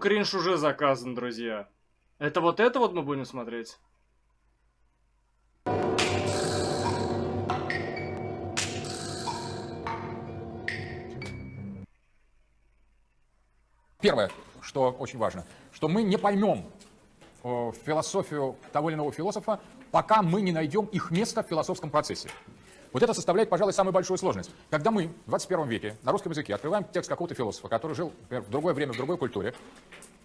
кринж уже заказан, друзья. Это вот это вот мы будем смотреть? Первое, что очень важно, что мы не поймем э, философию того или иного философа, пока мы не найдем их место в философском процессе. Вот это составляет, пожалуй, самую большую сложность. Когда мы в 21 веке на русском языке открываем текст какого-то философа, который жил например, в другое время, в другой культуре,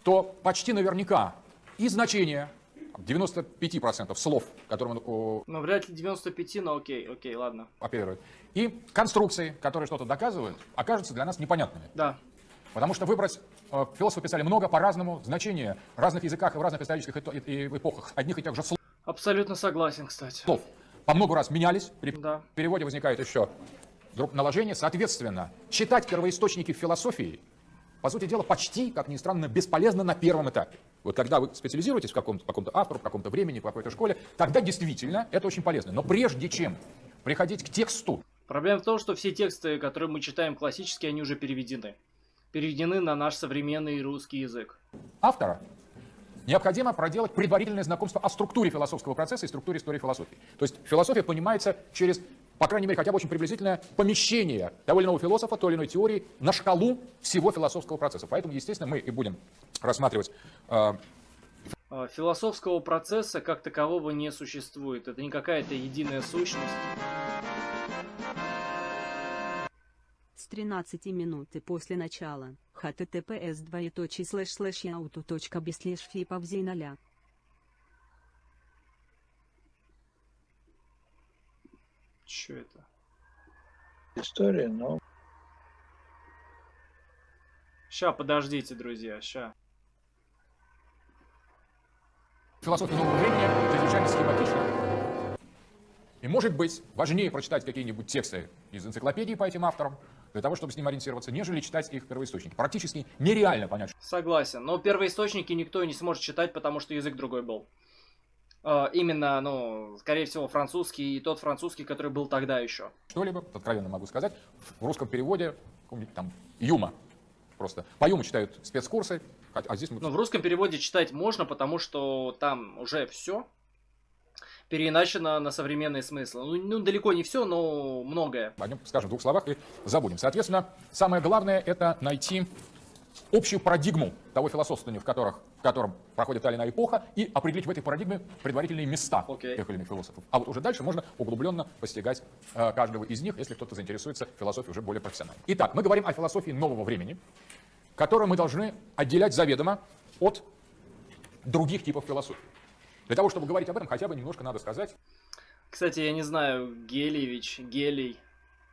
то почти наверняка и значение 95% слов, которые он Ну, вряд ли 95, но окей, окей, ладно. оперирует, и конструкции, которые что-то доказывают, окажутся для нас непонятными. Да. Потому что выбрать, э, философы писали много по-разному, значения в разных языках и в разных исторических эпохах одних и тех же Абсолютно согласен, кстати. слов. По много раз менялись, при Да. переводе возникает еще друг наложение. Соответственно, читать первоисточники в философии, по сути дела, почти, как ни странно, бесполезно на первом этапе. Вот когда вы специализируетесь в каком-то, каком-то автору, в каком-то времени, в какой-то школе, тогда действительно это очень полезно. Но прежде чем приходить к тексту, Проблема в том, что все тексты, которые мы читаем классические, они уже переведены. Переведены на наш современный русский язык. автора, необходимо проделать предварительное знакомство о структуре философского процесса и структуре истории философии. То есть философия понимается через, по крайней мере, хотя бы очень приблизительное помещение того или иного философа, той или иной теории на шкалу всего философского процесса. Поэтому, естественно, мы и будем рассматривать э, А, Философского процесса как такового не существует. Это не какая-то единая сущность. С 13 минуты после начала. Https двоеточие слэш слэш яуту точка без слэш фипов 0 Че это? история, но Ща, подождите, друзья, ща. философию нового времени чрезвычайно схематично. И, может быть, важнее прочитать какие-нибудь тексты из энциклопедии по этим авторам, для того, чтобы с ним ориентироваться, нежели читать их первоисточники. Практически нереально понять, Согласен. Но первоисточники никто не сможет читать, потому что язык другой был. А, Именно, ну, скорее всего, французский и тот французский, который был тогда еще. что-либо, откровенно могу сказать, в русском переводе там Юма. Просто по Юму читают спецкурсы, а здесь мы... Но в русском переводе читать можно, потому что там уже все переиначено на современные смыслы. Ну, ну, далеко не все, но многое. о нем скажем в двух словах и забудем. Соответственно, самое главное это найти общую парадигму того философствования, в, которых, в котором проходит та или иная эпоха, и определить в этой парадигме предварительные места Окей. тех или иных философов. А вот уже дальше можно углубленно постигать э, каждого из них, если кто-то заинтересуется философией уже более профессионально. Итак, мы говорим о философии нового времени, которую мы должны отделять заведомо от других типов философии. Для того, чтобы говорить об этом, хотя бы немножко надо сказать Кстати, я не знаю, Гелевич, Гелий,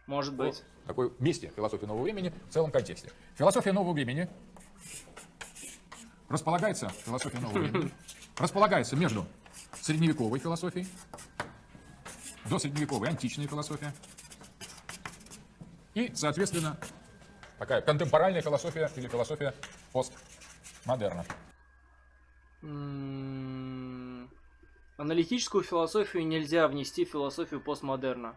может быть. о такой месте философии нового времени в целом контексте. Философия нового времени располагается, философия нового времени, располагается между средневековой философией, до средневековой античная философия и, соответственно, такая контемпоральная философия или философия постмодерна. М, Аналитическую философию нельзя внести в философию постмодерна.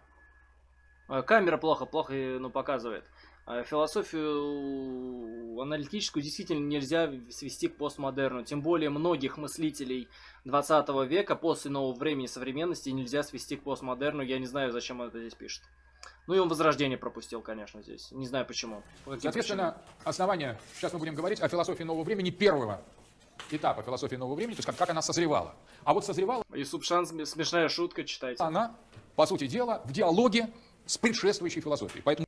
А, Камера плохо, плохо ну, показывает. А Философию аналитическую действительно нельзя свести к постмодерну. Тем более многих мыслителей 20 века после нового времени современности нельзя свести к постмодерну. Я не знаю, зачем он это здесь пишет. Ну и он Возрождение пропустил, конечно, здесь. Не знаю почему. По Соответственно, основание, сейчас мы будем говорить о философии нового времени первого этапа философии нового времени, то есть как, как она созревала. А вот созревала причинам. Юсуп Шан, см- смешная шутка, читайте. она, по сути дела, в диалоге с предшествующей философией. Поэтому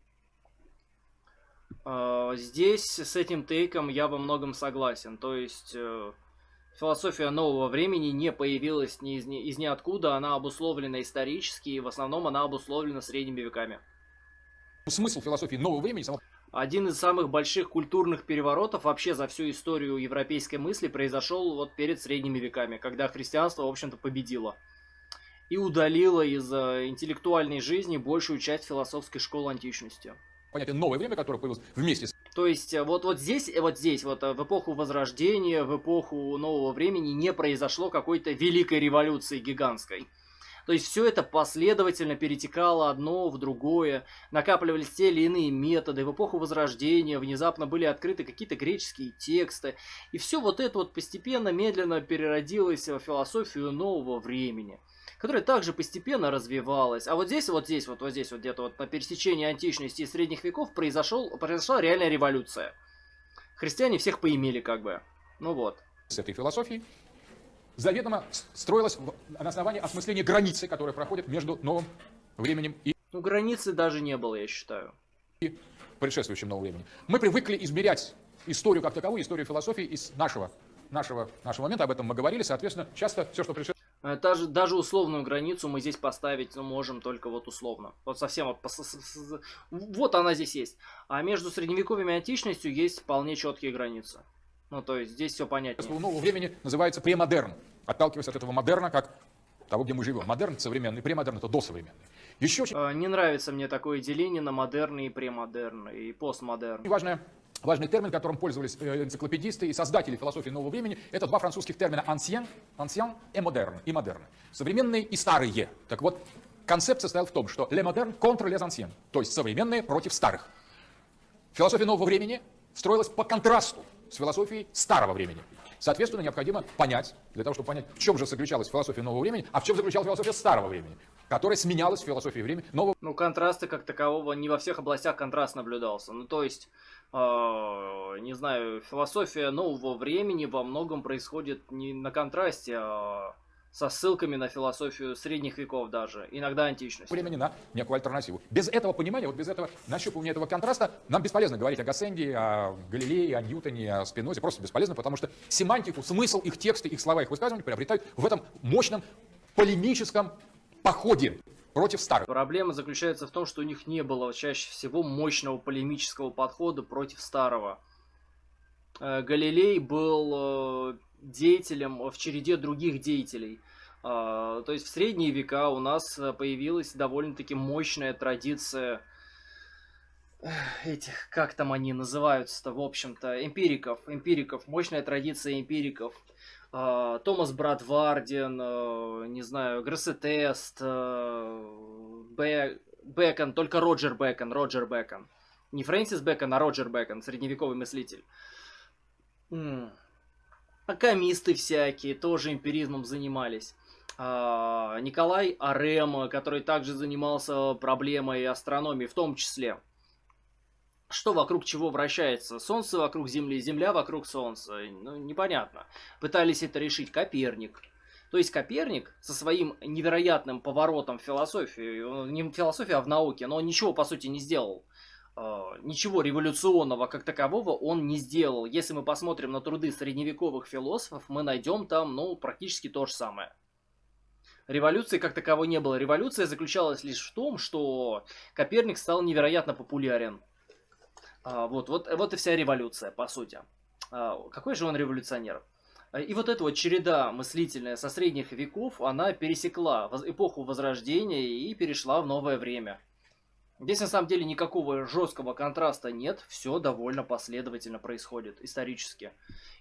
А, Здесь с этим тейком я во многом согласен. То есть э, философия нового времени не появилась ни из, ни- из ниоткуда, она обусловлена исторически, и в основном она обусловлена средними веками. смысл философии нового времени Один из самых больших культурных переворотов вообще за всю историю европейской мысли произошел вот перед средними веками, когда христианство, в общем-то, победило. И удалило из э, интеллектуальной жизни большую часть философской школы античности. понятие новое время, которое появилось вместе с То есть э, вот, вот здесь, э, вот здесь, вот в эпоху Возрождения, в эпоху нового времени не произошло какой-то великой революции гигантской. То есть все это последовательно перетекало одно в другое, накапливались те или иные методы. В эпоху Возрождения внезапно были открыты какие-то греческие тексты. И все вот это вот постепенно, медленно переродилось в философию нового времени которая также постепенно развивалась. А вот здесь, вот здесь, вот, вот здесь, вот где-то вот на пересечении античности и средних веков произошел, произошла реальная революция. Христиане всех поимели как бы. Ну вот. С этой философией заведомо строилась на основании осмысления границы, которая проходит между новым временем и... Ну, границы даже не было, я считаю. И предшествующим новым временем. Мы привыкли измерять историю как таковую, историю философии из нашего, нашего, нашего момента, об этом мы говорили, соответственно, часто все, что предшествует даже, даже условную границу мы здесь поставить ну, можем только вот условно. Вот совсем вот, вот она здесь есть. А между средневековьем и античностью есть вполне четкие границы. Ну, то есть здесь все понятно. Нового времени называется премодерн. Отталкиваясь от этого модерна, как того, где мы живем. Модерн современный, премодерн это досовременный. Еще очень... А, не нравится мне такое деление на модерн и премодерн и постмодерн. Важное Важный термин, которым пользовались э, энциклопедисты и создатели философии нового времени, это два французских термина «ancien», «ancien» и «moderne», и «moderne». Современные и старые. Так вот, концепт состоял в том, что «le moderne contre les anciens», то есть современные против старых. Философия нового времени строилась по контрасту с философией старого времени. Соответственно, необходимо понять, для того, чтобы понять, в чем же заключалась философия нового времени, а в чем заключалась философия старого времени, которая сменялась в философии времени нового... Ну, контрасты как такового не во всех областях контраст наблюдался. Ну, то есть э, не знаю, философия нового времени во многом происходит не на контрасте, а со ссылками на философию средних веков даже, иногда античности. Времени на некую альтернативу. Без этого понимания, вот без этого нащупывания этого контраста, нам бесполезно говорить о Гассенде, о Галилее, о Ньютоне, о Спинозе, просто бесполезно, потому что семантику, смысл их тексты, их слова, их высказывания приобретают в этом мощном полемическом походе против старых. Проблема заключается в том, что у них не было чаще всего мощного полемического подхода против старого. Э, Галилей был э, деятелем в череде других деятелей. А, то есть в средние века у нас появилась довольно-таки мощная традиция этих, как там они называются-то, в общем-то, эмпириков, эмпириков, мощная традиция эмпириков. А, Томас Брадварден, э, не знаю, Гроссетест, э, Бэкон, только Роджер Бэкон, Роджер Бэкон. Не Фрэнсис Бэкон, а Роджер Бэкон, средневековый мыслитель. Акамисты всякие тоже эмпиризмом занимались. А, Николай Арем, который также занимался проблемой астрономии в том числе что вокруг чего вращается. Солнце вокруг Земли, Земля вокруг Солнца. Ну, непонятно. Пытались это решить Коперник. То есть Коперник со своим невероятным поворотом в философии, не в философии, а в науке, но он ничего по сути не сделал. А, ничего революционного как такового он не сделал. Если мы посмотрим на труды средневековых философов, мы найдем там, ну, практически то же самое. Революции как таковой не было. Революция заключалась лишь в том, что Коперник стал невероятно популярен. А, вот, вот, вот и вся революция, по сути. А, какой же он революционер? И вот эта вот череда мыслительная со средних веков, она пересекла эпоху Возрождения и перешла в новое время. Здесь на самом деле никакого жесткого контраста нет, все довольно последовательно происходит исторически.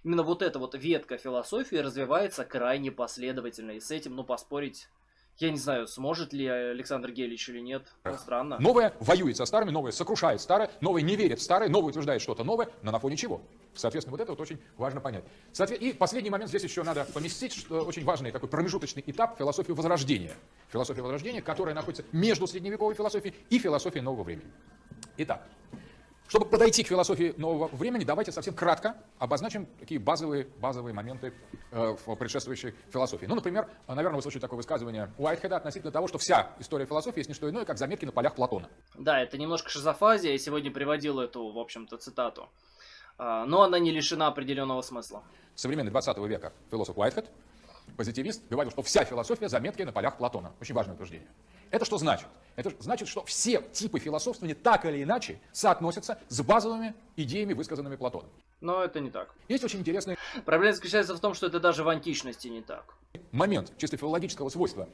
Именно вот эта вот ветка философии развивается крайне последовательно, и с этим, ну, поспорить я не знаю, сможет ли Александр Гелич или нет. Ну, странно. Новое воюет со старыми, новое сокрушает старое, новое не верит в старое, новое утверждает что-то новое, но на фоне чего? Соответственно, вот это вот очень важно понять. И последний момент здесь еще надо поместить, что очень важный такой промежуточный этап философии Возрождения. Философия Возрождения, которая находится между средневековой философией и философией нового времени. Итак, чтобы подойти к философии нового времени, давайте совсем кратко обозначим такие базовые, базовые моменты э, в предшествующей философии. Ну, например, наверное, вы слышали такое высказывание Уайтхеда относительно того, что вся история философии есть не что иное, как заметки на полях Платона. Да, это немножко шизофазия, я сегодня приводил эту, в общем-то, цитату. А, но она не лишена определенного смысла. Современный 20 века философ Уайтхед, позитивист, говорил, что вся философия заметки на полях Платона. Очень важное утверждение. Это что значит? Это значит, что все типы философствования так или иначе соотносятся с базовыми идеями, высказанными Платоном. Но это не так. Есть очень интересный... Проблема заключается в том, что это даже в античности не так. Момент чисто филологического свойства.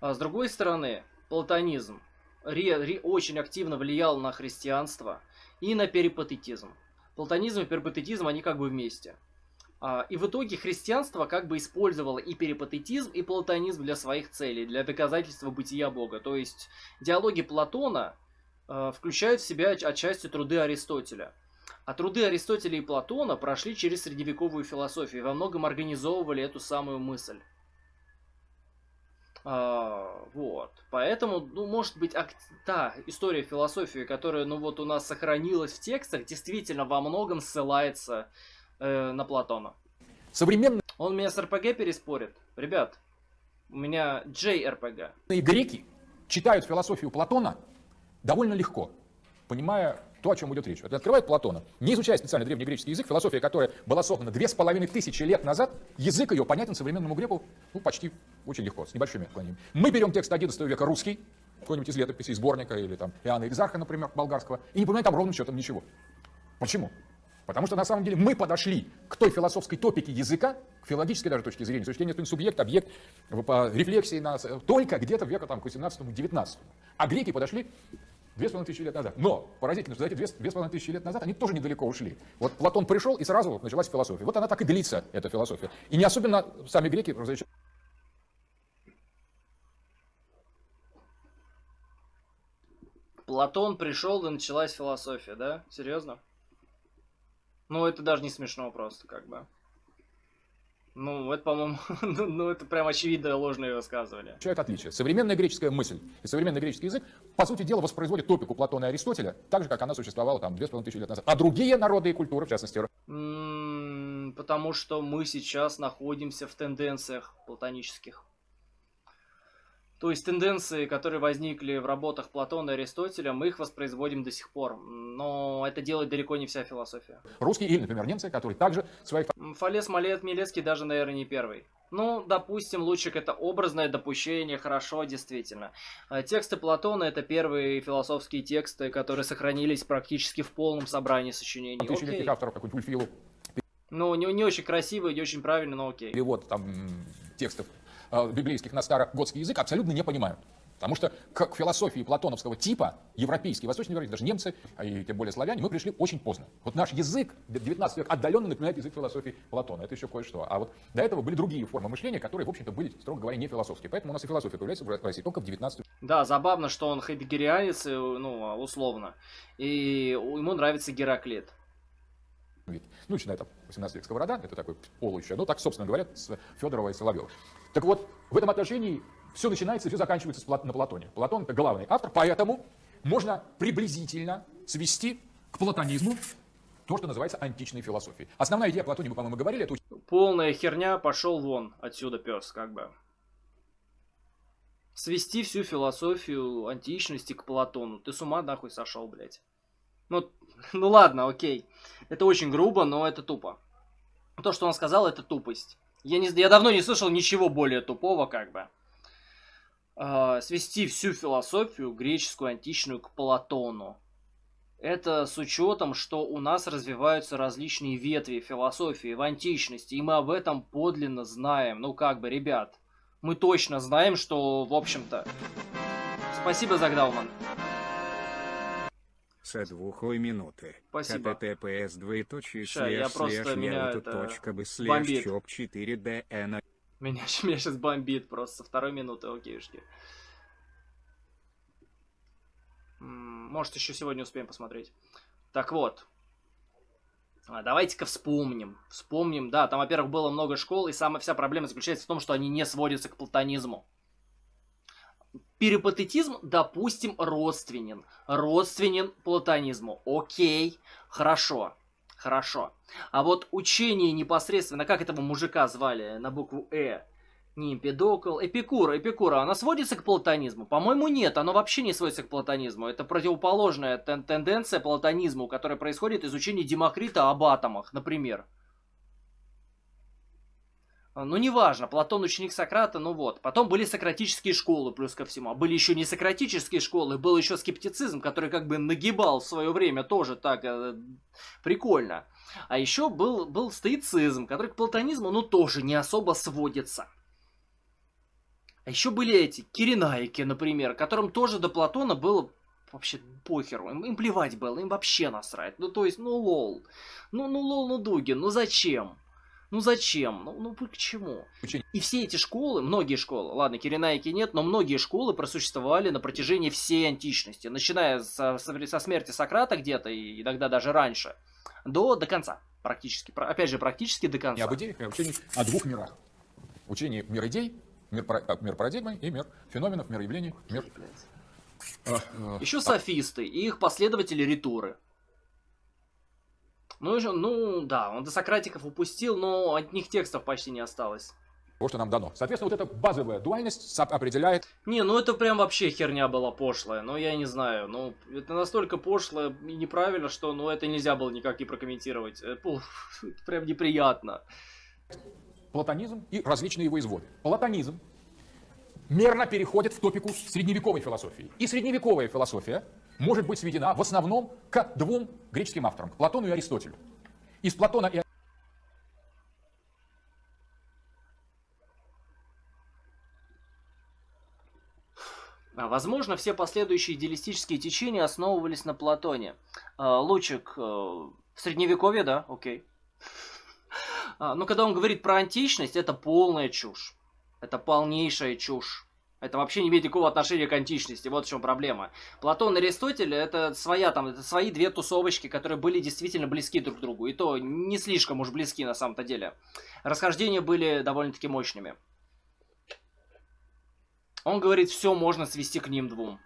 А с другой стороны, платонизм ре, ре, очень активно влиял на христианство и на перипатетизм. Платонизм и перипатетизм, они как бы вместе. А, И в итоге христианство как бы использовало и перипатетизм, и платонизм для своих целей, для доказательства бытия Бога. То есть диалоги Платона э, включают в себя от- отчасти труды Аристотеля. А труды Аристотеля и Платона прошли через средневековую философию и во многом организовывали эту самую мысль. А, вот. Поэтому, ну, может быть, ак- та история философии, которая, ну, вот у нас сохранилась в текстах, действительно во многом ссылается э, на Платона. Современные Он меня с РПГ переспорит. Ребят, у меня JRPG. греки читают философию Платона довольно легко, понимая то, о чем идет речь. Вот открывают Платона, не изучая специально древнегреческий язык, философия, которая была создана две с половиной тысячи лет назад, язык ее понятен современному греку ну, почти очень легко, с небольшими отклонениями. Мы берем текст 11 века русский, какой-нибудь из летописей, сборника или там Иоанна Экзарха, например, болгарского, и не понимаем там ровным счетом ничего. Почему? Потому что на самом деле мы подошли к той философской топике языка, к филологической даже точке зрения, с точки зрения субъект, объект, рефлексии нас, только где-то века там, к 18-19. А греки подошли две с половиной тысячи лет назад. Но поразительно, что за эти две, две с половиной тысячи лет назад они тоже недалеко ушли. Вот Платон пришел, и сразу началась философия. Вот она так и длится, эта философия. И не особенно сами греки различают Платон пришел и началась философия, да? Серьезно? Ну, это даже не смешно просто, как бы. Ну, это, по-моему, ну, ну, это прям очевидное ложное высказывание. отличия. Современная греческая мысль и современный греческий язык, по сути дела, воспроизводят топику Платона и Аристотеля, так же, как она существовала там две с половиной тысячи лет назад. А другие народы и культуры, в частности, Потому что мы сейчас находимся в тенденциях платонических. То есть тенденции, которые возникли в работах Платона и Аристотеля, мы их воспроизводим до сих пор. Но это делает далеко не вся философия. русские или, например, немцы, которые также своих Фалес Малет Милецкий даже, наверное, не первый. Ну, допустим, Лучик это образное допущение, хорошо, действительно. А Тексты Платона это первые философские тексты, которые сохранились практически в полном собрании сочинений. тысячелетних авторов, как Ульфилу, Ну, не, не очень красиво, не очень правильно, но окей. перевод там, м, текстов э, библейских на старогодский язык абсолютно не понимают. Потому что к, к философии платоновского типа, европейский, восточный европейский, даже немцы, а и тем более славяне, мы пришли очень поздно. Вот наш язык, 19 век, отдаленно напоминает язык философии Платона. Это еще кое-что. А вот до этого были другие формы мышления, которые, в общем-то, были, строго говоря, не философские. Поэтому у нас и философия появляется в России только в 19 Да, забавно, что он хайдегерианец, ну, условно. И ему нравится Гераклит. веке. Ну, начиная там 18 век Сковорода, это такой полу еще, ну, так, собственно говоря, с Федорова и Соловьева. Так вот, в этом отношении все начинается и все заканчивается на Платоне. Платон это главный автор, поэтому можно приблизительно свести к платонизму то, что называется античной философией. Основная идея Платоне, мы, по-моему, говорили, это Полная херня, пошел вон отсюда, пес, как бы. Свести всю философию античности к Платону. Ты с ума нахуй сошел, блядь. Ну, ну ладно, окей. Это очень грубо, но это тупо. То, что он сказал, это тупость. Я, не, я давно не слышал ничего более тупого, как бы. А, свести всю философию греческую, античную к Платону. Это с учетом, что у нас развиваются различные ветви философии в античности, и мы об этом подлинно знаем. Ну как бы, ребят, мы точно знаем, что, в общем-то... Спасибо, Загдауман. С двухой минуты. Спасибо. https двоеточие Ща, я слэш просто- слэш меня это точка бы слэш бомбит. чоп 4 дн Меня, меня сейчас бомбит просто со второй минуты, окейшки. Может, еще сегодня успеем посмотреть. Так вот. А, Давайте-ка вспомним. Вспомним, да, там, во-первых, было много школ, и самая вся проблема заключается в том, что они не сводятся к платонизму. Перипатетизм, допустим, родственен. Родственен платонизму. Окей, хорошо, хорошо. А вот учение непосредственно, как этого мужика звали на букву «э», не Эмпидокл, Эпикура, Эпикура, она сводится к платонизму? По-моему, нет, оно вообще не сводится к платонизму. Это противоположная тен- тенденция платонизму, которая происходит из учения Демокрита об атомах, например. А, Ну, неважно, Платон ученик Сократа, ну вот. Потом были сократические школы, плюс ко всему. А были еще не сократические школы, был еще скептицизм, который как бы нагибал в свое время тоже так э, прикольно. А еще был, был стоицизм, который к платонизму, ну, тоже не особо сводится. А еще были эти, киренаики, например, которым тоже до Платона было вообще похеру. Им, им плевать было, им вообще насрать. Ну, то есть, ну, лол. Ну, ну, лол, ну, Дугин, ну, зачем? Ну зачем? Ну, ну к чему? Учение. И все эти школы, многие школы, ладно, Киренайки нет, но многие школы просуществовали на протяжении всей античности, начиная со, со, со смерти Сократа где-то, и иногда даже раньше, до, до конца, практически. Опять же, практически до Не конца. об идеях, а учение о двух мирах. Учение мир идей, мир, а, мир парадигмы и мир феноменов, мир явлений, мир... а, а, Еще софисты и их последователи ритуры. Ну, же- ну да, он до Сократиков упустил, но от них текстов почти не осталось. того, что нам дано. Соответственно, вот эта базовая дуальность определяет Не, ну это прям вообще херня была пошлая. Ну, я не знаю. Ну, это настолько пошло и неправильно, что ну это нельзя было никак не прокомментировать. Э, Это прям неприятно. платонизм и различные его изводы. Платонизм мерно переходит в топику средневековой философии. И средневековая философия может быть сведена в основном к двум греческим авторам, к Платону и Аристотелю. Из Платона и А, Возможно, все последующие идеалистические течения основывались на Платоне. А, Лучик, э, в средневековье, да, окей. А, Но когда он говорит про античность, это полная чушь. Это полнейшая чушь. Это вообще не имеет никакого отношения к античности. Вот в чем проблема. Платон и Аристотель это своя там, это свои две тусовочки, которые были действительно близки друг к другу. И то не слишком уж близки на самом-то деле. Расхождения были довольно-таки мощными. Он говорит, все можно свести к ним двум.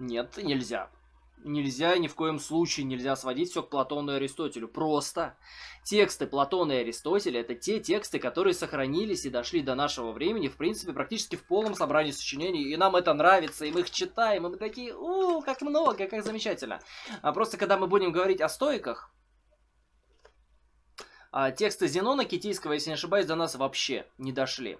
Нет, нельзя. Нельзя, ни в коем случае нельзя сводить все к Платону и Аристотелю. Просто тексты Платона и Аристотеля это те тексты, которые сохранились и дошли до нашего времени, в принципе, практически в полном собрании сочинений. И нам это нравится, и мы их читаем, и мы такие, у, как много, как замечательно. А просто когда мы будем говорить о стойках, а тексты Зенона Китийского, если не ошибаюсь, до нас вообще не дошли.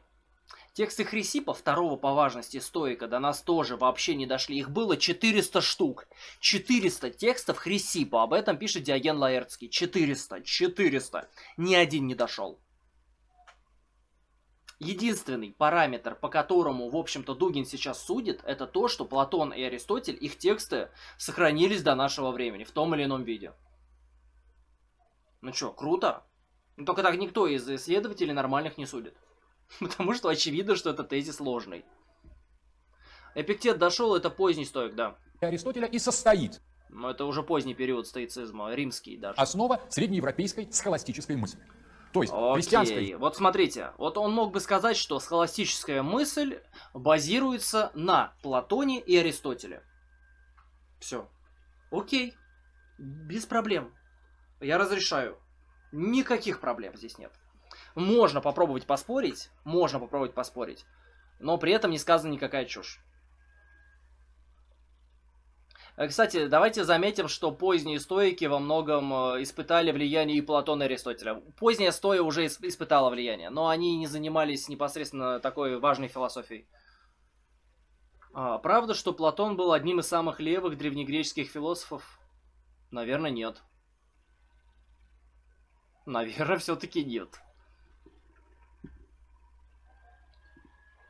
Тексты Хрисипа, второго по важности стоика, до нас тоже вообще не дошли. Их было 400 штук. 400 текстов Хрисипа. Об этом пишет Диоген Лаэртский. 400. 400. Ни один не дошел. Единственный параметр, по которому, в общем-то, Дугин сейчас судит, это то, что Платон и Аристотель, их тексты сохранились до нашего времени, в том или ином виде. Ну чё, круто? Ну, только так никто из исследователей нормальных не судит. Потому что очевидно, что это тезис ложный. Эпиктет дошел, это поздний стоик, да. Аристотеля и состоит Но это уже поздний период стоицизма, римский даже. основа среднеевропейской схоластической мысли. То есть Окей, христианской вот смотрите, вот он мог бы сказать, что схоластическая мысль базируется на Платоне и Аристотеле. Все. Окей. Без проблем. Я разрешаю. Никаких проблем здесь нет. Можно попробовать поспорить, можно попробовать поспорить, но при этом не сказана никакая чушь. Э, Кстати, давайте заметим, что поздние стоики во многом э, испытали влияние и Платона, и Аристотеля. Поздняя стоя уже ис- испытала влияние, но они не занимались непосредственно такой важной философией. А, правда, что Платон был одним из самых левых древнегреческих философов? Наверное, нет. Наверное, все-таки нет.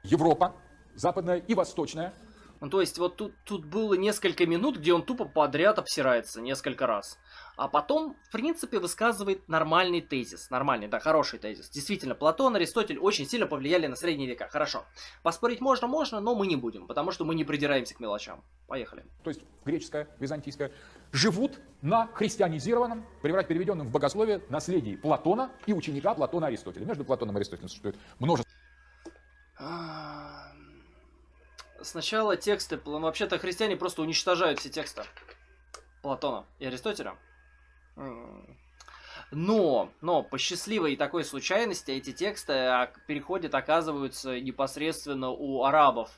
Европа, западная и восточная, Ну, то есть, вот тут, тут было несколько минут, где он тупо подряд обсирается несколько раз. А потом, в принципе, высказывает нормальный тезис. Нормальный, да, хороший тезис. Действительно, Платон, Аристотель очень сильно повлияли на средние века. Хорошо. Поспорить можно, можно, но мы не будем, потому что мы не придираемся к мелочам. Поехали. то есть греческая, византийская, живут на христианизированном, переврать переведенном в богословие, наследии Платона и ученика Платона Аристотеля. Между Платоном и Аристотелем существует множество Сначала тексты, вообще-то христиане просто уничтожают все тексты Платона и Аристотеля. Но, но по счастливой такой случайности эти тексты а, переходят, оказываются непосредственно у арабов.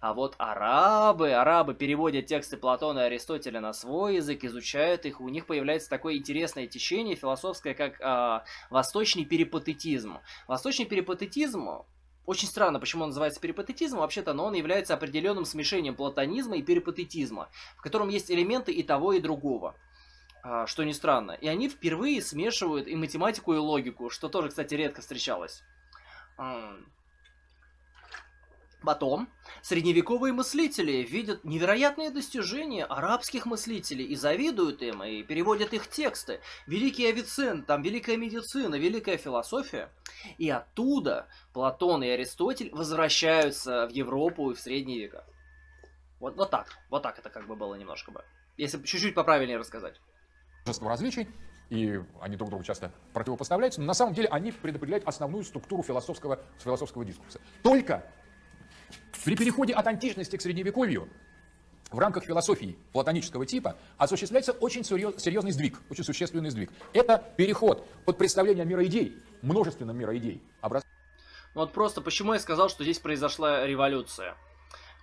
А вот арабы, арабы переводят тексты Платона и Аристотеля на свой язык, изучают их, у них появляется такое интересное течение философское, как а, восточный перипатетизм. Восточный перипатетизм очень странно, почему он называется перипатетизмом, вообще-то, но он является определенным смешением платонизма и перипатетизма, в котором есть элементы и того, и другого. А, Что не странно. И они впервые смешивают и математику, и логику, что тоже, кстати, редко встречалось. Потом средневековые мыслители видят невероятные достижения арабских мыслителей и завидуют им, и переводят их тексты. Великий Авиценн, там великая медицина, великая философия. И оттуда Платон и Аристотель возвращаются в Европу и в средние века. Вот, вот так, вот так это как бы было немножко бы. Если чуть-чуть поправильнее рассказать. различий, и они друг другу часто противопоставляются, но на самом деле они предопределяют основную структуру философского, философского дискурса. Только при переходе от античности к средневековью в рамках философии платонического типа осуществляется очень серьез- серьезный сдвиг, очень существенный сдвиг. Это переход от представления мира идей, множественного мира идей, образ- Ну Вот просто почему я сказал, что здесь произошла революция.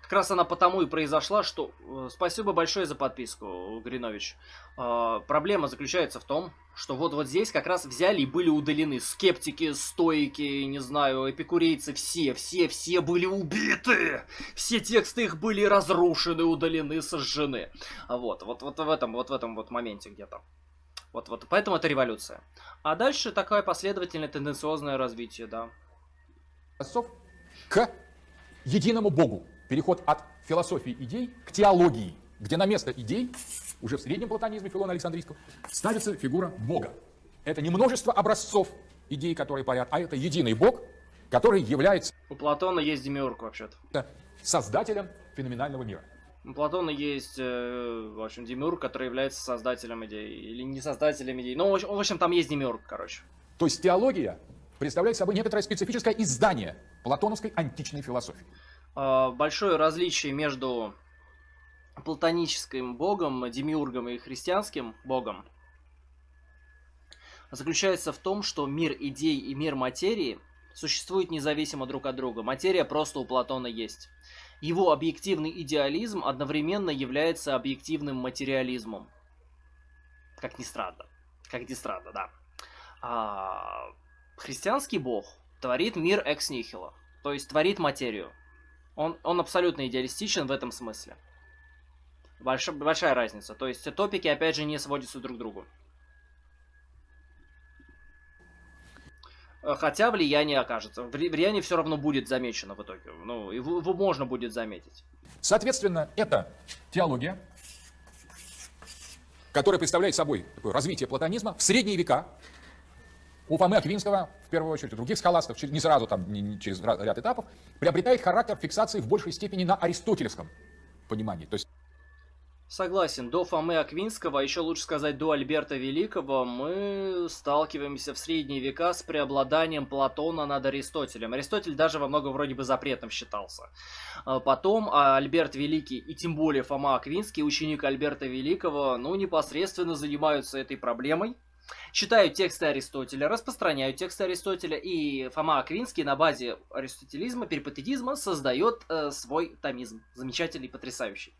Как раз она потому и произошла, что... э, Спасибо большое за подписку, Гринович. Э, Проблема заключается в том, что вот вот здесь как раз взяли и были удалены скептики, стоики, не знаю, эпикурейцы, все, все, все были убиты! Все тексты их были разрушены, удалены, сожжены. Вот, вот, вот в этом, вот в этом вот моменте где-то. Вот, вот, поэтому это революция. А дальше такое последовательное тенденциозное развитие, да. к единому Богу. Переход от философии идей к теологии, где на место идей, уже в среднем платонизме Филона Александрийского, ставится фигура Бога. Это не множество образцов идей, которые парят, а это единый Бог, который является У Платона есть демиург, вообще-то. создателем феноменального мира. У Платона есть, э, в общем, демиург, который является создателем идей. Или не создателем идей. Ну, в общем- там есть демиург, короче. То есть теология представляет собой некоторое специфическое издание платоновской античной философии. А, Большое различие между платоническим богом, демиургом и христианским богом заключается в том, что мир идей и мир материи существуют независимо друг от друга. Материя просто у Платона есть. Его объективный идеализм одновременно является объективным материализмом. Как ни странно. Как ни странно, да. А, христианский бог творит мир экс нихило, то есть творит материю. Он, он абсолютно идеалистичен в этом смысле. Больш- большая разница. То есть топики, опять же, не сводятся друг к другу. Э, Хотя влияние окажется. Вли- Влияние все равно будет замечено в итоге. Ну, его, его можно будет заметить. Соответственно, это теология, которая представляет собой такое развитие платонизма в средние века. У Фомы Аквинского, в первую очередь, у других схоластов, не сразу, там, не- через ряд этапов, приобретает характер фиксации в большей степени на аристотелевском понимании. То есть Согласен, до Фомы Аквинского, а еще лучше сказать до Альберта Великого, мы сталкиваемся в средние века с преобладанием Платона над Аристотелем. Аристотель даже во многом вроде бы запретом считался. А Потом а, Альберт Великий и тем более Фома Аквинский, ученик Альберта Великого, ну непосредственно занимаются этой проблемой. Читают тексты Аристотеля, распространяют тексты Аристотеля, и Фома Аквинский на базе аристотелизма, перипатетизма создает э, свой томизм. Замечательный, потрясающий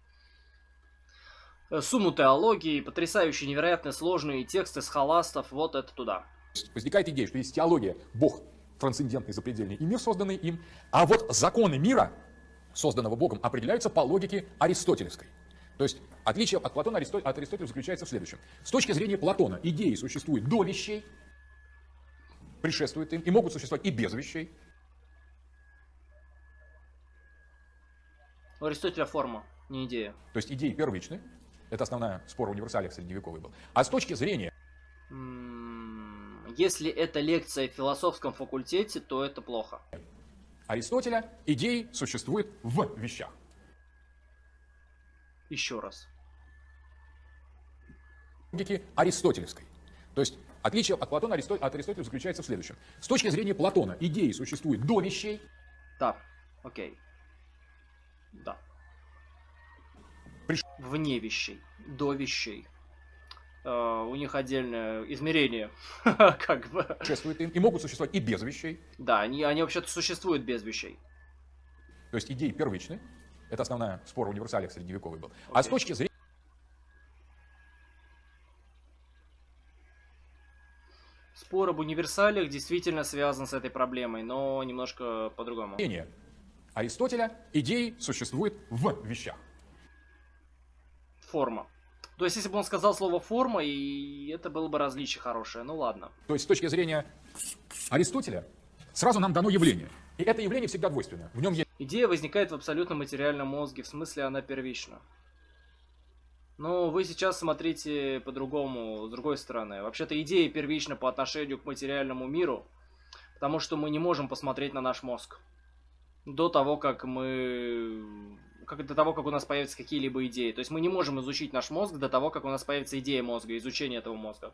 сумму теологии, потрясающие, невероятно сложные тексты с халастов, вот это туда. возникает идея, что есть теология, Бог трансцендентный, запредельный, и мир, созданный им. А вот законы мира, созданного Богом, определяются по логике аристотелевской. То есть отличие от Платона Аристо- от Аристотеля заключается в следующем. С точки зрения Платона идеи существуют до вещей, предшествуют им, и могут существовать и без вещей. У Аристотеля форма, не идея. То есть идеи первичны. Это основная спор в универсалиях средневековый был. А с точки зрения Если это лекция в философском факультете, то это плохо. Аристотеля идеи существуют в вещах. Еще раз. логики аристотелевской. То есть отличие от Платона Аристо- от Аристотеля заключается в следующем. С точки зрения Платона идеи существуют до вещей, Да, окей. Да. Приш- Вне вещей, до вещей. Э, у них отдельное измерение, как бы. предшествуют им, и могут существовать и без вещей. Да, они, они вообще-то существуют без вещей. То есть идеи первичны. Это основная спор в универсалиях средневековый был. А с точки зрения Спор об универсалиях действительно связан с этой проблемой, но немножко по-другому. Аристотеля идеи существуют в вещах. Форма. То есть, если бы он сказал слово форма, и это было бы различие хорошее. Ну ладно. То есть с точки зрения Аристотеля сразу нам дано явление. И это явление всегда двойственно. В нем есть Идея возникает в абсолютно материальном мозге, в смысле она первична. Но вы сейчас смотрите по-другому, с другой стороны. Вообще-то идея первична по отношению к материальному миру, потому что мы не можем посмотреть на наш мозг до того, как мы... Как, до того, как у нас появятся какие-либо идеи. То есть мы не можем изучить наш мозг до того, как у нас появится идея мозга, изучение этого мозга.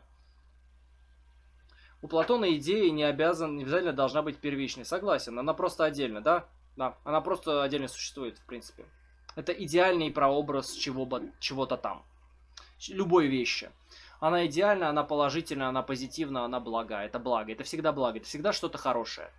У Платона идея не обязан, не обязательно должна быть первичной. Согласен, она просто отдельно, да? Да, она просто отдельно существует, в принципе. Это идеальный прообраз чего-то там. Ч- Любой вещи. Она идеальна, она положительна, она позитивна, она блага. Это благо, это всегда благо, это всегда что-то хорошее.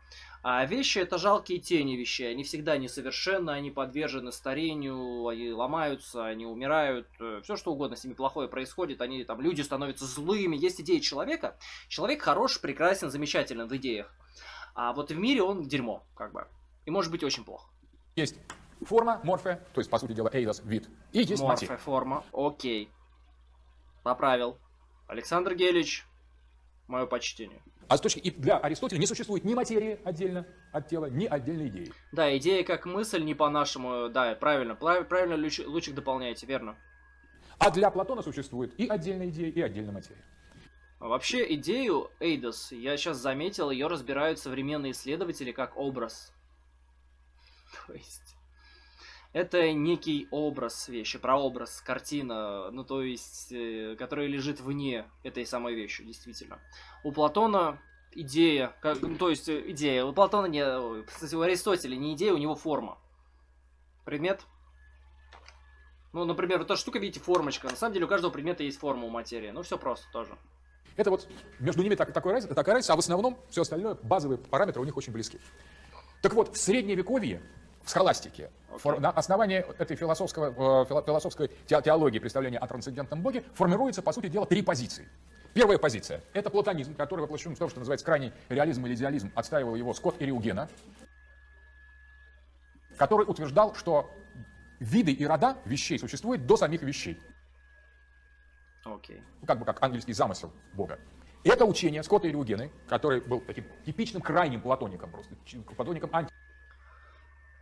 А вещи это жалкие тени вещей. Они всегда несовершенны, они подвержены старению, они ломаются, они умирают. Все что угодно с ними плохое происходит. Они там, люди становятся злыми. Есть идеи человека. Человек хорош, прекрасен, замечателен в идеях. А вот в мире он дерьмо, как бы. И может быть очень плохо. есть форма, морфе, то есть, по сути дела, эйдос, вид, и есть. Морфе форма. Окей. Поправил. Александр Гелич, мое почтение. А с точки и для Аристотеля не существует ни материи отдельно от тела, ни отдельной идеи. Да, идея как мысль не по-нашему. Да, правильно. Правильно Луч- Лучик дополняете, верно. А для Платона существует и отдельная идея, и отдельная материя. Вообще, идею Эйдос, я сейчас заметил, ее разбирают современные исследователи как образ. То есть, это некий образ вещи, прообраз, картина, ну то есть, э, которая лежит вне этой самой вещи, действительно. У Платона идея, как, ну, то есть э, идея, у Платона не, кстати, у Аристотеля не идея, у него форма. Предмет. Ну, например, вот эта штука, видите, формочка. На самом деле у каждого предмета есть форма у материи. Ну, все просто тоже. Это вот между ними так- такой раз- такая разница, а в основном все остальное, базовые параметры у них очень близки. Так вот, в средневековье, в схоластике, фор- на основании этой философского, э, фило- философской те- теологии представления о трансцендентном боге формируется, по сути дела, три позиции. Первая позиция – это платонизм, который воплощен в том, что называется крайний реализм или идеализм, отстаивал его Скотт Ириугена, который утверждал, что виды и рода вещей существуют до самих вещей Окей. ну, как бы как ангельский замысел Бога. Это учение Скотта Ириугены, который был таким типичным крайним платоником просто, платоником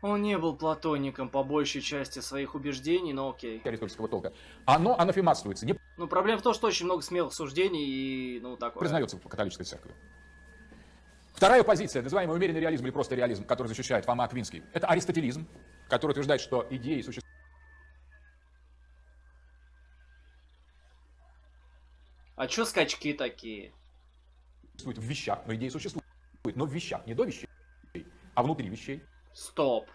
Он не был платоником по большей части своих убеждений, но окей. антиаристотельского толка. Оно анафематствуется, не Ну, проблема в том, что очень много смелых суждений и, ну, такое. признается в католической церкви. Вторая позиция, называемый умеренный реализм или просто реализм, который защищает Фома Аквинский, это аристотелизм, который утверждает, что идеи существуют А чё скачки такие? в вещах, но идеи существуют, но в вещах, не до вещей, а внутри вещей. Стоп.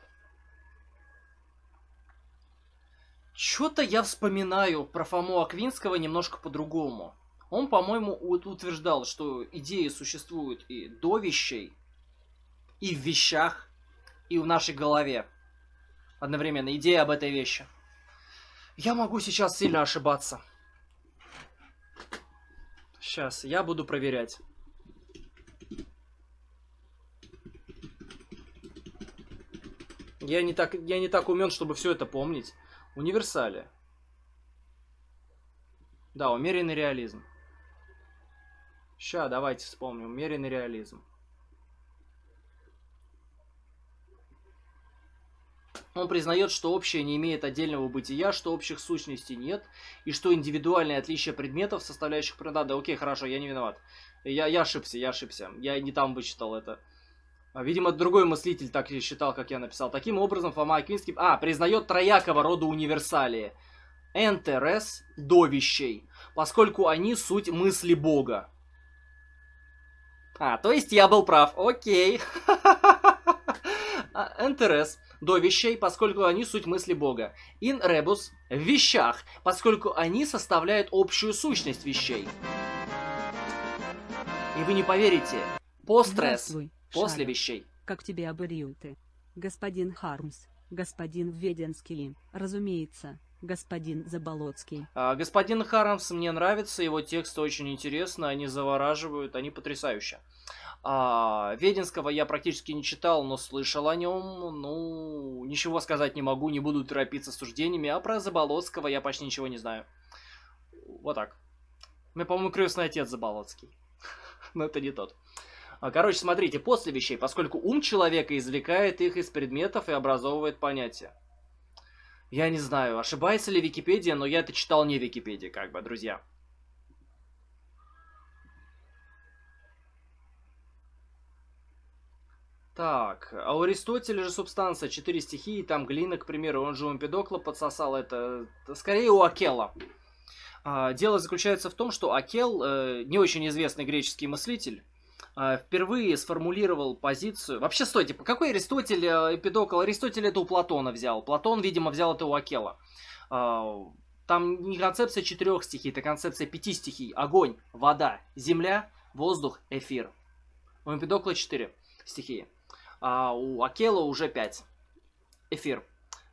Чё-то я вспоминаю про Фому Аквинского немножко по-другому. Он, по-моему, утверждал, что идеи существуют и до вещей, и в вещах, и в нашей голове. Одновременно идея об этой вещи. Я могу сейчас сильно ошибаться. Сейчас, я буду проверять. Я не так, я не так умен, чтобы все это помнить. Универсали. Да, умеренный реализм. Ща, давайте вспомним. Умеренный реализм. Он признает, что общее не имеет отдельного бытия, что общих сущностей нет, и что индивидуальные отличия предметов, составляющих природа... Да, окей, хорошо, я не виноват. Я, я ошибся, я ошибся. Я не там вычитал это. А, Видимо, другой мыслитель так и считал, как я написал. Таким образом, Фома Аквинский... А, признает троякого рода универсалии. НТРС до вещей, поскольку они суть мысли Бога. А, то есть я был прав. Окей. А, НТРС до вещей, поскольку они суть мысли Бога. Ин ребус в вещах, поскольку они составляют общую сущность вещей. И вы не поверите, постресс после Шаря. вещей. Как тебе абориуты? Господин Хармс, господин Введенский, разумеется, господин Заболоцкий. А, Господин Харамс мне нравится, его тексты очень интересны, они завораживают, они потрясающие. А, Веденского я практически не читал, но слышал о нем. Ну, ничего сказать не могу, не буду торопиться с суждениями. А про Заболоцкого я почти ничего не знаю. Вот так. Меня, по-моему, крестный отец Заболоцкий. Но это не тот. А, Короче, смотрите, после вещей, поскольку ум человека извлекает их из предметов и образовывает понятия. Я не знаю, ошибается ли Википедия, но я это читал не в Википедии, как бы, друзья. Так, а у Аристотеля же субстанция, четыре стихии, там глина, к примеру, он же у Эмпидокла подсосал это, скорее у Акела. А, дело заключается в том, что Акел, э, не очень известный греческий мыслитель, впервые сформулировал позицию... Вообще, стойте, какой Аристотель, э, Эмпидокл? Аристотель это у Платона взял. Платон, видимо, взял это у Акела. А, там не концепция четырех стихий, это концепция пяти стихий. Огонь, вода, земля, воздух, эфир. У Эмпидокла четыре стихии. А у Акела уже пять. Эфир.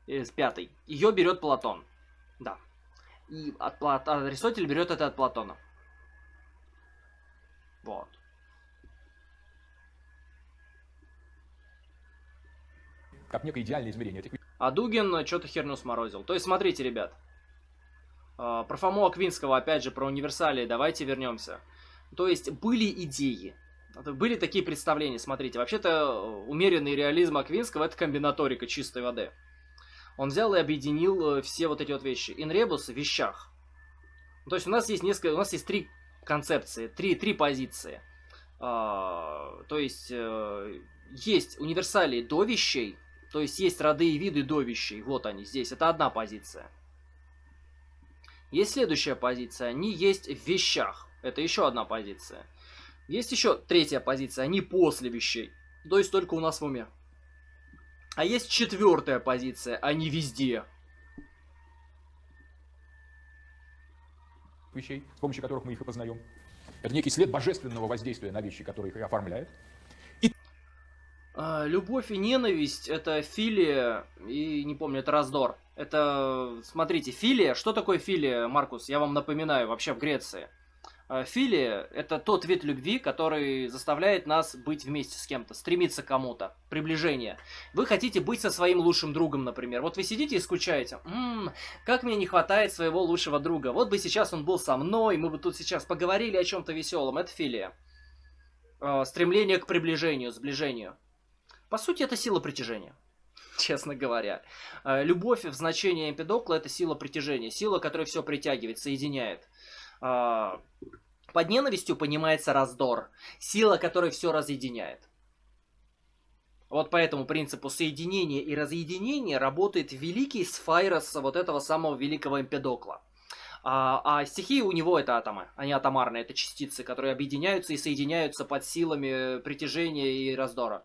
э, Пятый. Ее берет Платон. Да. И от, Пла- от Аристотель берет это от Платона. Вот. Как некое идеальное измерение А Дугин что-то херню сморозил. То есть, смотрите, ребят. А, Про Фому Аквинского, опять же, про универсалии, давайте вернемся. То есть, были идеи. Были такие представления, смотрите. Вообще-то, э, умеренный реализм Аквинского это комбинаторика чистой воды. Он взял и объединил э, все вот эти вот вещи. Инребус в вещах. То есть, у нас есть несколько, у нас есть три концепции, три, три позиции. А, то есть, э, есть универсалии до вещей, то есть есть роды и виды до вещей. Вот они здесь. Это одна позиция. Есть следующая позиция. Они есть в вещах. Это еще одна позиция. Есть еще третья позиция. Они после вещей. То есть только у нас в уме. А есть четвертая позиция. Они везде. вещей, с помощью которых мы их и познаем. Это некий след божественного воздействия на вещи, которые их оформляют. Любовь и ненависть это филия и не помню, это раздор. Это, смотрите, филия, что такое филия, Маркус? Я вам напоминаю, вообще в Греции. А, Филия – это тот вид любви, который заставляет нас быть вместе с кем-то, стремиться к кому-то, приближение. Вы хотите быть со своим лучшим другом, например. Вот вы сидите и скучаете. «М, как мне не хватает своего лучшего друга. Вот бы сейчас он был со мной, мы бы тут сейчас поговорили о чем-то веселом. Это филия. А, Стремление к приближению, сближению. По сути, это сила притяжения. Честно говоря. А, Любовь в значении Эмпидокла это сила притяжения. Сила, которая все притягивает, соединяет. А, Под ненавистью понимается раздор. Сила, которая все разъединяет. Вот по этому принципу соединения и разъединения работает великий сфайрос вот этого самого великого Эмпедокла. А, а стихии у него это атомы, они атомарные, это частицы, которые объединяются и соединяются под силами притяжения и раздора.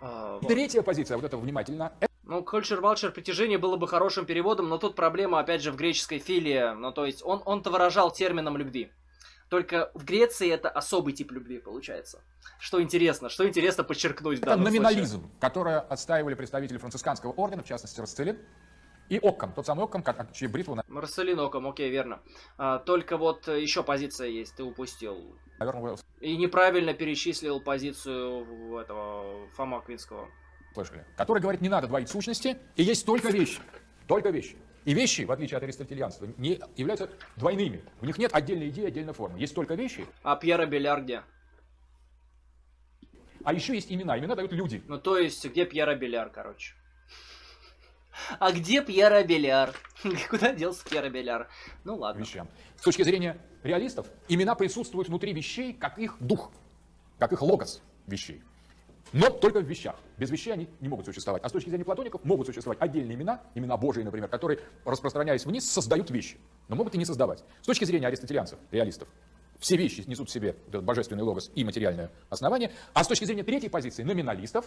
А, вот. Третья позиция, вот это внимательно, Ну, Кольчер Валчер притяжение было бы хорошим переводом, но тут проблема, опять же, в греческой филии. Ну, то есть, он, он-то выражал термином любви. Только в Греции это особый тип любви получается. Что интересно, что интересно подчеркнуть в это данном случае. номинализм, который отстаивали представители францисканского ордена, в частности Расцелин, и Оккам, тот самый Оккам, как, чьи бритву, Марселин Оком, окей, верно. А, только вот э, еще позиция есть, ты упустил. наверное, вы И неправильно перечислил позицию этого Фома Квинского. слышали, который говорит, не надо двоить сущности, и есть только вещи, только вещи. И вещи, в отличие от аристотелианства, не являются двойными. В них нет отдельной идеи, отдельной формы. Есть только вещи, А Пьера Беляр где? а еще есть имена. Имена дают люди. Ну, то есть, где Пьера Беляр, короче? А где Пьера Беляр? Куда делся Пьера Беляр? Ну ладно. вещам. С точки зрения реалистов, имена присутствуют внутри вещей, как их дух, как их логос вещей. Но только в вещах. Без вещей они не могут существовать. А с точки зрения платоников могут существовать отдельные имена, имена Божии, например, которые, распространяясь вниз, создают вещи. Но могут и не создавать. С точки зрения аристотелианцев, реалистов, все вещи несут в себе этот божественный логос и материальное основание. А с точки зрения третьей позиции, номиналистов,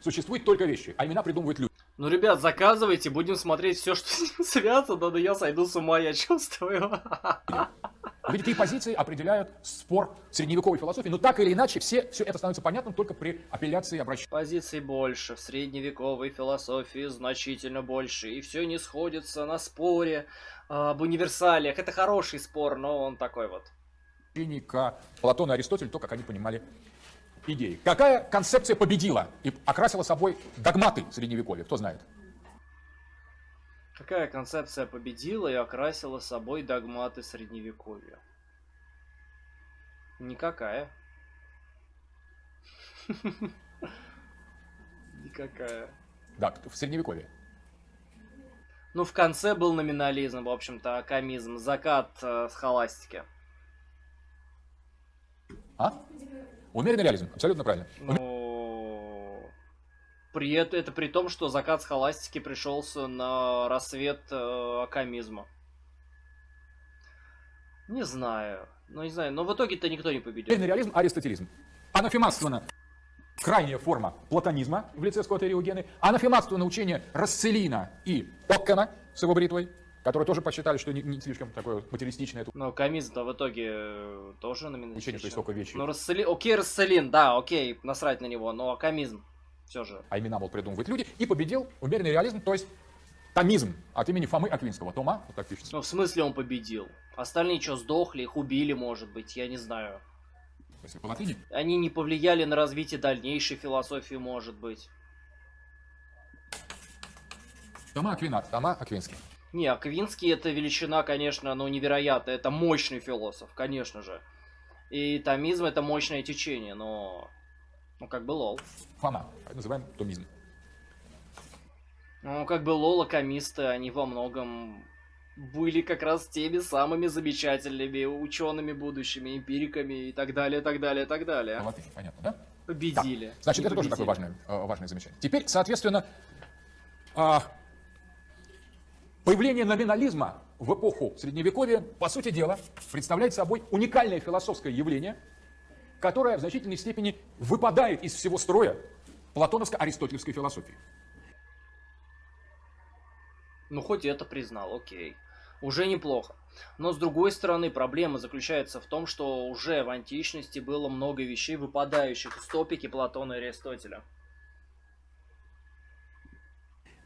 существуют только вещи, а имена придумывают люди. Ну, ребят, заказывайте, будем смотреть все, что с ним связано, да я сойду с ума, я чувствую. Три позиции определяют спор средневековой философии, но так или иначе все, все это становится понятным только при апелляции обращения. Позиций больше, в средневековой философии значительно больше, и все не сходится на споре а, об универсалиях. Это хороший спор, но он такой вот. к Платону и Аристотелю, то, как они понимали идеи. Какая концепция победила и окрасила собой догматы средневековья, кто знает? Какая концепция победила и окрасила собой догматы средневековья? Никакая. Никакая. Да, в средневековье. Ну, в конце был номинализм, в общем-то, комизм, закат э, схоластики. А? Умеренный реализм, абсолютно правильно. Ну, при это, это при том, что закат схоластики пришелся на рассвет э, акамизма. Не знаю. Ну, не знаю. Но в итоге-то никто не победил. Умеренный реализм, аристотелизм. Анафематствована крайняя форма платонизма в лице Скотта и Риогены, анафематствовано учение Расцелина и Оккана с его бритвой, которые тоже посчитали, что не, не слишком такое материалистичное Но комизм-то в итоге э, тоже номиналистичен. учение, есть только вещи. Ну, Расцели... окей, Расцелин, да, окей, насрать на него, но комизм все же. а имена могут придумывать люди, и победил умеренный реализм, то есть томизм от имени Фомы Аквинского. Тома, вот так пишется. Ну, в смысле он победил? Остальные что, сдохли, их убили, может быть, я не знаю. По латыни. Они не повлияли на развитие дальнейшей философии, может быть. Тома Аквинат, Тома Аквинский. Не, Аквинский это величина, конечно, ну невероятная. Это мощный философ, конечно же. И томизм это мощное течение, но... Ну, как бы лол. Фома, называем томизм. Ну, как бы лол, акамисты, они во многом были как раз теми самыми замечательными учеными будущими, эмпириками и так далее, так далее, так далее. латыни, понятно, да? Победили. Так, значит, это тоже такое победили. важное, э, важное замечание. Теперь, соответственно, а, появление номинализма в эпоху Средневековья, по сути дела, представляет собой уникальное философское явление, которое в значительной степени выпадает из всего строя платоновско-аристотелевской философии. Ну, хоть это признал, окей. Уже неплохо. Но с другой стороны, проблема заключается в том, что уже в античности было много вещей, выпадающих из топики Платона и Аристотеля.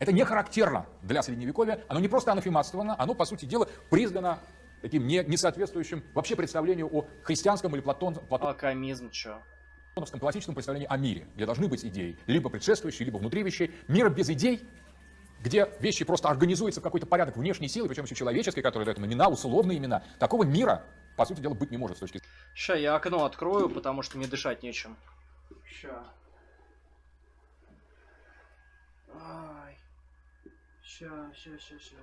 Это не характерно для Средневековья, оно не просто анафематствовано, оно, по сути дела, признано таким не, несоответствующим вообще представлению о христианском или платон, Акамизм, чё? платоновском классическом представлении о мире, где должны быть идеи, либо предшествующие, либо внутри вещей. Мир без идей, где вещи просто организуются в какой-то порядок внешней силы, причем еще человеческой, которая дает им имена, условные имена. Такого мира, по сути дела, быть не может с точки Ща я окно открою, потому что мне дышать нечем. Ща. Ай. Ща, ща, ща, ща.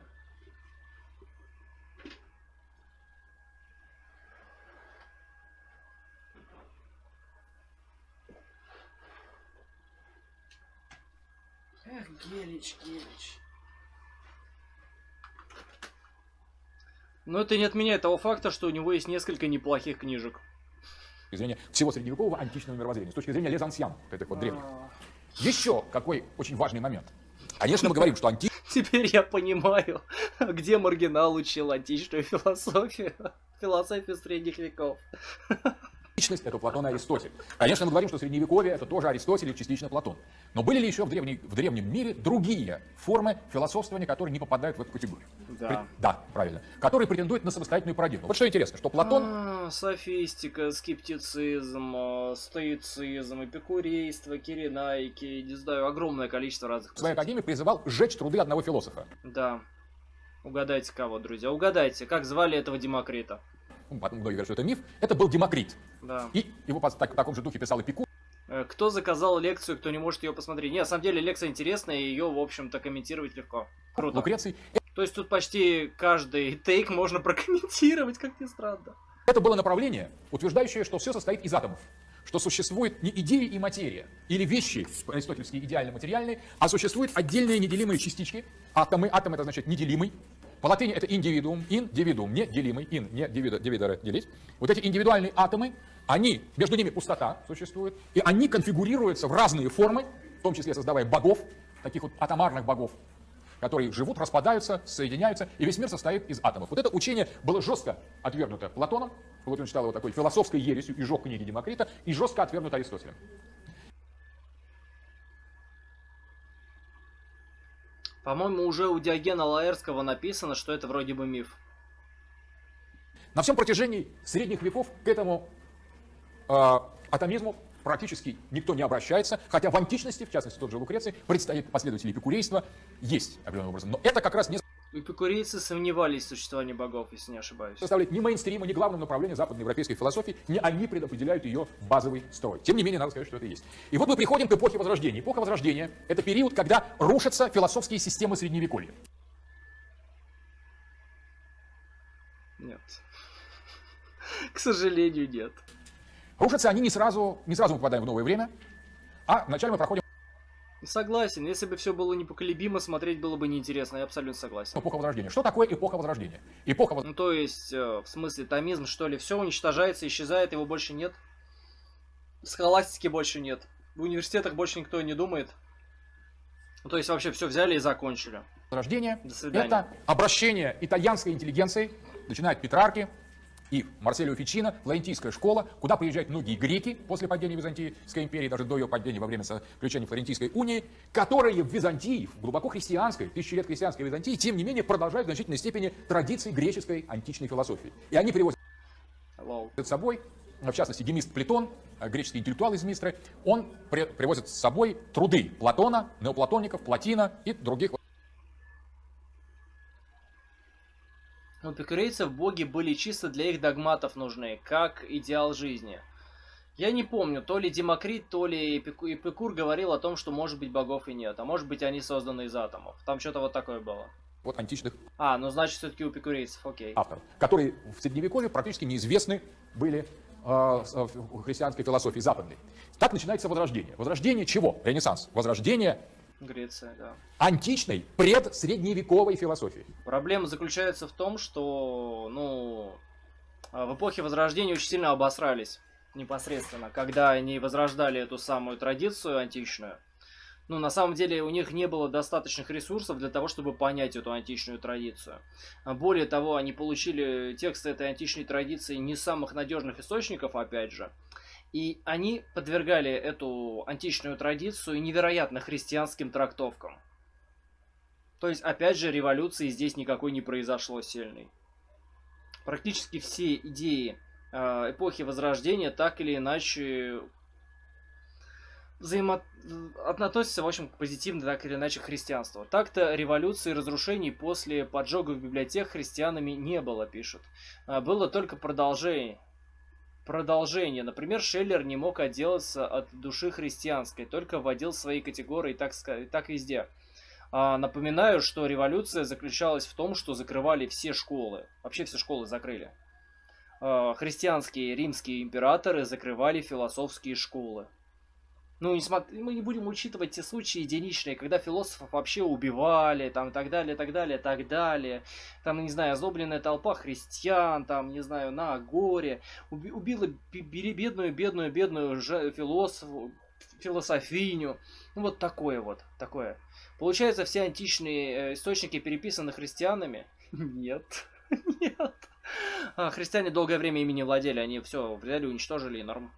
Эх, Гелич, Гелич. Но это не отменяет того факта, что у него есть несколько неплохих книжек. зрения всего средневекового античного мировоззрения, с точки зрения лезансьян, вот этих вот древних. А, Еще какой очень важный момент. Конечно, мы говорим, что Теперь я понимаю, где маргинал учил античную философию. Философию средних веков. античность это Платон и Аристотель. Конечно, мы говорим, что средневековье это тоже Аристотель и частично Платон. Но были ли еще в, древней- в древнем мире другие формы философствования, которые не попадают в эту категорию? Да. При- да, правильно. Которые претендуют на самостоятельную парадигму. Вот что интересно, что Платон А, Софистика, скептицизм, а, стоицизм, эпикурейство, киренайки, не знаю, огромное количество разных. в своей академии призывал сжечь труды одного философа. Да. Угадайте кого, друзья, угадайте, как звали этого Демокрита. Ну, Потом многие говорят, что это миф. Это был Демокрит. Да. И его так- в таком же духе писал Эпикур. Э, Кто заказал лекцию, кто не может ее посмотреть? Не, на самом деле лекция интересная, и ее, в общем-то, комментировать легко. Круто. Лукреций. То есть тут почти каждый тейк можно прокомментировать, как ни странно. Это было направление, утверждающее, что все состоит из атомов. Что существует не идеи и материя, или вещи аристотельские идеально-материальные, а существуют отдельные неделимые частички. Атомы, атом это значит неделимый. По латыни это индивидуум, индивидуум, неделимый, ин, не дивида, дивидere, делить. Вот эти индивидуальные атомы, они, между ними пустота существует, и они конфигурируются в разные формы, в том числе создавая богов, таких вот атомарных богов, которые живут, распадаются, соединяются, и весь мир состоит из атомов. Вот это учение было жестко отвергнуто Платоном, вот он считал его такой философской ересью и жег книги Демокрита, и жестко отвергнуто Аристотелем. По-моему, уже у Диогена Лаэрского написано, что это вроде бы миф. На всем протяжении средних веков к этому э, атомизму практически никто не обращается, хотя в античности, в частности тот же Лукреций, представители последователи эпикурейства есть определенным образом. Но это как раз не Эпикурейцы сомневались в существовании богов, если не ошибаюсь. составляет ни мейнстрима, ни главного направления западноевропейской философии, не они предопределяют ее базовый строй. Тем не менее, надо сказать, что это есть. И вот мы приходим к эпохе Возрождения. Эпоха Возрождения – это период, когда рушатся философские системы Средневековья. Нет. К сожалению, нет. Рушатся они не сразу, не сразу мы попадаем в новое время, а вначале мы проходим Согласен, если бы все было непоколебимо, смотреть было бы неинтересно, я абсолютно согласен. эпоху Возрождения. Что такое эпоха Возрождения? Эпоха Воз- Ну, то есть, э, в смысле, томизм, что ли, все уничтожается, исчезает, его больше нет. Схоластики больше нет. В университетах больше никто не думает. Ну, то есть, вообще все взяли и закончили. Свидания. это обращение итальянской интеллигенции, начиная от Петрарки и Марселио Фичино, флорентийская школа, куда приезжают многие греки после падения Византийской империи, даже до ее падения во время заключения Флорентийской унии, которые в Византии, в глубоко христианской, тысячи лет христианской Византии, тем не менее продолжают в значительной степени традиции греческой античной философии. И они привозят с собой, в частности, гемист Платон, греческий интеллектуал из Мистры, он при- привозит с собой труды Платона, неоплатоников, Платина и других У эпикурейцев боги были чисто для их догматов нужны, как идеал жизни. Я не помню, то ли Демокрит, то ли Эпику- Эпикур говорил о том, что может быть богов и нет, а может быть они созданы из атомов. Там что-то вот такое было. вот, античных А, ну значит все-таки у эпикурейцев, окей. авторов, которые в Средневековье практически неизвестны были с- э, в христианской философии западной. Так начинается Возрождение. Возрождение чего? Ренессанс. Возрождение Греция, да. античной, предсредневековой философии. Проблема заключается в том, что, ну, а, в эпохе Возрождения очень сильно обосрались непосредственно, когда они возрождали эту самую традицию античную. Ну, на самом деле, у них не было достаточных ресурсов для того, чтобы понять эту античную традицию. А Более того, они получили тексты этой античной традиции не самых надежных источников, опять же. И они подвергали эту античную традицию невероятно христианским трактовкам. То есть, опять же, революции здесь никакой не произошло сильной. Практически все идеи э, эпохи Возрождения так или иначе взаимо... относятся, в общем, позитивно так или иначе к христианству. Так-то революции и разрушений после поджогов библиотек христианами не было, пишут. А, Было только продолжение. Продолжение. Например, Шеллер не мог отделаться от души христианской, только вводил свои категории так, так везде. А, напоминаю, что революция заключалась в том, что закрывали все школы. Вообще все школы закрыли. А, христианские римские императоры закрывали философские школы. Ну, не смот- мы не будем учитывать те случаи единичные, когда философов вообще убивали, там, и так далее, так далее, так далее. Там, не знаю, озлобленная толпа христиан, там, не знаю, на горе. Уби- убила бе- бе- бедную, бедную, бедную же- философу, философиню. Ну, вот такое вот, такое. Получается, все античные э, источники переписаны христианами? Нет. Нет. А, христиане долгое время ими не владели, они все взяли, уничтожили и норм.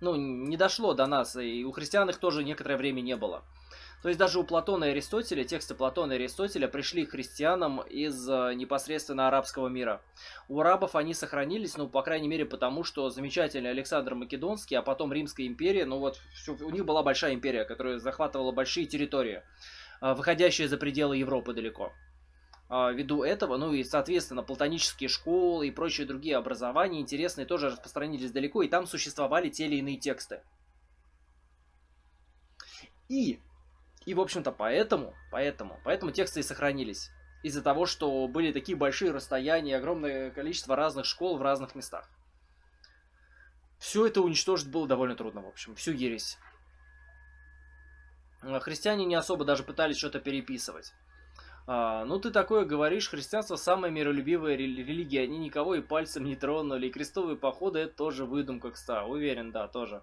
Ну, не дошло до нас, и у христиан их тоже некоторое время не было. То есть даже у Платона и Аристотеля, тексты Платона и Аристотеля пришли христианам из э, непосредственно арабского мира. У арабов они сохранились, ну, по крайней мере, потому что замечательный Александр Македонский, а потом Римская империя, ну вот, всё- у них была большая империя, которая захватывала большие территории, э, выходящие за пределы Европы далеко. А, Ввиду этого, ну и, соответственно, платонические школы и прочие другие образования интересные тоже распространились далеко, и там существовали те или иные тексты. И, и в общем-то, поэтому, поэтому, поэтому тексты и сохранились. Из-за того, что были такие большие расстояния, огромное количество разных школ в разных местах. Все это уничтожить было довольно трудно, в общем, всю ересь. Христиане не особо даже пытались что-то переписывать. А, ну, ты такое говоришь, христианство самая миролюбивая рели- религия, они никого и пальцем не тронули, и крестовые походы это тоже выдумка, кста, уверен, да, тоже.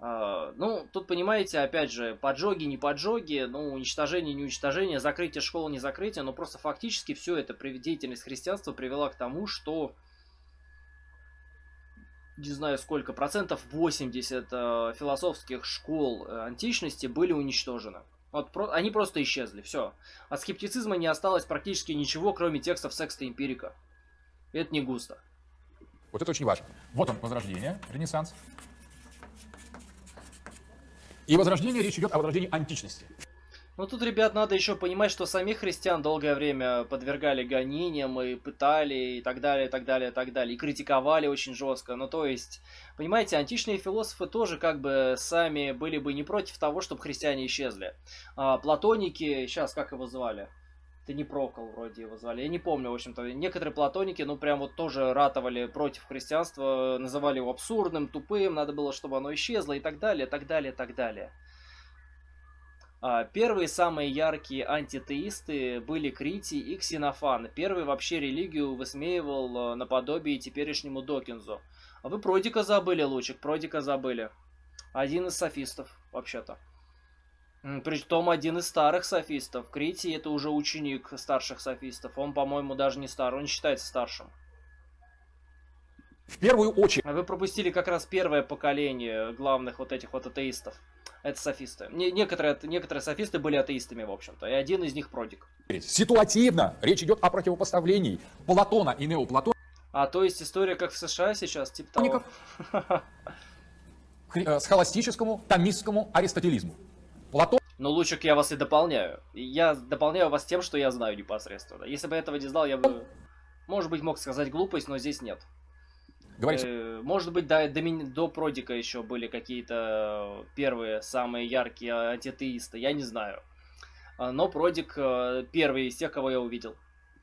А, ну, тут, понимаете, опять же, поджоги, не поджоги, ну, уничтожение, не уничтожение, закрытие школы, не закрытие, но просто фактически все это, деятельность христианства привела к тому, что не знаю сколько, процентов 80 э, философских школ э, античности были уничтожены. Вот про- они просто исчезли, все. От скептицизма не осталось практически ничего, кроме текстов секста эмпирика. Это не густо. Вот это очень важно. Вот он, Возрождение, Ренессанс. И Возрождение, речь идет о Возрождении античности. Ну тут, ребят, надо еще понимать, что самих христиан долгое время подвергали гонениям и пытали и так далее, и так далее, и так далее. И критиковали очень жестко. Ну то есть, понимаете, античные философы тоже как бы сами были бы не против того, чтобы христиане исчезли. А, платоники, сейчас как его звали? Это не Прокол вроде его звали. Я не помню, в общем-то. Некоторые платоники, ну, прям вот тоже ратовали против христианства, называли его абсурдным, тупым, надо было, чтобы оно исчезло и так далее, так далее, так далее. А, Первые самые яркие антитеисты были Критий и Ксенофан. Первый вообще религию высмеивал э, наподобие теперешнему Докинзу. А вы Продика забыли, Лучик, Продика забыли. Один из софистов, вообще-то. М, Притом один из старых софистов. Критий это уже ученик старших софистов. Он, по-моему, даже не стар, он считается старшим. В первую очередь А вы пропустили как раз первое поколение главных вот этих вот атеистов. Это софисты. Не- некоторые, некоторые софисты были атеистами, в общем-то. И один из них Продик. ситуативно речь идет о противопоставлении Платона и неоплатоников, А то есть история как в США сейчас, типа того. хри- э, схоластическому, томистскому аристотелизму. Платон Но лучик я вас и дополняю. Я дополняю вас тем, что я знаю непосредственно. Если бы этого не знал, я бы, может быть, мог сказать глупость, но здесь нет. Говорит, Э, Может быть, до, до, до Продика еще были какие-то первые, самые яркие антитеисты, я не знаю. А, Но Продик э, первый из тех, кого я увидел.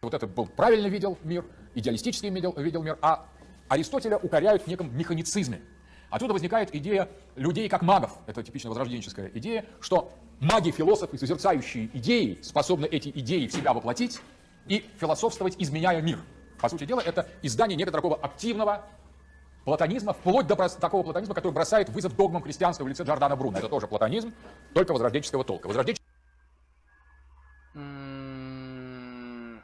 вот это был правильно видел мир, идеалистически видел, видел мир, а Аристотеля укоряют в неком механицизме. Отсюда возникает идея людей как магов, это типично возрожденческая идея, что маги-философы, созерцающие идеи, способны эти идеи в себя воплотить и философствовать, изменяя мир. По сути дела, это издание некоторого активного платонизма, вплоть до такого платонизма, который бросает вызов догмам христианства в лице Джордана Бруно. Это тоже платонизм, только возрожденческого толка. Хм,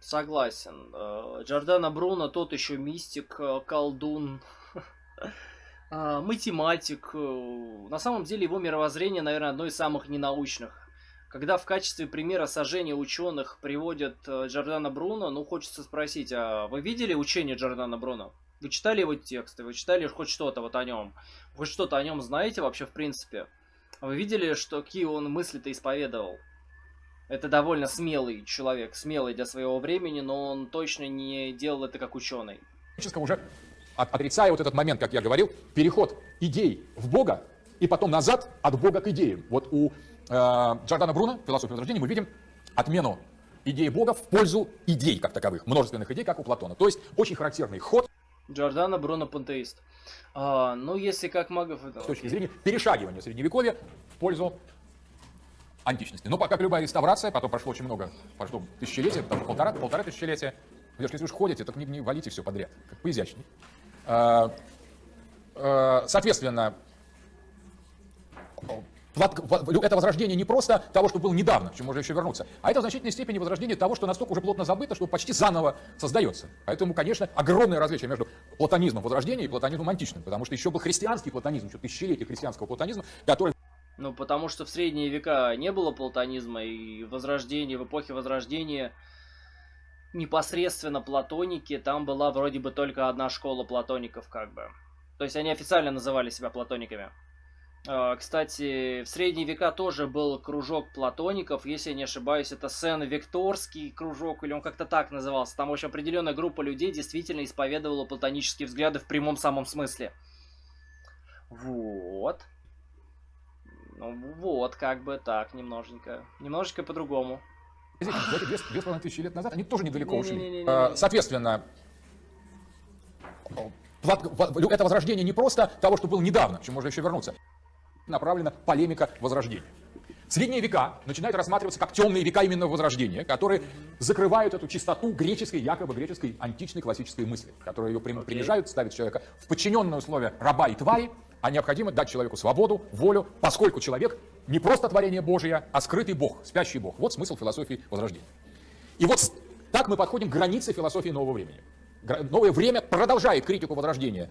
Согласен. Э, Джордано Бруно тот еще мистик, э, колдун, а, математик. э, На самом деле его мировоззрение, наверное, одно из самых ненаучных. Когда в качестве примера сожжения ученых приводят э, Джордано Бруно, ну хочется спросить, а вы видели учение Джордано Бруно? Вы читали его тексты? Вы читали хоть что-то вот о нем? Вы что-то о нем знаете вообще в принципе? Вы видели, что какие он мысли-то исповедовал? Это довольно смелый человек, смелый для своего времени, но он точно не делал это как ученый. уже от- отрицая вот этот момент, как я говорил, переход идей в Бога и потом назад от Бога к идеям. Вот у э, Джордана Бруно, философии возрождения, мы видим отмену идеи Бога в пользу идей как таковых, множественных идей, как у Платона. То есть очень характерный ход Джордано Бруно пантеист. А, ну, если как магов... это с точки зрения перешагивания средневековья в пользу античности. Но как любая реставрация, потом прошло очень много, прошло тысячелетия, потому что полтора, полтора тысячелетия. Вы же, если уж ходите, так не, не валите все подряд, как поизящней. А, а, Соответственно, это возрождение не просто того, что было недавно, к чему можно еще вернуться, а это в значительной степени возрождение того, что настолько уже плотно забыто, что почти заново создается. Поэтому, конечно, огромное различие между платонизмом возрождения и платонизмом античным, потому что еще был христианский платонизм, еще тысячелетие христианского платонизма, который Ну, потому что в средние века не было платонизма, и в Возрождении, в эпохе Возрождения непосредственно платоники, там была вроде бы только одна школа платоников, как бы. То есть они официально называли себя платониками. А, Кстати, в средние века тоже был кружок платоников, если я не ошибаюсь, это Сен-Викторский кружок, или он как-то так назывался. Там очень определенная группа людей действительно исповедовала платонические взгляды в прямом самом смысле. Вот. Ну вот, как бы так, немножечко. Немножечко по-другому. две, с половиной тысячи лет назад, они тоже недалеко ушли. А, Соответственно, это возрождение не просто того, что было недавно, к чему можно еще вернуться, направлена полемика возрождения. Средние века начинают рассматриваться как темные века именно возрождения, которые закрывают эту чистоту греческой, якобы греческой античной классической мысли, которые ее прин- принижают, ставят человека в подчиненное условие раба и твари, а необходимо дать человеку свободу, волю, поскольку человек не просто творение Божие, а скрытый Бог, спящий Бог. Вот смысл философии возрождения. И вот так мы подходим к границе философии нового времени. Новое время продолжает критику возрождения,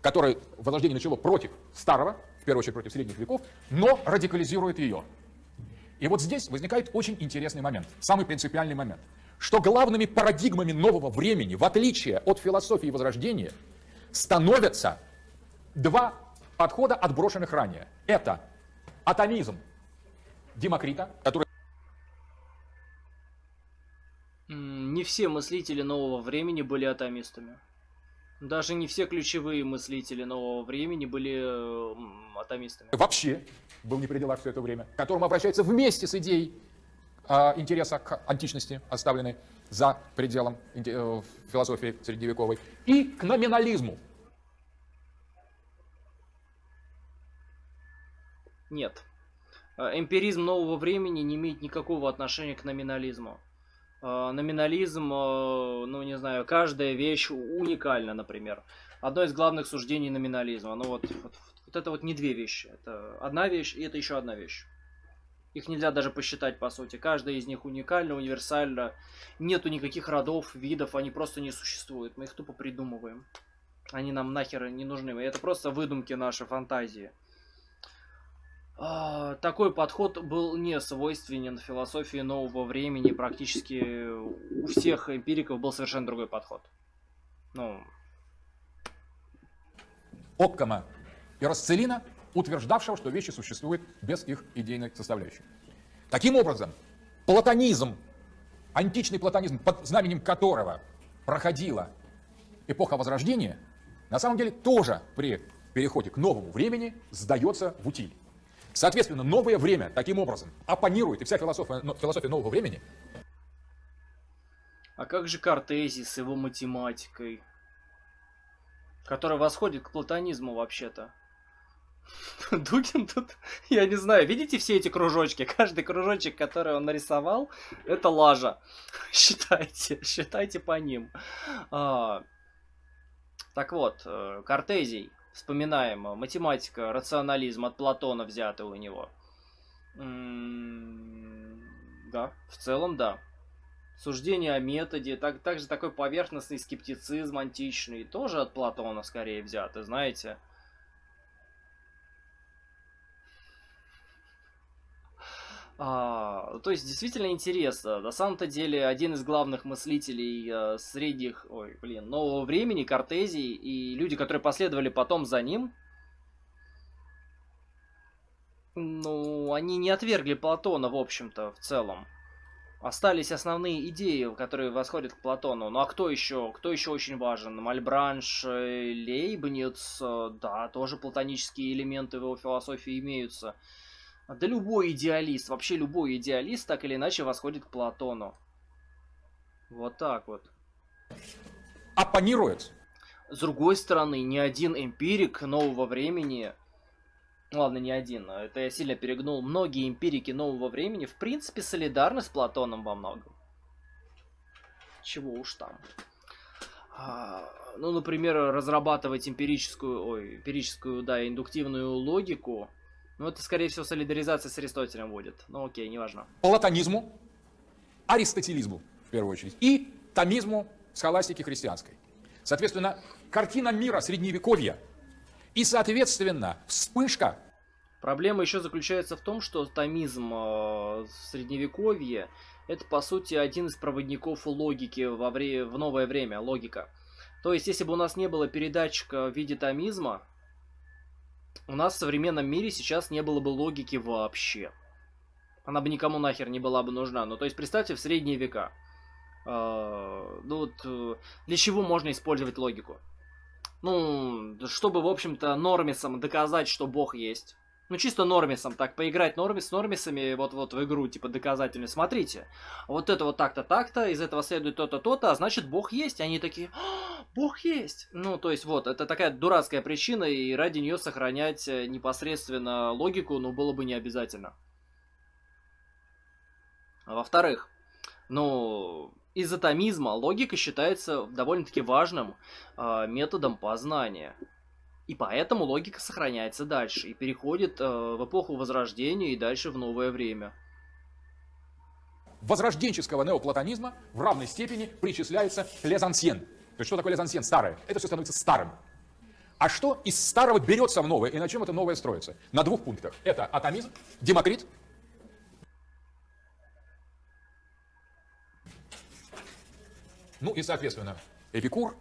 которое возрождение начало против старого, в первую очередь против средних веков, но радикализирует ее. И вот здесь возникает очень интересный момент, самый принципиальный момент, что главными парадигмами нового времени, в отличие от философии возрождения, становятся два подхода, отброшенных ранее. Это атомизм Демокрита, который Не все мыслители нового времени были атомистами. Даже не все ключевые мыслители нового времени были э, атомистами. вообще был не при делах все это время, к которому обращается вместе с идеей а, интереса к античности, оставленной за пределом э, философии средневековой, и к номинализму. Нет. Э, Эмпиризм нового времени не имеет никакого отношения к номинализму. Э, Номинализм, э, ну не знаю, каждая вещь уникальна, например. Одно из главных суждений номинализма. Ну вот, вот, вот это вот не две вещи. Это одна вещь и это еще одна вещь. Их нельзя даже посчитать, по сути. Каждая из них уникальна, универсальна. Нету никаких родов, видов, они просто не существуют. Мы их тупо придумываем. Они нам нахер не нужны. Это просто выдумки нашей фантазии. А, Такой подход был не свойственен философии нового времени. Практически у всех эмпириков был совершенно другой подход. Ну, Оккама и Расцелина, утверждавшего, что вещи существуют без их идейной составляющей. Таким образом, платонизм, античный платонизм, под знаменем которого проходила эпоха Возрождения, на самом деле тоже при переходе к новому времени сдается в утиль. Соответственно, новое время таким образом оппонирует, и вся философия, философия нового времени а как же Кортези с его математикой? Которая восходит к платонизму вообще-то. Дукин тут, я не знаю, видите все эти кружочки? Каждый кружочек, который он нарисовал, это лажа. Считайте, считайте по ним. А, так вот, э, Кортезий, вспоминаем, э, математика, рационализм от Платона взятый у него. М, Да, в целом да. Суждение о методе, так, также такой поверхностный скептицизм античный, тоже от Платона скорее взяты, знаете. А, то есть действительно интересно. На самом-то деле один из главных мыслителей э, средних, ой, блин, нового времени, Кортезий и люди, которые последовали потом за ним, ну, они не отвергли Платона, в общем-то, в целом. Остались основные идеи, которые восходят к Платону. Ну а кто еще? Кто еще очень важен? Мальбранш, э, Лейбниц, э, да, тоже платонические элементы в его философии имеются. Да любой идеалист, вообще любой идеалист так или иначе восходит к Платону. Вот так вот. оппонирует С другой стороны, ни один эмпирик нового времени, ладно, не один, а это я сильно перегнул, многие эмпирики нового времени в принципе солидарны с Платоном во многом. Чего уж там. А, ну, например, разрабатывать эмпирическую, ой, эмпирическую, да, индуктивную логику, ну, это, скорее всего, солидаризация с Аристотелем будет. Ну, окей, неважно. платонизму, аристотелизму, в первую очередь, и томизму схоластики христианской. Соответственно, картина мира средневековья и, соответственно, вспышка Проблема еще заключается в том, что томизм э, в средневековье это по сути один из проводников логики во вре- в новое время, логика. То есть, если бы у нас не было передатчика в виде томизма, у нас в современном мире сейчас не было бы логики вообще. Она бы никому нахер не была бы нужна. Ну, то есть, представьте, в средние века. Э, ну, вот, э, для чего можно использовать логику? Ну, чтобы, в общем-то, нормисом доказать, что Бог есть. Ну, чисто нормисом, так, поиграть нормис с нормисами вот-вот в игру, типа, доказательно. Смотрите, вот это вот так-то, так-то, из этого следует то-то, то-то, а значит, Бог есть. Они такие, «А, Бог есть. Ну, то есть, вот, это такая дурацкая причина, и ради нее сохранять э, непосредственно логику, ну, было бы не обязательно. А Во-вторых, ну, из атомизма логика считается довольно-таки важным э, методом познания. И поэтому логика сохраняется дальше и переходит э, в эпоху Возрождения и дальше в новое время. возрожденческого неоплатонизма в равной степени причисляется лезансьен. То есть что такое лезансьен? Старое. Это все становится старым. А что из старого берется в новое, и на чем это новое строится? На двух пунктах. Это атомизм, Демокрит, ну и, соответственно, Эпикур,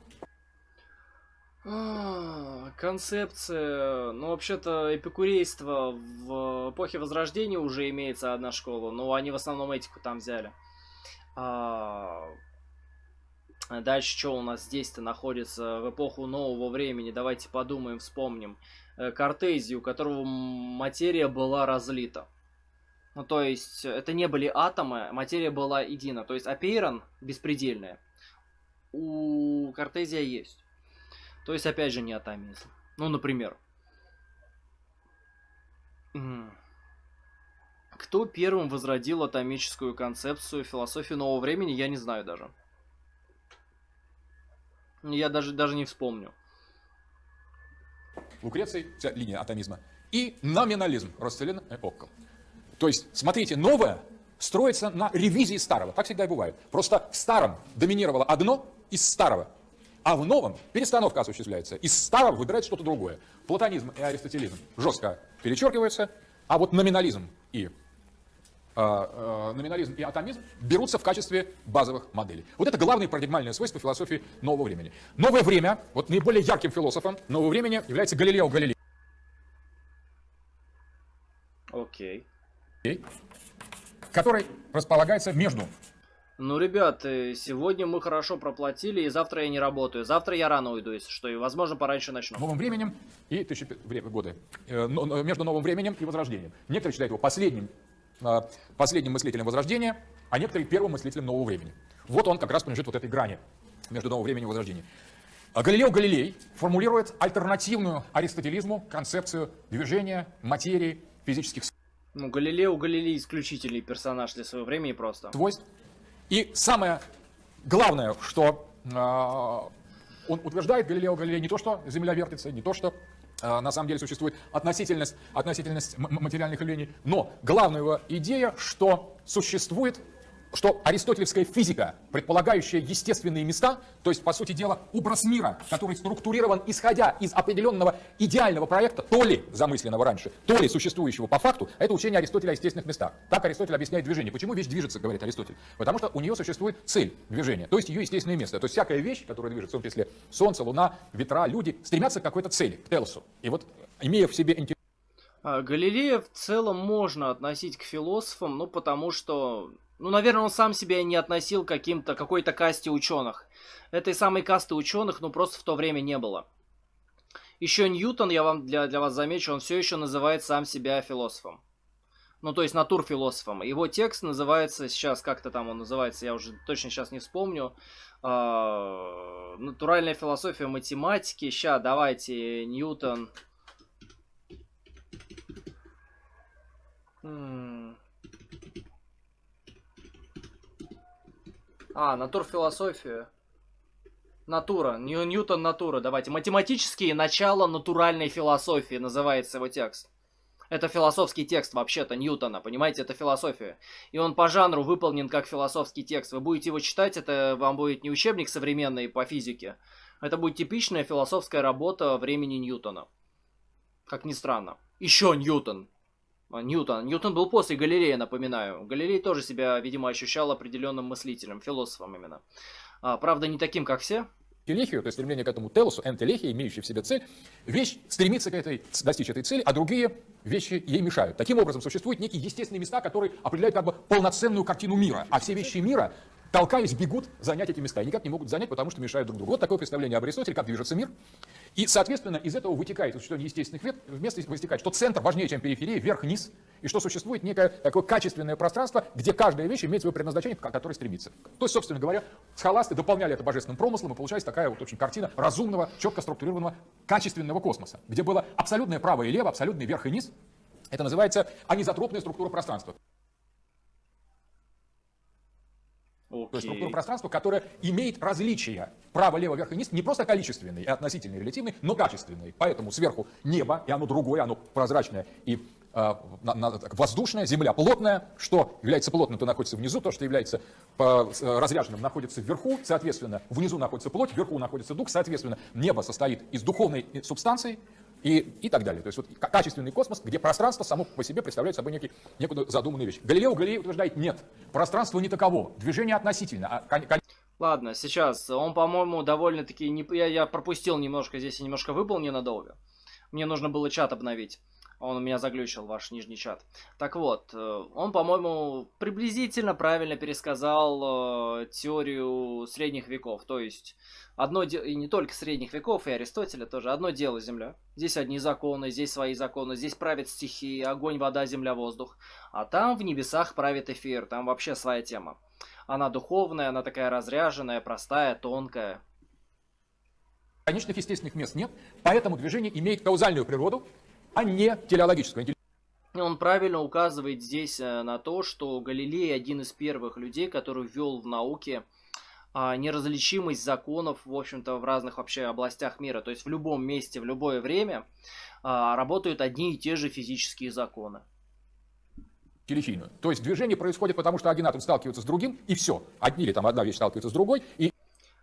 Концепция, ну вообще-то эпикурейство в эпохе Возрождения уже имеется одна школа, но они в основном этику там взяли. А, Дальше что у нас здесь-то находится в эпоху нового времени? Давайте подумаем, вспомним. Э, Кортезий, у которого материя была разлита. Ну, то есть, это не были атомы, материя была едина. То есть, апейрон беспредельная. У Кортезия есть. То есть, опять же, не атомизм. Ну, например. Кто первым возродил атомическую концепцию философии нового времени, я не знаю даже. Я даже, даже не вспомню. Лукреций, вся линия атомизма, и номинализм, Ростелин и Оккол. То есть, смотрите, новое строится на ревизии старого. Так всегда и бывает. Просто в старом доминировало одно из старого, а в новом перестановка осуществляется. Из старого выбирает что-то другое. Платонизм и аристотелизм жестко перечеркиваются, а вот номинализм и э, э, номинализм и атомизм берутся в качестве базовых моделей. Вот это главные парадигмальные свойства философии нового времени. Новое время, вот наиболее ярким философом нового времени является Галилео Галилей, Окей. который располагается между Ну, ребят, э, сегодня мы хорошо проплатили, и завтра я не работаю. Завтра я рано уйду, если что, и, возможно, пораньше начну. новым временем и тысячи пи- вре- годы, Э, между новым временем и возрождением. Некоторые считают его последним, э, последним мыслителем возрождения, а некоторые первым мыслителем нового времени. Вот он как раз принадлежит вот этой грани между новым временем и возрождением. А Галилео Галилей формулирует альтернативную аристотелизму концепцию движения, материи, физических Ну, Галилео Галилей исключительный персонаж для своего времени просто. свойств. И самое главное, что э, он утверждает, Галилео Галилей, не то, что Земля вертится, не то, что э, на самом деле существует относительность, относительность материальных явлений, но главная его идея, что существует что аристотелевская физика, предполагающая естественные места, то есть, по сути дела, образ мира, который структурирован исходя из определенного идеального проекта, то ли замысленного раньше, то ли существующего по факту, это учение Аристотеля о естественных местах. Так Аристотель объясняет движение. Почему вещь движется, говорит Аристотель? Потому что у нее существует цель движения, то есть ее естественное место. То есть всякая вещь, которая движется, в том числе Солнце, Луна, ветра, люди, стремятся к какой-то цели, к телосу. И вот, имея в себе интеллект, А, Галилея в целом можно относить к философам, ну, потому что... Ну, наверное, он сам себя не относил к какой-то касте ученых. Этой самой касты ученых, ну, просто в то время не было. Еще Ньютон, я вам для, для вас замечу, он все еще называет сам себя философом. Ну, то есть натурфилософом. Его текст называется сейчас, как-то там он называется, я уже точно сейчас не вспомню. А, натуральная философия математики. Ща, давайте, Ньютон. А, натурфилософия. Натура. Нью- Ньютон натура. Давайте. Математические начала натуральной философии называется его текст. Это философский текст вообще-то Ньютона, понимаете, это философия. И он по жанру выполнен как философский текст. Вы будете его читать, это вам будет не учебник современный по физике. Это будет типичная философская работа времени Ньютона. Как ни странно. Еще Ньютон. А, Ньютон. Ньютон был после Галилея, напоминаю. Галилей тоже себя, видимо, ощущал определенным мыслителем, философом именно. А, правда, не таким, как все. телехию, то есть стремление к этому телосу, энтелехия, имеющая в себе цель, вещь стремится к этой, достичь этой цели, а другие вещи ей мешают. Таким образом, существуют некие естественные места, которые определяют как бы полноценную картину мира, а все вещи мира, толкаясь, бегут занять эти места и никак не могут занять, потому что мешают друг другу. Вот такое представление об Аристотеле, как движется мир. И, соответственно, из этого вытекает, существования естественных вет, вместо вытекает, что центр важнее, чем периферия, вверх-вниз, и что существует некое такое качественное пространство, где каждая вещь имеет свое предназначение, к которой стремится. То есть, собственно говоря, схоласты дополняли это божественным промыслом, и получается такая вот очень картина разумного, четко структурированного, качественного космоса, где было абсолютное право и лево, абсолютный верх и низ. Это называется анизотропная структура пространства. То есть структура пространства, которая имеет различия право, лево, верх и низ, не просто количественный и относительный, релятивный, но качественный. Поэтому сверху небо, и оно другое, оно прозрачное и э, на- на- так, воздушное, земля плотная, что является плотным, то находится внизу, то, что является по- с- э, разряженным, находится вверху, соответственно, внизу находится плоть, вверху находится дух, соответственно, небо состоит из духовной э, субстанции, и, и так далее. То есть вот качественный космос, где пространство само по себе представляет собой некий, некую задуманную вещь. Галилео Галилей утверждает, нет, пространство не таково, движение относительно. а кон- кон- Ладно, сейчас. Он, по-моему, довольно-таки... Не... Я, я пропустил немножко, здесь я немножко выпал ненадолго. Мне нужно было чат обновить. Он у меня заглючил, ваш нижний чат. Так вот, э, он, по-моему, приблизительно правильно пересказал э, теорию средних веков. То есть, одно дело, и не только средних веков, и Аристотеля тоже, одно дело Земля. Здесь одни законы, здесь свои законы, здесь правят стихии, огонь, вода, земля, воздух. А там в небесах правит эфир, там вообще своя тема. Она духовная, она такая разряженная, простая, тонкая. Конечных естественных мест нет, поэтому движение имеет каузальную природу, а не телеологическую. Он правильно указывает здесь э, на то, что Галилей один из первых людей, который ввел в науке а, неразличимость законов, в общем-то, в разных вообще областях мира. То есть в любом месте, в любое время а, работают одни и те же физические законы. Телехийную. То есть движение происходит потому, что один атом сталкивается с другим, и все. Одни или там одна вещь сталкивается с другой, и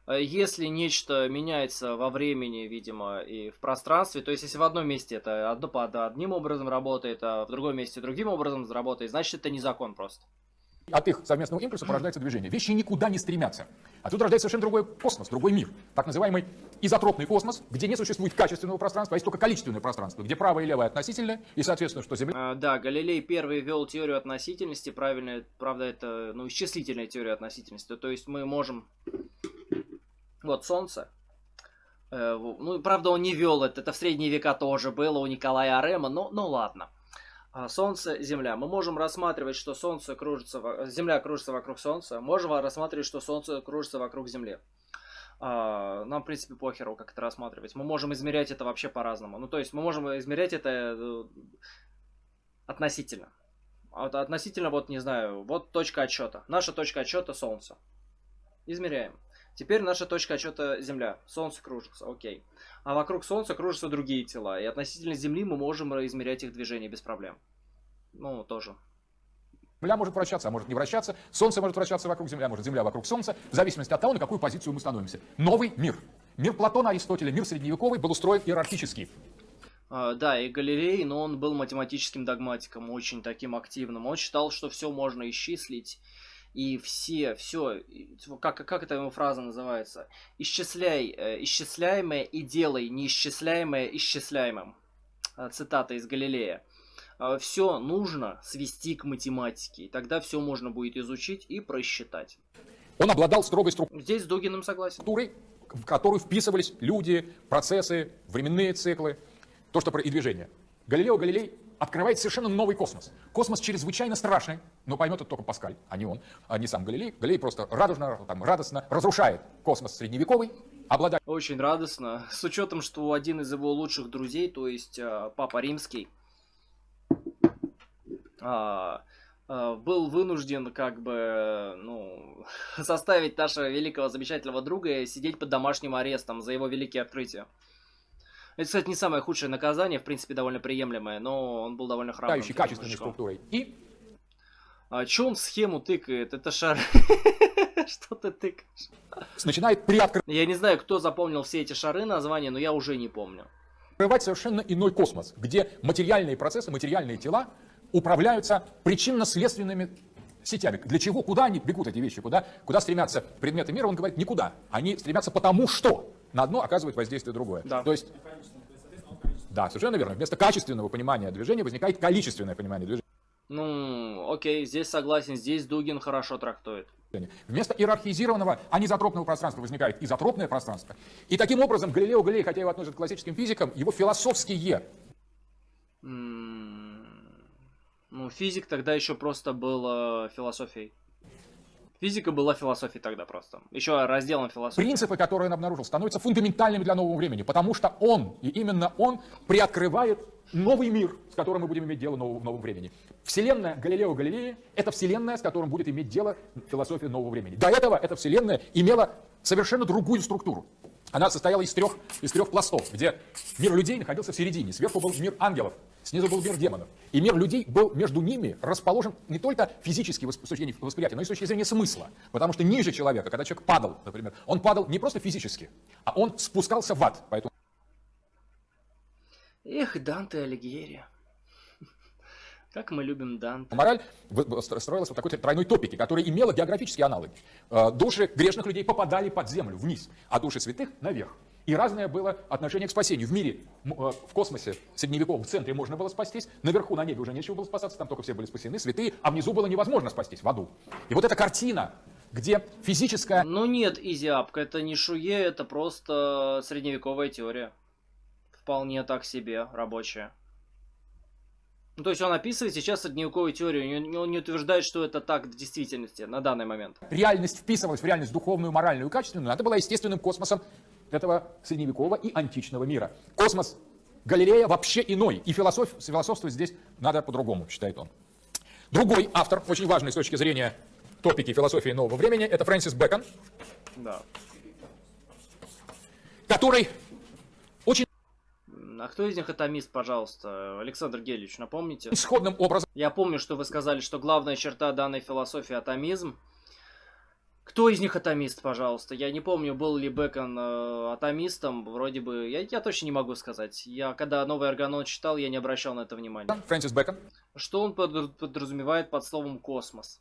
если нечто меняется во времени, видимо, и в пространстве, то есть если в одном месте это одно под одним образом работает, а в другом месте другим образом работает, значит это не закон просто. От их совместного импульса порождается движение. Вещи никуда не стремятся. А тут рождается совершенно другой космос, другой мир. Так называемый изотропный космос, где не существует качественного пространства, а есть только количественное пространство, где правое и левое относительное, и, соответственно, что Земля... А, да, Галилей первый ввел теорию относительности, правильно, правда, это, ну, исчислительная теория относительности. То есть мы можем вот Солнце. Э, ну, правда, он не вел это, это в средние века тоже было у Николая Арема, но ну ладно. А, Солнце, Земля. Мы можем рассматривать, что Солнце кружится, Земля кружится вокруг Солнца. Можем рассматривать, что Солнце кружится вокруг Земли. А, нам, в принципе, похеру, как это рассматривать. Мы можем измерять это вообще по-разному. Ну, то есть, мы можем измерять это э, относительно. Относительно, вот, не знаю, вот точка отсчета. Наша точка отсчета Солнце. Измеряем. Теперь наша точка отчета Земля. Солнце кружится, окей. А вокруг Солнца кружатся другие тела. И относительно Земли мы можем измерять их движение без проблем. Ну, тоже. Земля может вращаться, а может не вращаться. Солнце может вращаться вокруг Земли, а может Земля вокруг Солнца. В зависимости от того, на какую позицию мы становимся. Новый мир. Мир Платона, Аристотеля, мир средневековый был устроен иерархически. Uh, да, и Галилей, но он был математическим догматиком, очень таким активным. Он считал, что все можно исчислить, и все, все, как, как эта его фраза называется? Исчисляй э, исчисляемое и делай неисчисляемое исчисляемым. Э, цитата из Галилея. Э, все нужно свести к математике, и тогда все можно будет изучить и просчитать. Он обладал строгой структурой. Здесь с Дугиным согласен. В которую вписывались люди, процессы, временные циклы, то, что про и движение. Галилео Галилей открывает совершенно новый космос. Космос чрезвычайно страшный, но поймет это только Паскаль, а не он, а не сам Галилей. Галилей просто радужно, там, радостно разрушает космос средневековый, обладает... Очень радостно, с учетом, что один из его лучших друзей, то есть э, Папа Римский, э, э, был вынужден как бы, ну, составить нашего великого замечательного друга и сидеть под домашним арестом за его великие открытия. Это, кстати, не самое худшее наказание, в принципе, довольно приемлемое, но он был довольно храбрым. качественной структурой. И... А что он схему тыкает? Это шар... Что ты тыкаешь? Начинает приоткрывать... Я не знаю, кто запомнил все эти шары названия, но я уже не помню. Открывать совершенно иной космос, где материальные процессы, материальные тела управляются причинно-следственными сетями. Для чего? Куда они бегут, эти вещи? Куда, куда стремятся предметы мира? Он говорит, никуда. Они стремятся потому что на одно оказывает воздействие другое. Да. То есть, да, совершенно верно. Вместо качественного понимания движения возникает количественное понимание движения. Ну, окей, здесь согласен, здесь Дугин хорошо трактует. Вместо иерархизированного анизотропного пространства возникает изотропное пространство. И таким образом Галилео Галилей, хотя его относят к классическим физикам, его философские ну, физик тогда еще просто был э, философией. Физика была философией тогда просто. Еще разделом философии. Принципы, которые он обнаружил, становятся фундаментальными для нового времени, потому что он, и именно он, приоткрывает новый мир, с которым мы будем иметь дело в новом времени. Вселенная Галилео Галилеи – это вселенная, с которой будет иметь дело философия нового времени. До этого эта вселенная имела совершенно другую структуру. Она состояла из трех, из трех пластов, где мир людей находился в середине. Сверху был мир ангелов, снизу был мир демонов. И мир людей был между ними расположен не только физически с точки но и с точки зрения смысла. Потому что ниже человека, когда человек падал, например, он падал не просто физически, а он спускался в ад. Поэтому... Эх, Данте Алигьери. Как мы любим Данте. Мораль в- стро- строилась вот такой тройной топике, которая имела географические аналоги. Э, Души грешных людей попадали под землю, вниз, а души святых наверх. И разное было отношение к спасению. В мире, э, в космосе, в средневековом в центре можно было спастись, наверху на небе уже нечего было спасаться, там только все были спасены, святые, а внизу было невозможно спастись, в аду. И вот эта картина, где физическая Ну нет, Изиапка, это не шуе, это просто средневековая теория. Вполне так себе, рабочая. Ну, то есть он описывает сейчас средневековую теорию, он не утверждает, что это так в действительности, на данный момент. реальность вписывалась в реальность духовную, моральную и качественную, это была естественным космосом этого средневекового и античного мира. Космос Галилея вообще иной, и философ, философствовать здесь надо по-другому, считает он. Другой автор, очень важный с точки зрения топики философии нового времени, это Фрэнсис Бэкон, Да. который А кто из них атомист, пожалуйста? Александр Гелич, напомните? сходным образом Я помню, что вы сказали, что главная черта данной философии атомизм. Кто из них атомист, пожалуйста? Я не помню, был ли Бекон э, атомистом. Вроде бы, я, я точно не могу сказать. Я когда новый Аргонот читал, я не обращал на это внимания. Фрэнсис Бэкон, Что он под- подразумевает под словом космос?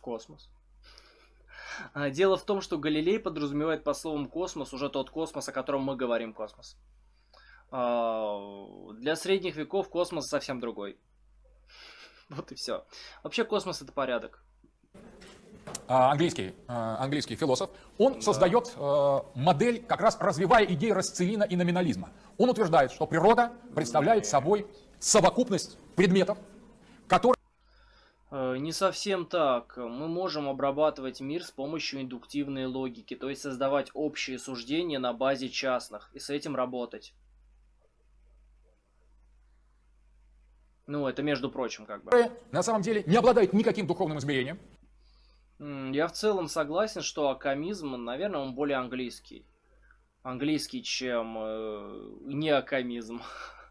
Космос. А, Дело в том, что Галилей подразумевает под словом космос уже тот космос, о котором мы говорим космос. А, Для средних веков космос совсем другой. Вот и все. Вообще космос это порядок. а, английский, а, английский философ, он создает э, модель, как раз развивая идеи расцелина и номинализма. Он утверждает, что природа представляет собой совокупность предметов, которые Не совсем так. Мы можем обрабатывать мир с помощью индуктивной логики, то есть создавать общие суждения на базе частных и с этим работать. Ну, это между прочим, как бы. на самом деле не обладают никаким духовным измерением. Я в целом согласен, что акамизм, наверное, он более английский. Английский, чем э, неакамизм.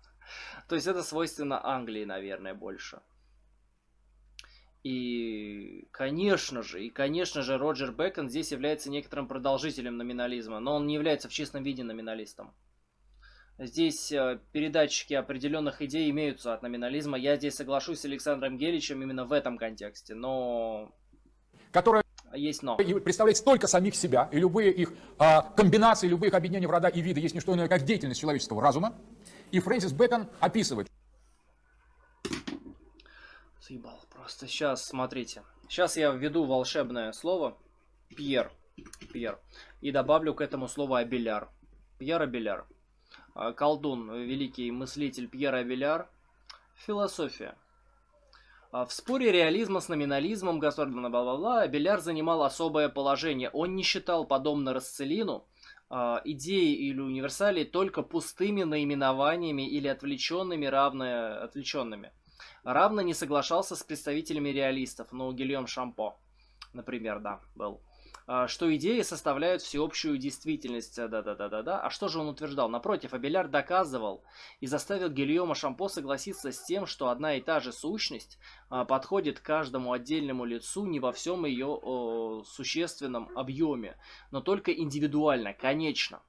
То есть это свойственно Англии, наверное, больше. И, конечно же, и, конечно же, Роджер Бэкон здесь является некоторым продолжителем номинализма, но он не является в чистом виде номиналистом. Здесь э, передатчики определенных идей имеются от номинализма. Я здесь соглашусь с Александром Геличем именно в этом контексте, но которая есть но. и представляет столько самих себя, и любые их а, комбинации, любые их объединения в рода и виды есть не что иное, как деятельность человеческого разума. И Фрэнсис Бэкон описывает, Заебал просто. Сейчас, смотрите. Сейчас я введу волшебное слово. Пьер. Пьер. И добавлю к этому слово Абеляр. Пьер Абеляр. А, Колдун, великий мыслитель Пьер Абеляр. Философия. А В споре реализма с номинализмом, государственного бла-бла-бла, Абеляр занимал особое положение. Он не считал, подобно Расцелину, а, идеи или универсалии только пустыми наименованиями или отвлеченными, равно отвлеченными равно не соглашался с представителями реалистов, ну, Гильем Шампо, например, да, был. А, Что идеи составляют всеобщую действительность, да-да-да-да-да. А что же он утверждал? Напротив, Абеляр доказывал и заставил Гильома Шампо согласиться с тем, что одна и та же сущность а, подходит каждому отдельному лицу не во всем ее о, существенном объеме, но только индивидуально, конечно.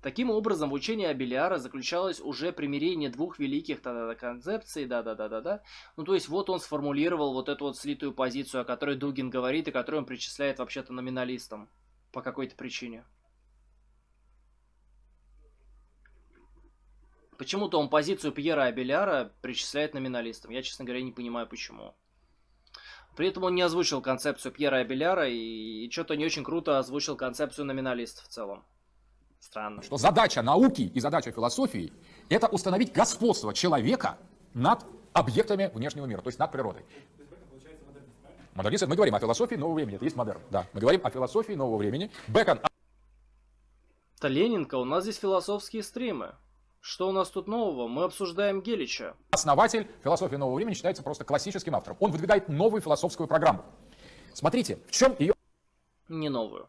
Таким образом, в учении Абелиара заключалось уже примирение двух великих та-да-да концепций, да-да-да-да-да. Ну, то есть, вот он сформулировал вот эту вот слитую позицию, о которой Дугин говорит, и которую он причисляет вообще-то номиналистам по какой-то причине. Почему-то он позицию Пьера Абеляра причисляет номиналистам. Я, честно говоря, не понимаю, почему. При этом он не озвучил концепцию Пьера Абеляра и, и что-то не очень круто озвучил концепцию номиналистов в целом. Странно. что задача науки и задача философии – это установить господство человека над объектами внешнего мира, то есть над природой. Модернист, мы говорим о философии нового времени, это есть модерн. Да, мы говорим о философии нового времени. Бэкон Это Ленинка, у нас здесь философские стримы. Что у нас тут нового? Мы обсуждаем Гелича. основатель философии нового времени, считается просто классическим автором. Он выдвигает новую философскую программу. Смотрите, в чем ее Не новую.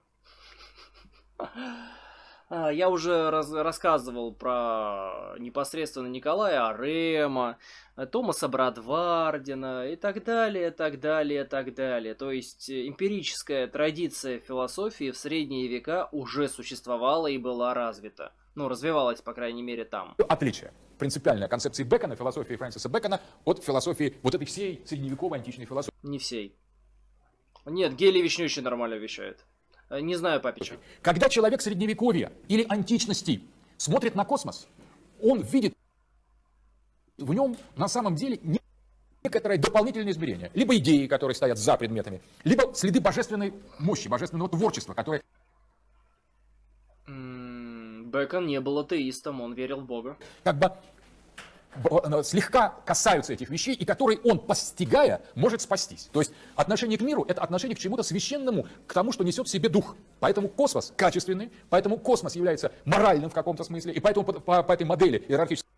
А, Я уже раз- рассказывал про непосредственно Николая Арема, э, Томаса Брадвардена и так далее, так далее, так далее. То есть э, эмпирическая традиция философии в средние века уже существовала и была развита. Ну, развивалась, по крайней мере, там. Отличие. Принципиальная концепции Бекона, философии Фрэнсиса Бекона от философии вот этой всей средневековой античной философии. Не всей. Нет, Гелевич не очень нормально вещает. Э, Не знаю Папича. Когда человек средневековья или античности смотрит на космос, он видит в нем на самом деле не- некоторое дополнительное измерение. Либо идеи, которые стоят за предметами, либо следы божественной мощи, божественного творчества, которое М, Бэкон не был атеистом, он верил в Бога. как бы слегка касаются этих вещей, и которые он, постигая, может спастись. То есть отношение к миру – это отношение к чему-то священному, к тому, что несет в себе дух. Поэтому космос качественный, поэтому космос является моральным в каком-то смысле, и поэтому по, по- по этой модели иерархического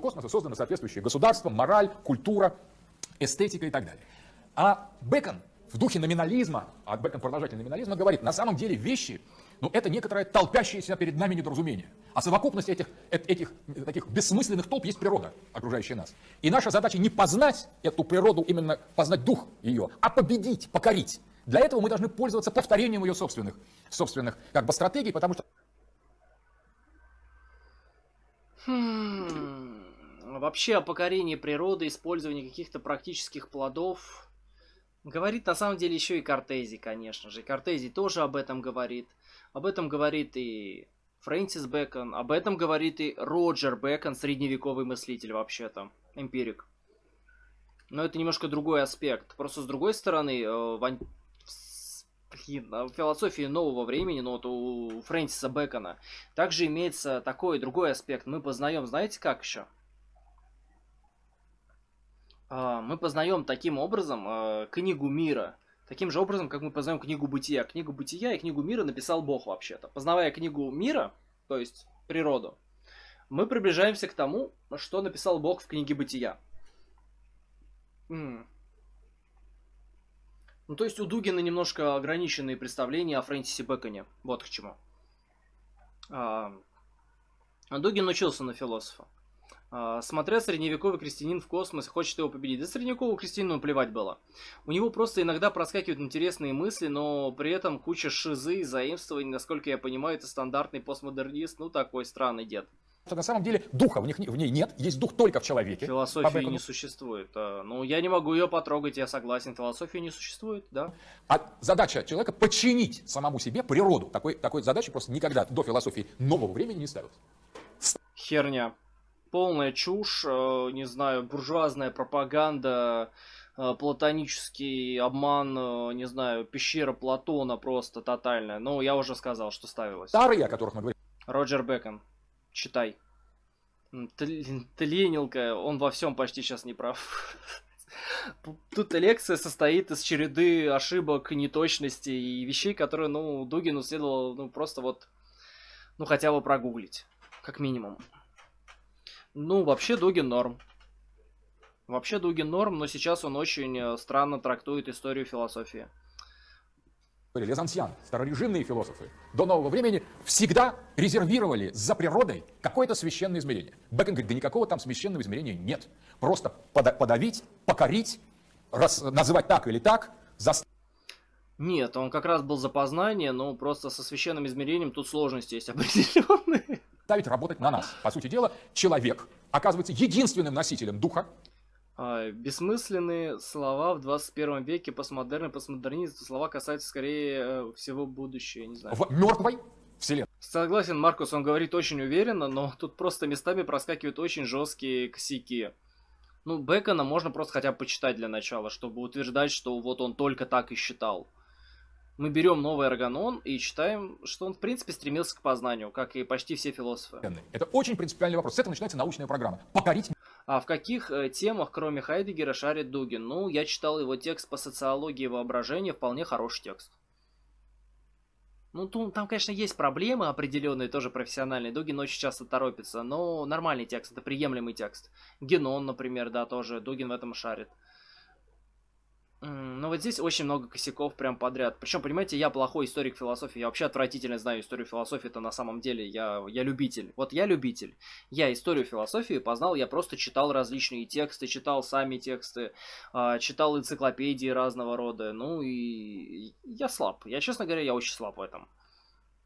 космоса создано соответствующее государство, мораль, культура, эстетика и так далее. А Бекон в духе номинализма, а Бекон продолжатель номинализма говорит, на самом деле вещи, ну это некоторое толпящееся перед нами недоразумение. А совокупность этих, этих таких бессмысленных толп есть природа, окружающая нас. И наша задача не познать эту природу, именно познать дух ее, а победить, покорить. Для этого мы должны пользоваться повторением ее собственных, собственных как бы стратегий, потому что Хм, Вообще о покорении природы, использовании каких-то практических плодов говорит на самом деле еще и Кортези, конечно же. И Кортези тоже об этом говорит. Об этом говорит и Фрэнсис Бэкон, об этом говорит и Роджер Бэкон, средневековый мыслитель вообще-то, эмпирик. Но это немножко другой аспект. Просто с другой стороны, э, в а в философии нового времени, ну вот у Фрэнсиса Бэкона, также имеется такой другой аспект. Мы познаем, знаете как еще? А, Мы познаем таким образом э, книгу мира. Таким же образом, как мы познаем книгу бытия. Книгу бытия и книгу мира написал Бог вообще-то. Познавая книгу мира, то есть природу, мы приближаемся к тому, что написал Бог в книге бытия. М. Ну, то есть у Дугина немножко ограниченные представления о Фрэнсисе Бэконе. Вот к чему. А, Дугин учился на философа. А, Смотря средневековый крестьянин в космос хочет его победить. Да средневековому крестьянину плевать было. У него просто иногда проскакивают интересные мысли, но при этом куча шизы и заимствований. Насколько я понимаю, это стандартный постмодернист. Ну, такой странный дед. на самом деле духа в, них, в ней нет, есть дух только в человеке. Философии Бэкону. не существует. А, Ну, я не могу ее потрогать, я согласен. Философии не существует, да. А задача человека подчинить самому себе природу. Такой, такой задачи просто никогда до философии нового времени не ставилось. Херня. Полная чушь, э, не знаю, буржуазная пропаганда, э, платонический обман, э, не знаю, пещера Платона просто тотальная. Ну, я уже сказал, что ставилось. Старые, о которых мы говорим, Роджер Бекон. Читай. Тленилка, он во всем почти сейчас не прав. Тут лекция состоит из череды ошибок, неточностей и вещей, которые, ну, Дугину следовало, ну, просто вот, ну, хотя бы прогуглить, как минимум. Ну, вообще Дугин норм. Вообще Дугин норм, но сейчас он очень э, странно трактует историю философии. Лезансьян, старорежимные философы, до нового времени всегда резервировали за природой какое-то священное измерение. Бекон говорит, да никакого там священного измерения нет. Просто пода- подавить, покорить, раз- называть так или так, заставить Нет, он как раз был за познание, но просто со священным измерением тут сложности есть определенные. Работать на нас. По сути дела, человек оказывается единственным носителем духа, А, Бессмысленные слова в 21 веке, постмодерн и постмодернизм, слова касаются скорее э, всего будущего, не знаю. в мертвой вселенной. Согласен, Маркус, он говорит очень уверенно, но тут просто местами проскакивают очень жесткие косяки. Ну, Бекона можно просто хотя бы почитать для начала, чтобы утверждать, что вот он только так и считал. Мы берем новый органон и читаем, что он в принципе стремился к познанию, как и почти все философы. Это очень принципиальный вопрос. С этого начинается научная программа. Покорить А в каких э, темах, кроме Хайдегера, шарит Дугин? Ну, я читал его текст по социологии воображения, вполне хороший текст. Ну, там, конечно, есть проблемы определенные, тоже профессиональные. Дугин очень часто торопится, но нормальный текст, это приемлемый текст. Генон, например, да, тоже, Дугин в этом шарит. Ну вот здесь очень много косяков прям подряд. Причем, понимаете, я плохой историк философии. Я вообще отвратительно знаю историю философии. Это на самом деле я, я любитель. Вот я любитель. Я историю философии познал. Я просто читал различные тексты, читал сами тексты, а, читал энциклопедии разного рода. Ну и я слаб. Я, честно говоря, я очень слаб в этом.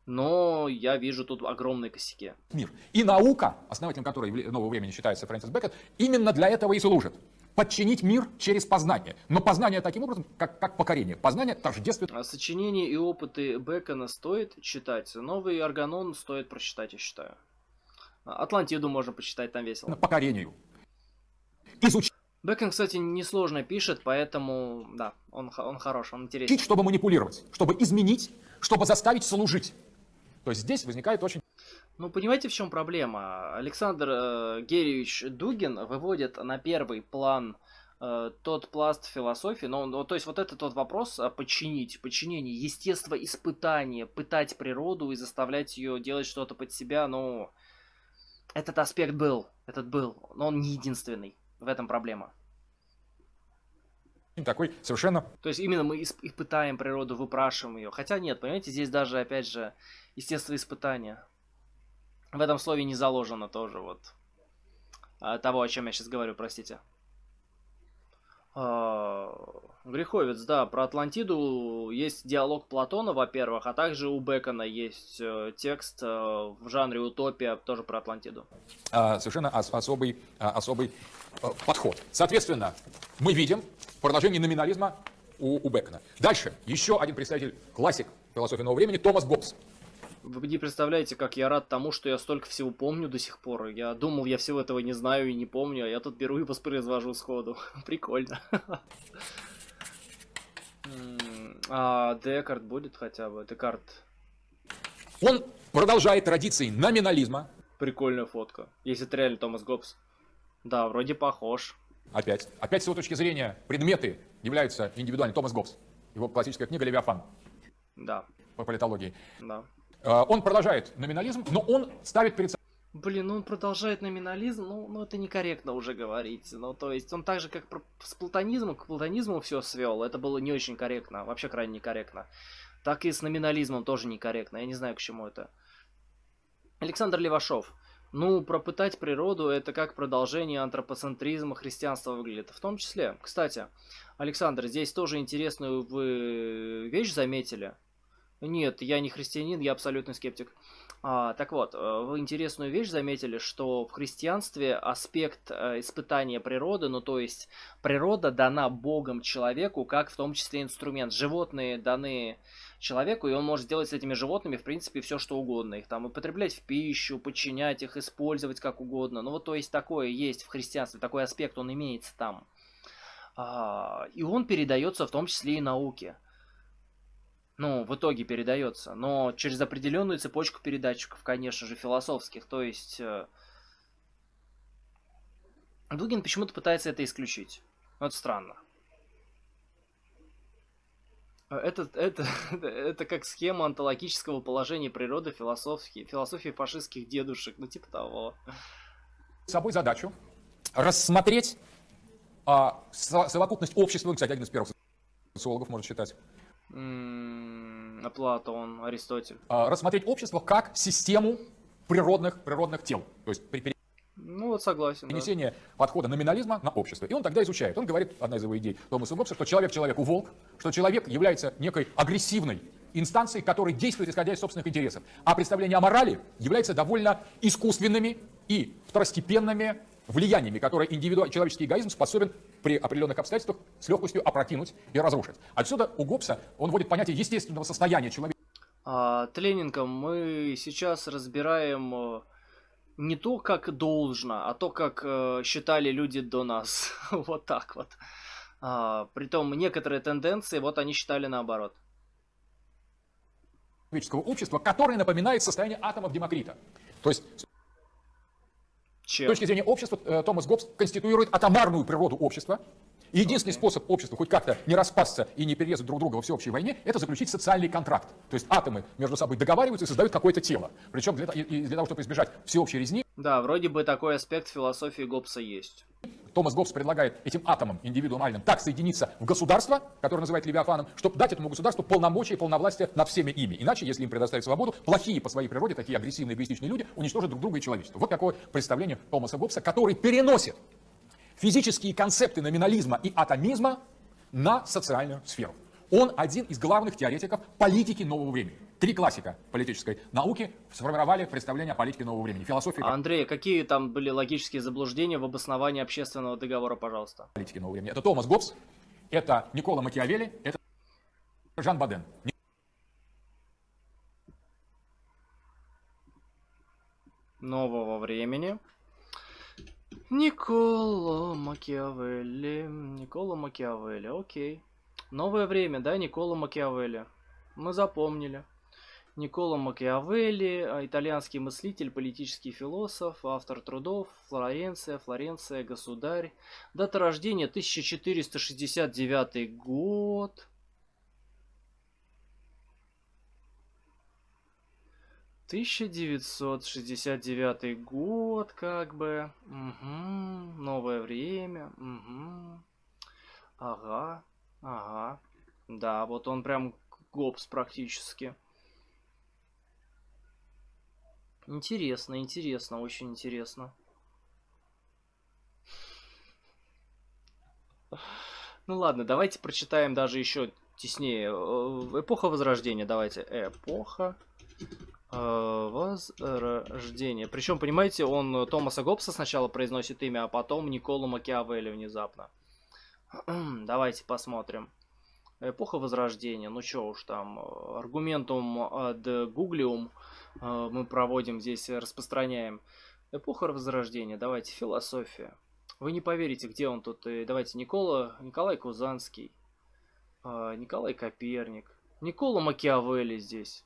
Но я вижу тут огромные косяки. мир. И наука, основателем которой в нового времени считается Фрэнсис Бэкет, именно для этого и служит. Подчинить мир через познание. Но познание таким образом, как, как покорение. Познание тождествует А Сочинения и опыты Бекона стоит читать. Новый Арганон стоит прочитать, я считаю. Атлантиду можно почитать, там весело. покорению. Изучить, Бекон, кстати, несложно пишет, поэтому, да, он, он хорош, он интересен. чтобы манипулировать, чтобы изменить, чтобы заставить служить. То есть здесь возникает очень Ну, понимаете, в чем проблема? Александр э, Геревич Дугин выводит на первый план э, тот пласт философии, ну, ну, то есть вот это тот вопрос а, подчинить, подчинение, естествоиспытание, пытать природу и заставлять ее делать что-то под себя, ну, этот аспект был, этот был, но он не единственный, в этом проблема. такой совершенно То есть именно мы исп- испытаем природу, выпрашиваем ее. Хотя нет, понимаете, здесь даже, опять же, естествоиспытание. В этом слове не заложено тоже вот а, того, о чем я сейчас говорю, простите. А, Греховец, да, про Атлантиду есть диалог Платона, во-первых, а также у Бекона есть э, текст э, в жанре утопия, тоже про Атлантиду. а, совершенно ос- особый, а, особый подход. Соответственно, мы видим продолжение номинализма у, у Бекона. Дальше еще один представитель, классик философии нового времени, Томас Гоббс. Вы не представляете, как я рад тому, что я столько всего помню до сих пор. Я думал, я всего этого не знаю и не помню, а я тут беру и воспроизвожу сходу. Прикольно. А Декарт будет хотя бы? Декарт. Он продолжает традиции номинализма, Прикольная фотка. Если это реально Томас Гоббс. Да, вроде похож. опять. Опять с его точки зрения предметы являются индивидуальными. Томас Гоббс, его классическая книга «Левиафан» Да, по политологии. да. А, Он продолжает номинализм, но он ставит перед Блин, ну он продолжает номинализм, ну, ну это некорректно уже говорить. Ну, то есть он так же, как с платонизмом, к платонизму все свел, это было не очень корректно, вообще крайне некорректно. Так и с номинализмом тоже некорректно, я не знаю, к чему это. Александр Левашов. Ну, пропытать природу это как продолжение антропоцентризма христианства выглядит. В том числе, кстати, Александр, здесь тоже интересную вы вещь заметили. Нет, я не христианин, я абсолютный скептик. А, так вот, э, вы интересную вещь заметили, что в христианстве аспект э, испытания природы, ну то есть природа дана Богом человеку, как в том числе инструмент. Животные даны человеку, и он может делать с этими животными, в принципе, все что угодно. Их там употреблять в пищу, подчинять их, использовать как угодно. Ну вот то есть такое есть в христианстве, такой аспект, он имеется там. А, и он передается в том числе и науке. Ну, в итоге передается, но через определенную цепочку передатчиков, конечно же, философских. То есть э, Дугин почему-то пытается это исключить. Ну, это странно. Э, Это, это, это как схема онтологического положения природы философии, философии фашистских дедушек, ну типа того. собой задачу рассмотреть а, со- совокупность общества, кстати, один из первых социологов может считать, Платон, Аристотель. а, рассмотреть общество как систему природных, природных тел. То есть при Ну вот согласен. да. перенесение подхода номинализма на общество. И он тогда изучает. Он говорит, одна из его идей Томаса Гоббса, что человек человеку волк, что человек является некой агрессивной инстанцией, которая действует исходя из собственных интересов. А представление о морали является довольно искусственными и второстепенными влияниями, которые индивидуальный человеческий эгоизм способен при определенных обстоятельствах с легкостью опрокинуть и разрушить. Отсюда у Гоббса он вводит понятие естественного состояния человека. А, Тленинком мы сейчас разбираем э, не то, как должно, а то, как э, считали люди до нас. вот так вот. А, притом некоторые тенденции, вот они считали наоборот. человеческого общества, которое напоминает состояние атомов Демокрита. То есть с Чем? точки зрения общества э, Томас Гоббс конституирует атомарную природу общества. И единственный способ обществу хоть как-то не распасться и не перерезать друг друга во всеобщей войне, это заключить социальный контракт. То есть атомы между собой договариваются и создают какое-то тело. Причем для, и- для того, чтобы избежать всеобщей резни, Да, вроде бы такой аспект философии Гоббса есть. Томас Гоббс предлагает этим атомам индивидуальным так соединиться в государство, которое называет Левиафаном, чтобы дать этому государству полномочия и полновластие над всеми ими. Иначе, если им предоставить свободу, плохие по своей природе, такие агрессивные, эгоистичные люди уничтожат друг друга и человечество. Вот такое представление Томаса Гоббса, который переносит физические концепты номинализма и атомизма на социальную сферу. Он один из главных теоретиков политики нового времени. Три классика политической науки сформировали представление о политике нового времени. Философия Андрей, какие там были логические заблуждения в обосновании общественного договора, пожалуйста? политики нового времени. Это Томас Гоббс, это Никола Макиавелли, это Жан Баден. Нового времени. Никола Макиавелли. Никола Макиавелли, окей. Новое время, да, Никола Макиавелли. Мы запомнили. Никола Макиавелли, а, итальянский мыслитель, политический философ, автор трудов, Флоренция, Флоренция, государь. Дата рождения 1469 год. 1969 год, как бы. Угу. Новое время. Угу. Ага. Ага. Да, вот он прям гопс практически. Интересно, интересно, очень интересно. Ну ладно, давайте прочитаем даже еще теснее. Э, Эпоха Возрождения, давайте. Эпоха э, Возрождения. Причем, понимаете, он Томаса Гоббса сначала произносит имя, а потом Никола Макиавелли внезапно. Давайте посмотрим. Эпоха Возрождения. Ну что уж там, э, аргументум ad Гуглиум э, мы проводим здесь, э, распространяем. Эпоха Возрождения. Давайте, философия. Вы не поверите, где он тут. И давайте, Никола, Николай Кузанский, э, Николай Коперник, Никола Макиавелли здесь.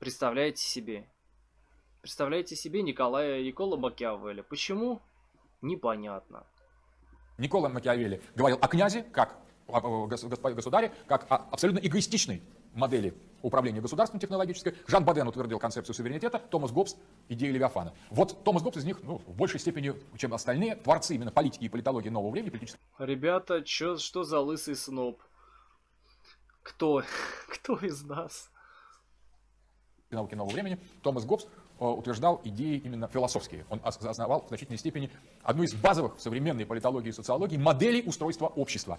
Представляете себе? Представляете себе Николая Никола Макиавелли. Почему? Непонятно. Никола Макиавелли говорил о князе как о государе, как о абсолютно эгоистичной модели управления государством технологической. Жан Баден утвердил концепцию суверенитета, Томас Гоббс – идею Левиафана. Вот Томас Гоббс из них ну, в большей степени, чем остальные, творцы именно политики и политологии нового времени, политической Ребята, чё, что за лысый сноб? Кто? Кто из нас? Науки нового времени, Томас Гоббс э, утверждал идеи именно философские. Он ос- основал в значительной степени одну из базовых в современной политологии и социологии моделей устройства общества.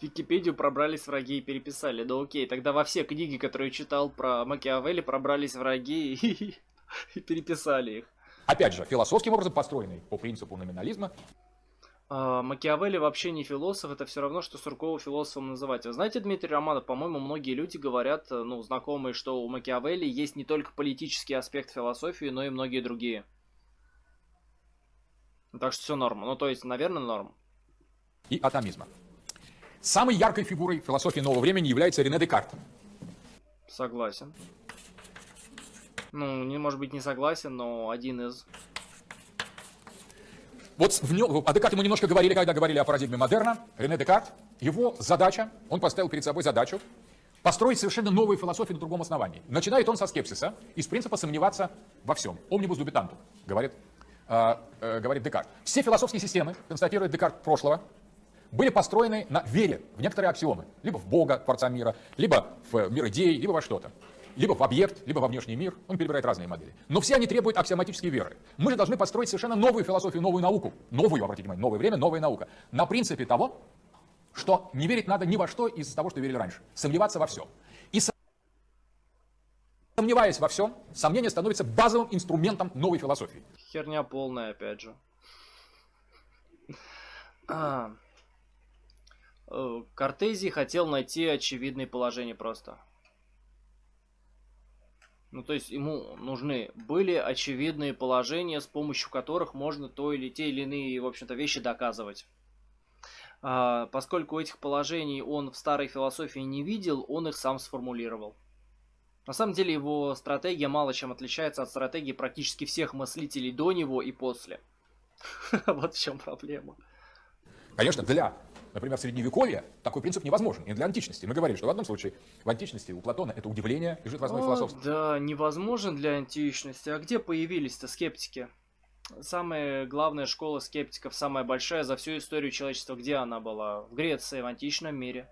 Википедию пробрались враги и переписали. Да окей, тогда во все книги, которые читал про Макиавелли, пробрались враги и, и переписали их. Опять же, философским образом построенный по принципу номинализма, Макиавелли вообще не философ, это все равно, что Суркова философом называть. Вы знаете, Дмитрий Романов, по-моему, многие люди говорят, э, ну, знакомые, что у Макиавелли есть не только политический аспект философии, но и многие другие. Так что все норм. Ну, то есть, наверное, норм. и атомизма. Самой яркой фигурой философии нового времени является Рене Декарт. Согласен. Ну, не может быть не согласен, но один из. Вот в нем, о Декарте мы немножко говорили, когда говорили о парадигме модерна. Рене Декарт, его задача, он поставил перед собой задачу построить совершенно новую философию на другом основании. Начинает он со скепсиса, из принципа сомневаться во всем. Omnibus dubitantum, говорит, э, э, говорит Декарт. Все философские системы, констатирует Декарт прошлого, были построены на вере в некоторые аксиомы. Либо в Бога, Творца мира, либо в мир идей, либо во что-то. Либо в объект, либо во внешний мир. Он перебирает разные модели. Но все они требуют аксиоматической веры. Мы же должны построить совершенно новую философию, новую науку. Новую, обратите внимание, новое время, новая наука. На принципе того, что не верить надо ни во что из того, что верили раньше. Сомневаться во всем. И со- сомневаясь во всем, сомнение становится базовым инструментом новой философии. Херня полная, опять же. А. Э, Кортези хотел найти очевидные положения просто. Ну, то есть ему нужны были очевидные положения, с помощью которых можно то или те или иные, в общем-то, вещи доказывать. А, поскольку этих положений он в старой философии не видел, он их сам сформулировал. На самом деле его стратегия мало чем отличается от стратегии практически всех мыслителей до него и после. Вот в чем проблема. Конечно, для, например, средневековья такой принцип невозможен. И для античности. Мы говорили, что в одном случае в античности у Платона это удивление лежит в основе О, философства. Да, невозможен для античности. А где появились-то скептики? Самая главная школа скептиков, самая большая за всю историю человечества, где она была? В Греции, в античном мире.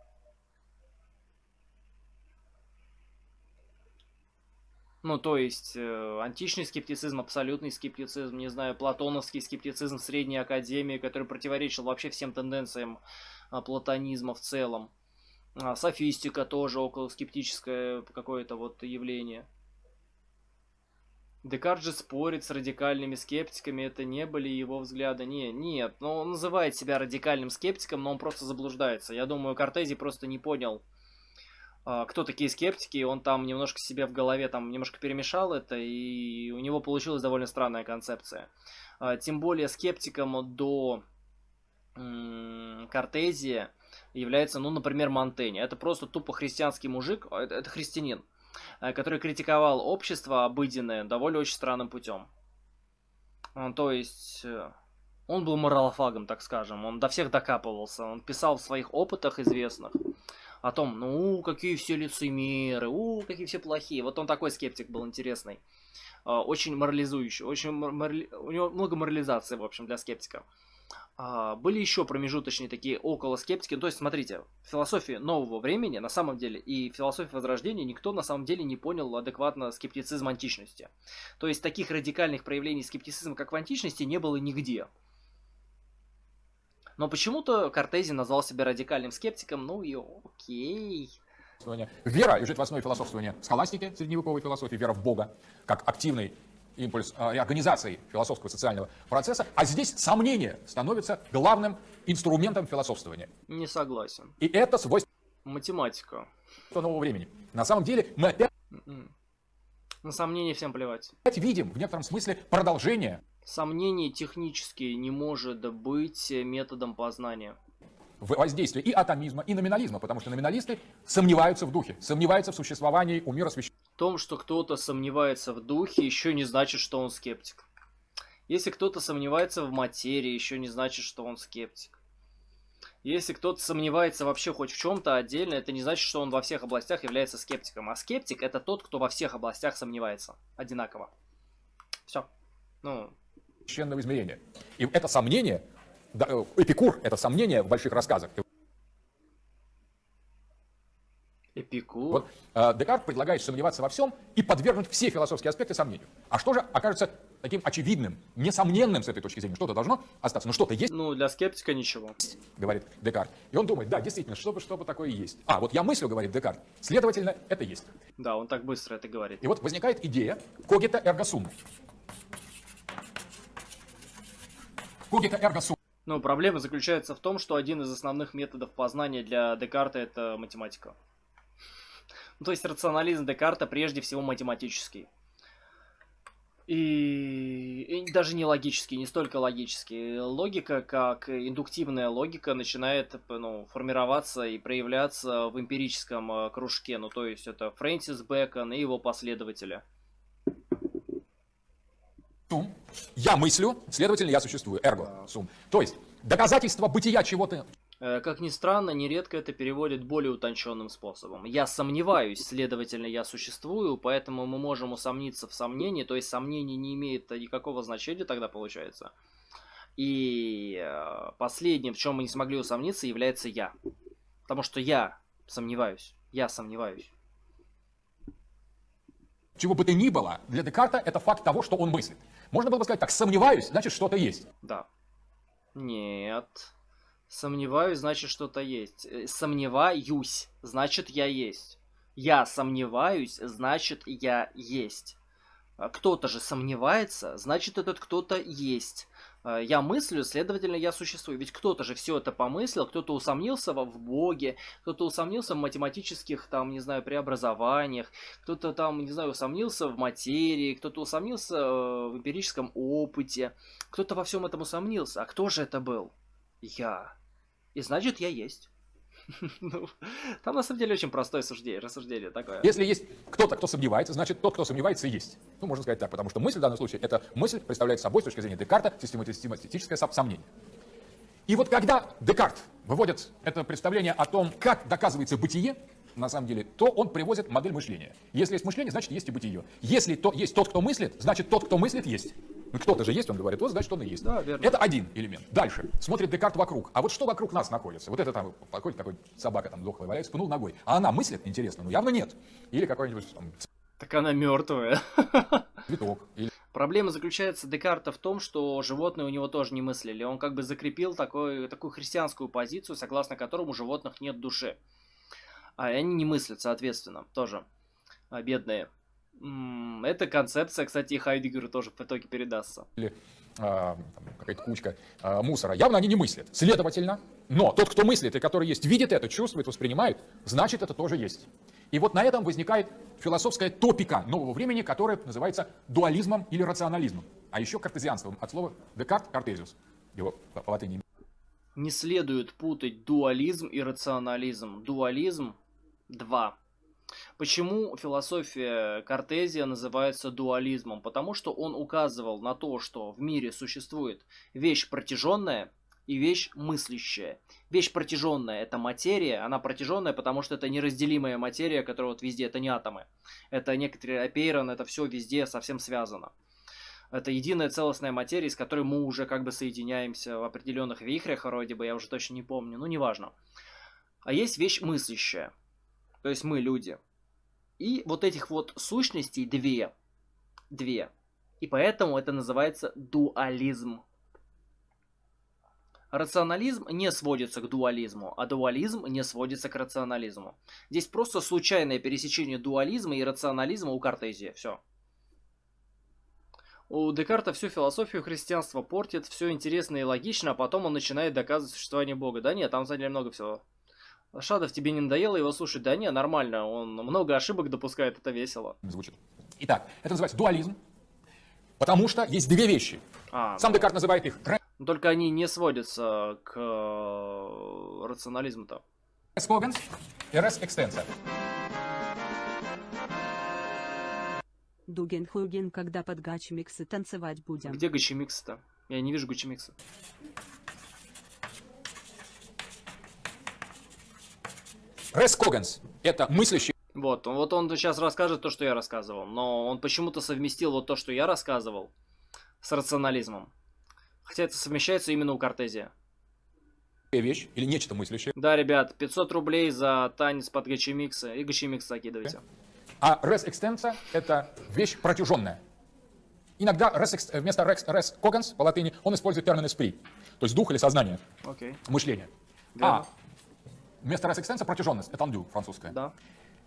Ну, то есть, э, античный скептицизм, абсолютный скептицизм, не знаю, платоновский скептицизм средней академии, который противоречил вообще всем тенденциям а, платонизма в целом. А, софистика тоже около скептическое какое-то вот явление. Декарт же спорит с радикальными скептиками, это не были его взгляды. Не, нет, но он называет себя радикальным скептиком, но он просто заблуждается. Я думаю, Кортези просто не понял, а, кто такие скептики, он там немножко себе в голове там немножко перемешал это, и у него получилась довольно странная концепция. А, тем более скептиком до Кортезия является, ну, например, Монтень. Это просто тупо христианский мужик, а, это, это христианин, который критиковал общество обыденное довольно очень странным путем. То есть, э, он был моралофагом, так скажем, он до всех докапывался, он писал в своих опытах известных, о том, ну, какие все лицемеры, у, какие все плохие. Вот он такой скептик был интересный. Очень морализующий, очень морали... у него много морализации, в общем, для скептика. А, были еще промежуточные такие около скептики. То есть, смотрите, философии нового времени, на самом деле, и философии Возрождения никто на самом деле не понял адекватно скептицизм античности. То есть, таких радикальных проявлений скептицизма, как в античности, не было нигде. Но почему-то Кортези назвал себя радикальным скептиком, ну и окей. Вера лежит в основе философствования схоластики, средневековой философии, вера в Бога, как активный импульс э, организации философского социального процесса, а здесь сомнение становится главным инструментом философствования. Не согласен. И это свойство Математика. нового времени. На самом деле мы опять М-м. На сомнения всем плевать. видим в некотором смысле продолжение Сомнение технические не может быть методом познания. воздействия и атомизма, и номинализма, потому что номиналисты сомневаются в духе, сомневаются в существовании у мира священного. Том, что кто-то сомневается в духе, еще не значит, что он скептик. Если кто-то сомневается в материи, еще не значит, что он скептик. Если кто-то сомневается вообще хоть в чем-то отдельно, это не значит, что он во всех областях является скептиком. А скептик это тот, кто во всех областях сомневается. Одинаково. Все. Ну, священного измерения. И это сомнение, да, э, Эпикур, это сомнение в больших рассказах. Эпикур. Вот э, Декарт предлагает сомневаться во всем и подвергнуть все философские аспекты сомнению. А что же окажется таким очевидным, несомненным с этой точки зрения? Что-то должно остаться, но что-то есть, Ну, для скептика ничего. говорит Декарт. И он думает, да, действительно, что бы, что бы такое есть. А, вот я мыслю, говорит Декарт, следовательно, это есть. Да, он так быстро это говорит. И вот возникает идея когита эрго сум. Когита эрго сум. Ну, проблема заключается в том, что один из основных методов познания для Декарта это математика. Ну, то есть рационализм Декарта прежде всего математический. И... и даже не логический, не столько логический. Логика, как индуктивная логика, начинает ну, формироваться и проявляться в эмпирическом э, кружке. Ну, то есть это Фрэнсис Бэкон и его последователи. сум. Я мыслю, следовательно, я существую. Эрго сум. То есть доказательство бытия чего-то Как ни странно, нередко это переводит более утонченным способом. Я сомневаюсь, следовательно, я существую, поэтому мы можем усомниться в сомнении, то есть сомнение не имеет никакого значения тогда получается. И э, последним, в чем мы не смогли усомниться, является я. Потому что я сомневаюсь. Я сомневаюсь. чего бы то ни было, для Декарта это факт того, что он мыслит. Можно было бы сказать так, сомневаюсь, значит что-то есть. Да. Нет. Сомневаюсь, значит что-то есть. Э, Сомневаюсь, значит я есть. Я сомневаюсь, значит я есть. А Кто-то же сомневается, значит этот кто-то есть. А, Я мыслю, следовательно, я существую. Ведь кто-то же все это помыслил, кто-то усомнился в Боге, кто-то усомнился в математических, там, не знаю, преобразованиях, кто-то там, не знаю, усомнился в материи, кто-то усомнился э, в эмпирическом опыте, кто-то во всем этом усомнился. А кто же это был? Я. И значит, я есть. Ну, Там на самом деле очень простое суждение, рассуждение такое. Если есть кто-то, кто сомневается, значит тот, кто сомневается, и есть. Ну, можно сказать так, потому что мысль в данном случае, эта мысль представляет собой, с точки зрения Декарта, систематическое сом- сомнение. И вот когда Декарт выводит это представление о том, как доказывается бытие, на самом деле, то он приводит модель мышления. Если есть мышление, значит есть и бытие. Если то, есть тот, кто мыслит, значит тот, кто мыслит, есть. Ну, кто-то же есть, он говорит, вот, значит, он и есть. Да, верно. Это один элемент. Дальше. Смотрит Декарт вокруг. А вот что вокруг нас находится? Вот это там, какой такой собака там дохлая валяется, пнул ногой. А она мыслит, интересно? Ну, явно нет. Или какой-нибудь там Так она мертвая. цветок. Или Проблема заключается Декарта в том, что животные у него тоже не мыслили. Он как бы закрепил такой, такую христианскую позицию, согласно которому у животных нет души. А они не мыслят, соответственно, тоже. А, бедные. Эта концепция, кстати, и Хайдегеру тоже в итоге передастся. а, там, какая-то кучка а, мусора. Явно они не мыслят. Следовательно, но тот, кто мыслит и который есть, видит это, чувствует, воспринимает, значит, это тоже есть. И вот на этом возникает философская топика нового времени, которая называется дуализмом или рационализмом. А еще картезианством от слова Декарт, картезиус. Его по латыни Не следует путать дуализм и рационализм. Дуализм – два. Почему философия Картезия называется дуализмом? Потому что он указывал на то, что в мире существует вещь протяженная и вещь мыслящая. Вещь протяженная – это материя, она протяженная, потому что это неразделимая материя, которая вот везде, это не атомы. Это некоторые апейрон, это все везде совсем связано. Это единая целостная материя, с которой мы уже как бы соединяемся в определенных вихрях, вроде бы, я уже точно не помню, ну неважно. А есть вещь мыслящая, то есть мы люди. И вот этих вот сущностей две. Две. И поэтому это называется дуализм. Рационализм не сводится к дуализму, а дуализм не сводится к рационализму. Здесь просто случайное пересечение дуализма и рационализма у Картезия. Все. У Декарта всю философию христианства портит, все интересно и логично, а потом он начинает доказывать существование Бога. Да нет, там на много всего. Шадов, тебе не надоело его слушать? Да не, нормально, он много ошибок допускает, это весело. звучит. Итак, это называется дуализм, потому что есть две вещи. А, Сам Декарт называет их ну, только они не сводятся к э, рационализму-то. res cogens и res extensa. Дуген Хуген, когда под гачмиксы танцевать будем. Где Гачимикс-то? Я не вижу Гачимикса. Res cogens – это мыслящий Вот, он- вот он сейчас расскажет то, что я рассказывал, но он почему-то совместил вот то, что я рассказывал, с рационализмом. Хотя это совмещается именно у Картезия. вещь или нечто мыслящее, Да, ребят, 500 рублей за танец под Гачимикса и Гачимикс закидывайте. а res extensa – это вещь протяженная. Иногда res ex- вместо res, res cogens по латыни он использует термин esprit, то есть дух или сознание, Окей, мышление. Верно. А вместо res extensa протяженность, étendue французская. да.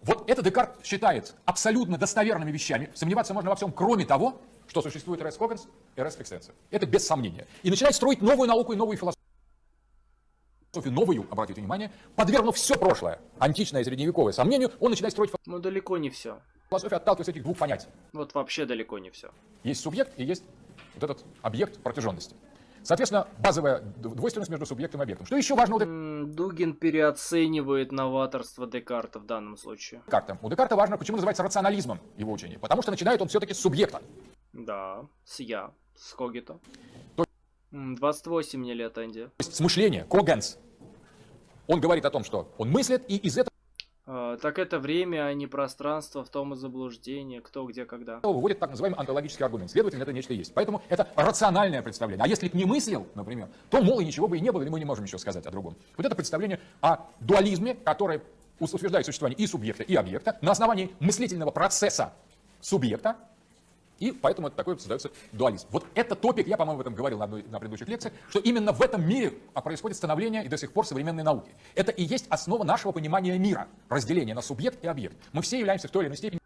Вот это Декарт считает абсолютно достоверными вещами. Сомневаться можно во всем, кроме того, что существует res cogens и res extensa. Это без сомнения. И начинает строить новую науку и новую философию. Новую, обратите внимание, подвергнув все прошлое, античное и средневековое, сомнению, он начинает строить Ну, далеко не все. философию, отталкиваясь от этих двух понятий. Вот вообще далеко не все. Есть субъект и есть вот этот объект протяженности. Соответственно, базовая двойственность между субъектом и объектом. Что еще важно у Дугин переоценивает новаторство Декарта в данном случае. Декарта? У Декарта важно, почему называется рационализмом его учение. Потому что начинает он все-таки с субъекта. Да, с я, с Когито. То- М, 28 мне лет, Энди. То есть с мышления, когенс. Он говорит о том, что он мыслит, и из этого так это время, а не пространство, в том и заблуждение, кто, где, когда. выводит так называемый онтологический аргумент. Следовательно, это нечто есть. Поэтому это рациональное представление. А если б не мыслил, например, то, мол, и ничего бы и не было, или мы не можем ничего сказать о другом. Вот это представление о дуализме, которое утверждает существование и субъекта, и объекта на основании мыслительного процесса субъекта, и поэтому это такой создается дуализм. Вот это топик, я, по-моему, об этом говорил на, одной, на предыдущих лекциях, что именно в этом мире а, происходит становление и до сих пор современной науки. Это и есть основа нашего понимания мира, разделение на субъект и объект. Мы все являемся в той или иной степени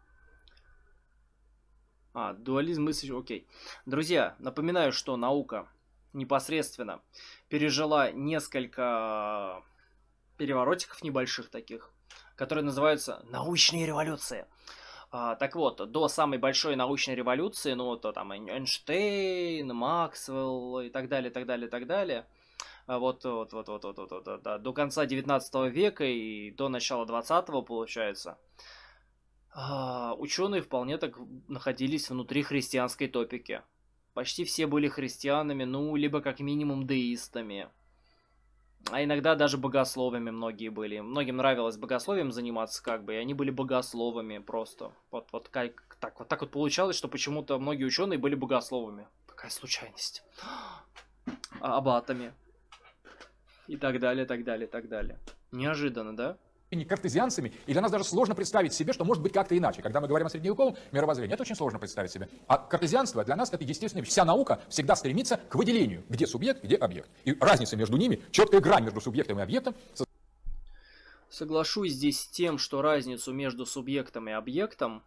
А, дуализм мысли, окей. Друзья, напоминаю, что наука непосредственно пережила несколько переворотиков небольших таких, которые называются научные революции. А, так вот, до самой большой научной революции, ну, то там Эйнштейн, Максвелл и так далее, так далее, так далее, а вот, вот, вот, вот, вот, вот, вот, вот, да, до конца 19 века и до начала 20 получается, а, ученые вполне так находились внутри христианской топики. Почти все были христианами, ну, либо как минимум деистами. А иногда даже богословами многие были. Многим нравилось богословием заниматься, как бы, и они были богословами просто. Вот, вот, как, так, вот так вот получалось, что почему-то многие ученые были богословами. Какая случайность. А, об атоме. И так далее, так далее, так далее. Неожиданно, да? Не картезианцами, и для нас даже сложно представить себе, что может быть как-то иначе. Когда мы говорим о средневековом мировоззрении, это очень сложно представить себе. А картезианство для нас это естественно, вся наука всегда стремится к выделению, где субъект, где объект. И разница между ними, четкая грань между субъектом и объектом Соглашусь здесь с тем, что разницу между субъектом и объектом,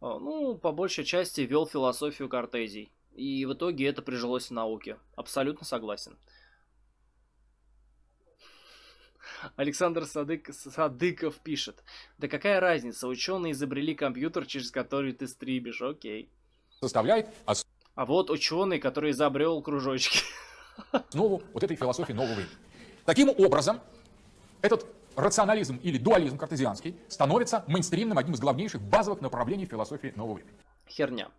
а, ну, по большей части вел философию Картезий. И в итоге это прижилось в науке. Абсолютно согласен. Александр Садык, Садыков пишет. Да какая разница, ученые изобрели компьютер, через который ты стрибишь, окей. Составляет А вот ученый, который изобрел кружочки. Основу вот этой философии нового времени. Таким образом, этот рационализм или дуализм картезианский становится мейнстримным, одним из главнейших базовых направлений философии нового времени. Херня.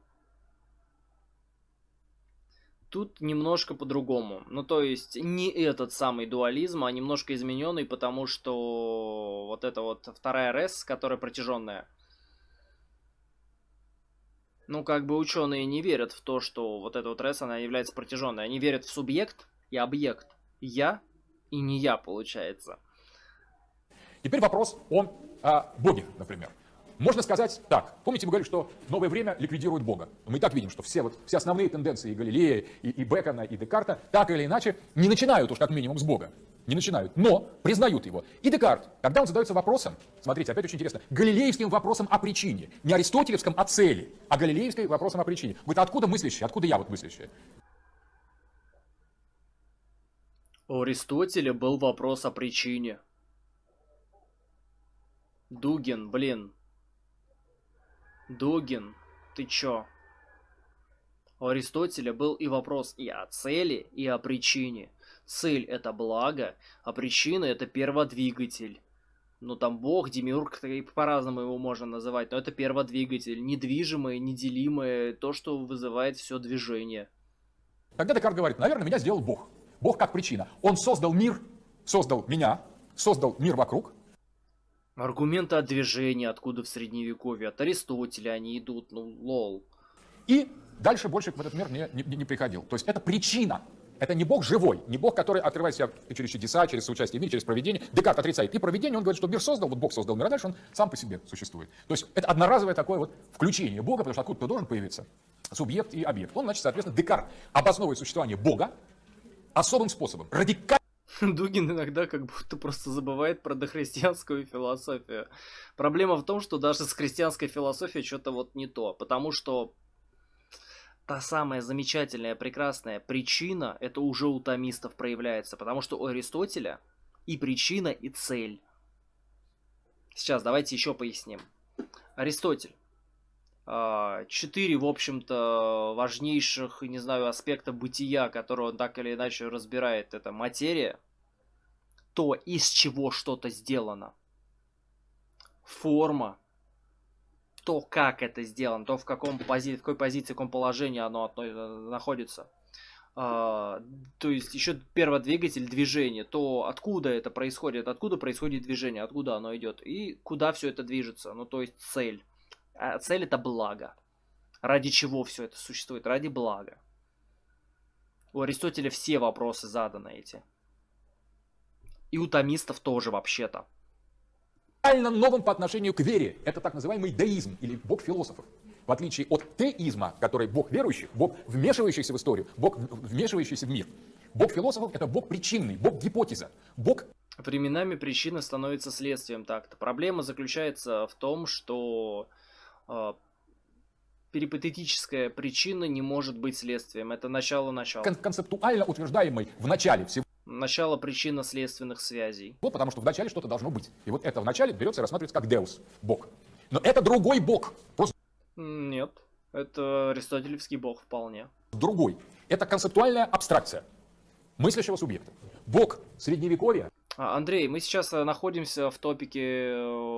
Тут немножко по-другому. Ну, то есть, не этот самый дуализм, а немножко измененный, потому что вот эта вот вторая РС, которая протяженная. Ну, как бы ученые не верят в то, что вот эта вот РС, она является протяженной. Они верят в субъект и объект. Я и не я, получается. Теперь вопрос о, о Боге, например. Можно сказать так. Помните, мы говорили, что новое время ликвидирует Бога. Мы и так видим, что все, вот, все основные тенденции и Галилея, и, и Бекона, и Декарта так или иначе не начинают уж как минимум с Бога. Не начинают, но признают его. И Декарт, когда он задается вопросом, смотрите, опять очень интересно, галилеевским вопросом о причине, не аристотелевском о цели, а галилеевским вопросом о причине. Говорит, откуда мыслящий, откуда я вот мыслящий? У Аристотеля был вопрос о причине. Дугин, блин, Дугин, ты чё? У Аристотеля был и вопрос и о цели, и о причине. Цель – это благо, а причина – это перводвигатель. Ну там бог, демиург, по-разному его можно называть, но это перводвигатель, недвижимое, неделимое, то, что вызывает все движение. Тогда Декарт говорит, наверное, меня сделал Бог. Бог как причина. Он создал мир, создал меня, создал мир вокруг, Аргументы от движения, откуда в средневековье, от Аристотеля они идут, ну, лол. И дальше больше в этот мир не, не, не приходил. То есть это причина. Это не Бог живой, не Бог, который открывает себя через чудеса, через соучастие в мире, через проведение. Декарт отрицает и проведение, он говорит, что мир создал, вот Бог создал мир, а дальше он сам по себе существует. То есть это одноразовое такое вот включение Бога, потому что откуда-то должен появиться субъект и объект. Он, значит, соответственно, Декарт обосновывает существование Бога особым способом, радикально Дугин иногда как будто просто забывает про дохристианскую философию. Проблема в том, что даже с христианской философией что-то вот не то, потому что та самая замечательная, прекрасная причина, это уже у томистов проявляется, потому что у Аристотеля и причина, и цель. Сейчас давайте еще поясним. Аристотель. А, четыре, в общем-то, важнейших, не знаю, аспекта бытия, которые он так или иначе разбирает. Это материя, то, из чего что-то сделано. Форма, то, как это сделано, то, в, каком пози... в какой позиции, в каком положении оно находится. А, то есть еще первый двигатель движения, то откуда это происходит, откуда происходит движение, откуда оно идет и куда все это движется, ну то есть цель. А цель это благо. Ради чего все это существует? Ради блага. У Аристотеля все вопросы заданы эти. И у томистов тоже вообще-то. новым по отношению к вере. Это так называемый деизм или бог философов. В отличие от теизма, который бог верующих, бог вмешивающийся в историю, бог вмешивающийся в мир. Бог философов это бог причинный, бог гипотеза, бог Временами причина становится следствием так-то. Проблема заключается в том, что э, перипатетическая причина не может быть следствием. Это начало начала. Кон- концептуально утверждаемый в начале всего. Начало причинно-следственных связей. Вот потому что в начале что-то должно быть. И вот это в начале берется и рассматривается как Деус, Бог. Но это другой Бог. Просто Нет, это аристотелевский бог вполне. другой. Это концептуальная абстракция мыслящего субъекта. Бог средневековья А, Андрей, мы сейчас э, находимся в топике э,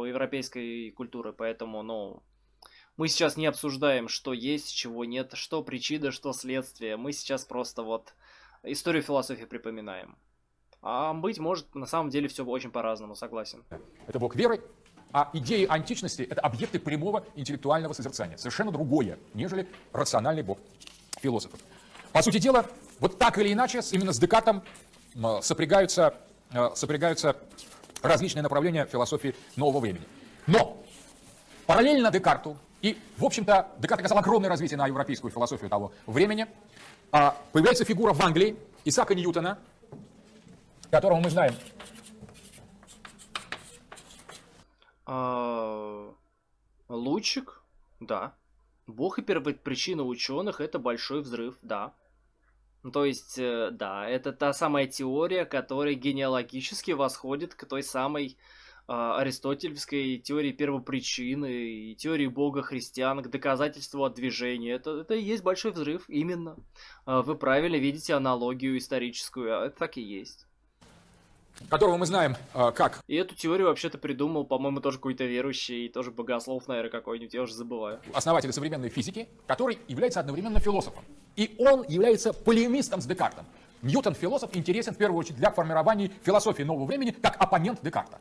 европейской культуры, поэтому, ну, мы сейчас не обсуждаем, что есть, чего нет, что причина, что следствие. Мы сейчас просто вот историю философии припоминаем. А быть может, на самом деле все очень по-разному, согласен. это Бог веры, а идеи античности это объекты прямого интеллектуального созерцания. Совершенно другое, нежели рациональный Бог философов. По сути дела, вот так или иначе, именно с Декартом м, сопрягаются, э, сопрягаются различные направления философии нового времени. Но параллельно Декарту, и, в общем-то, Декарт оказал огромное развитие на европейскую философию того времени, появляется фигура в Англии Исаака Ньютона, которого мы знаем А, Лучик, да. Бог и первопричина ученых это большой взрыв, да. Ну, То есть, э, да, это та самая теория, которая генеалогически восходит к той самой а, аристотельской теории первопричины и теории бога христиан, к доказательству от движения. Это, это и есть большой взрыв, именно. А, Вы правильно видите аналогию историческую, а это так и есть. которого мы знаем э, как И эту теорию вообще-то придумал, по-моему, тоже какой-то верующий, и тоже богослов, наверное, какой-нибудь, я уже забываю. основатель современной физики, который является одновременно философом. И он является полемистом с Декартом. Ньютон философ интересен в первую очередь для формирования философии нового времени как оппонент Декарта.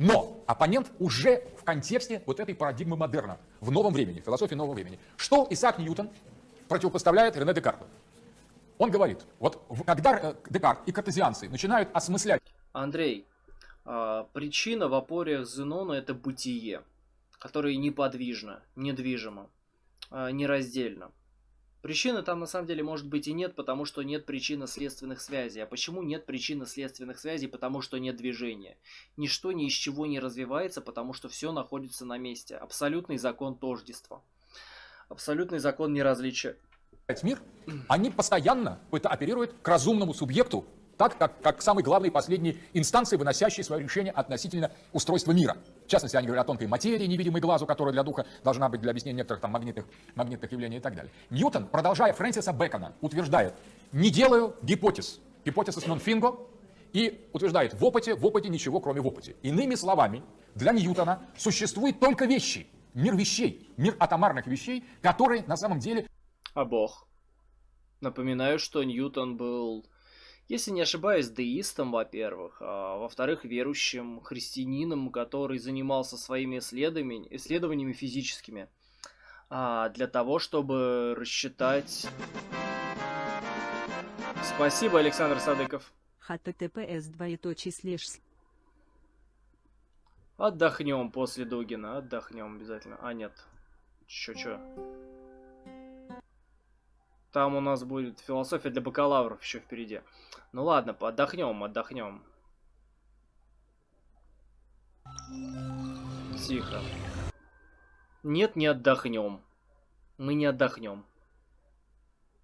Но оппонент уже в контексте вот этой парадигмы модерна, в новом времени, философии нового времени. Что Исаак Ньютон противопоставляет Рене Декарту? Он говорит, вот когда э, Декарт и картезианцы начинают осмыслять Андрей, а, причина в опориях Зенона это бытие, которое неподвижно, недвижимо, а, нераздельно. Причины там на самом деле может быть и нет, потому что нет причинно-следственных связей. А почему нет причинно-следственных связей? Потому что нет движения. Ничто ни из чего не развивается, потому что все находится на месте. Абсолютный закон тождества. Абсолютный закон неразличия. мир, они постоянно пыта- оперируют к разумному субъекту, так как, как самой главной последней инстанции, выносящей свое решение относительно устройства мира. В частности, они говорят о тонкой материи, невидимой глазу, которая для духа должна быть для объяснения некоторых там магнитных, магнитных явлений и так далее. Ньютон, продолжая Фрэнсиса Бэкона, утверждает, не делаю гипотез, гипотезис non fingo, и утверждает, в опыте, в опыте ничего, кроме в опыте. Иными словами, для Ньютона существует только вещи, мир вещей, мир атомарных вещей, которые на самом деле А бог? Напоминаю, что Ньютон был, если не ошибаюсь, деистом, во-первых, а во-вторых, верующим христианином, который занимался своими исследованиями, исследованиями физическими а, для того, чтобы рассчитать... Спасибо, Александр Садыков. https двоеточие слэш Отдохнем после Дугина, отдохнем обязательно. А, нет. Чё, чё? Там у нас будет философия для бакалавров еще впереди. Ну ладно, отдохнем, отдохнем. Тихо. Нет, не отдохнем. Мы не отдохнем.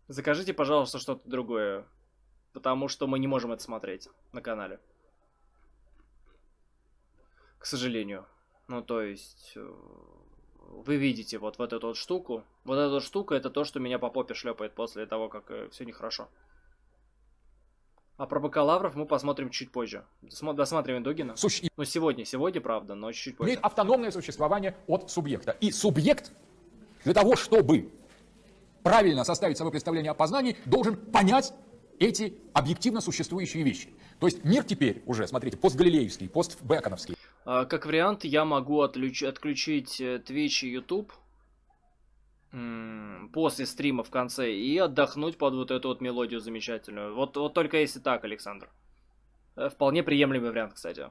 Закажите, пожалуйста, что-то другое. Потому что мы не можем это смотреть на канале. К сожалению. Ну, то есть, э, вы видите вот, вот эту вот штуку. Вот эта штука это то, что меня по попе шлепает после того, как все нехорошо. А про бакалавров мы посмотрим чуть позже. Досма- Досматриваем Дугина. суще- Ну, сегодня, сегодня, правда, но чуть позже. имеет автономное существование от субъекта. И субъект для того, чтобы правильно составить собой представление о познании, должен понять эти объективно существующие вещи. То есть мир теперь уже, смотрите, постгалилеевский, постбеконовский, Как вариант, я могу отключ- отключить э, Twitch и YouTube после стрима в конце и отдохнуть под вот эту вот мелодию замечательную. Вот, вот только если так, Александр. Э, Вполне приемлемый вариант, кстати.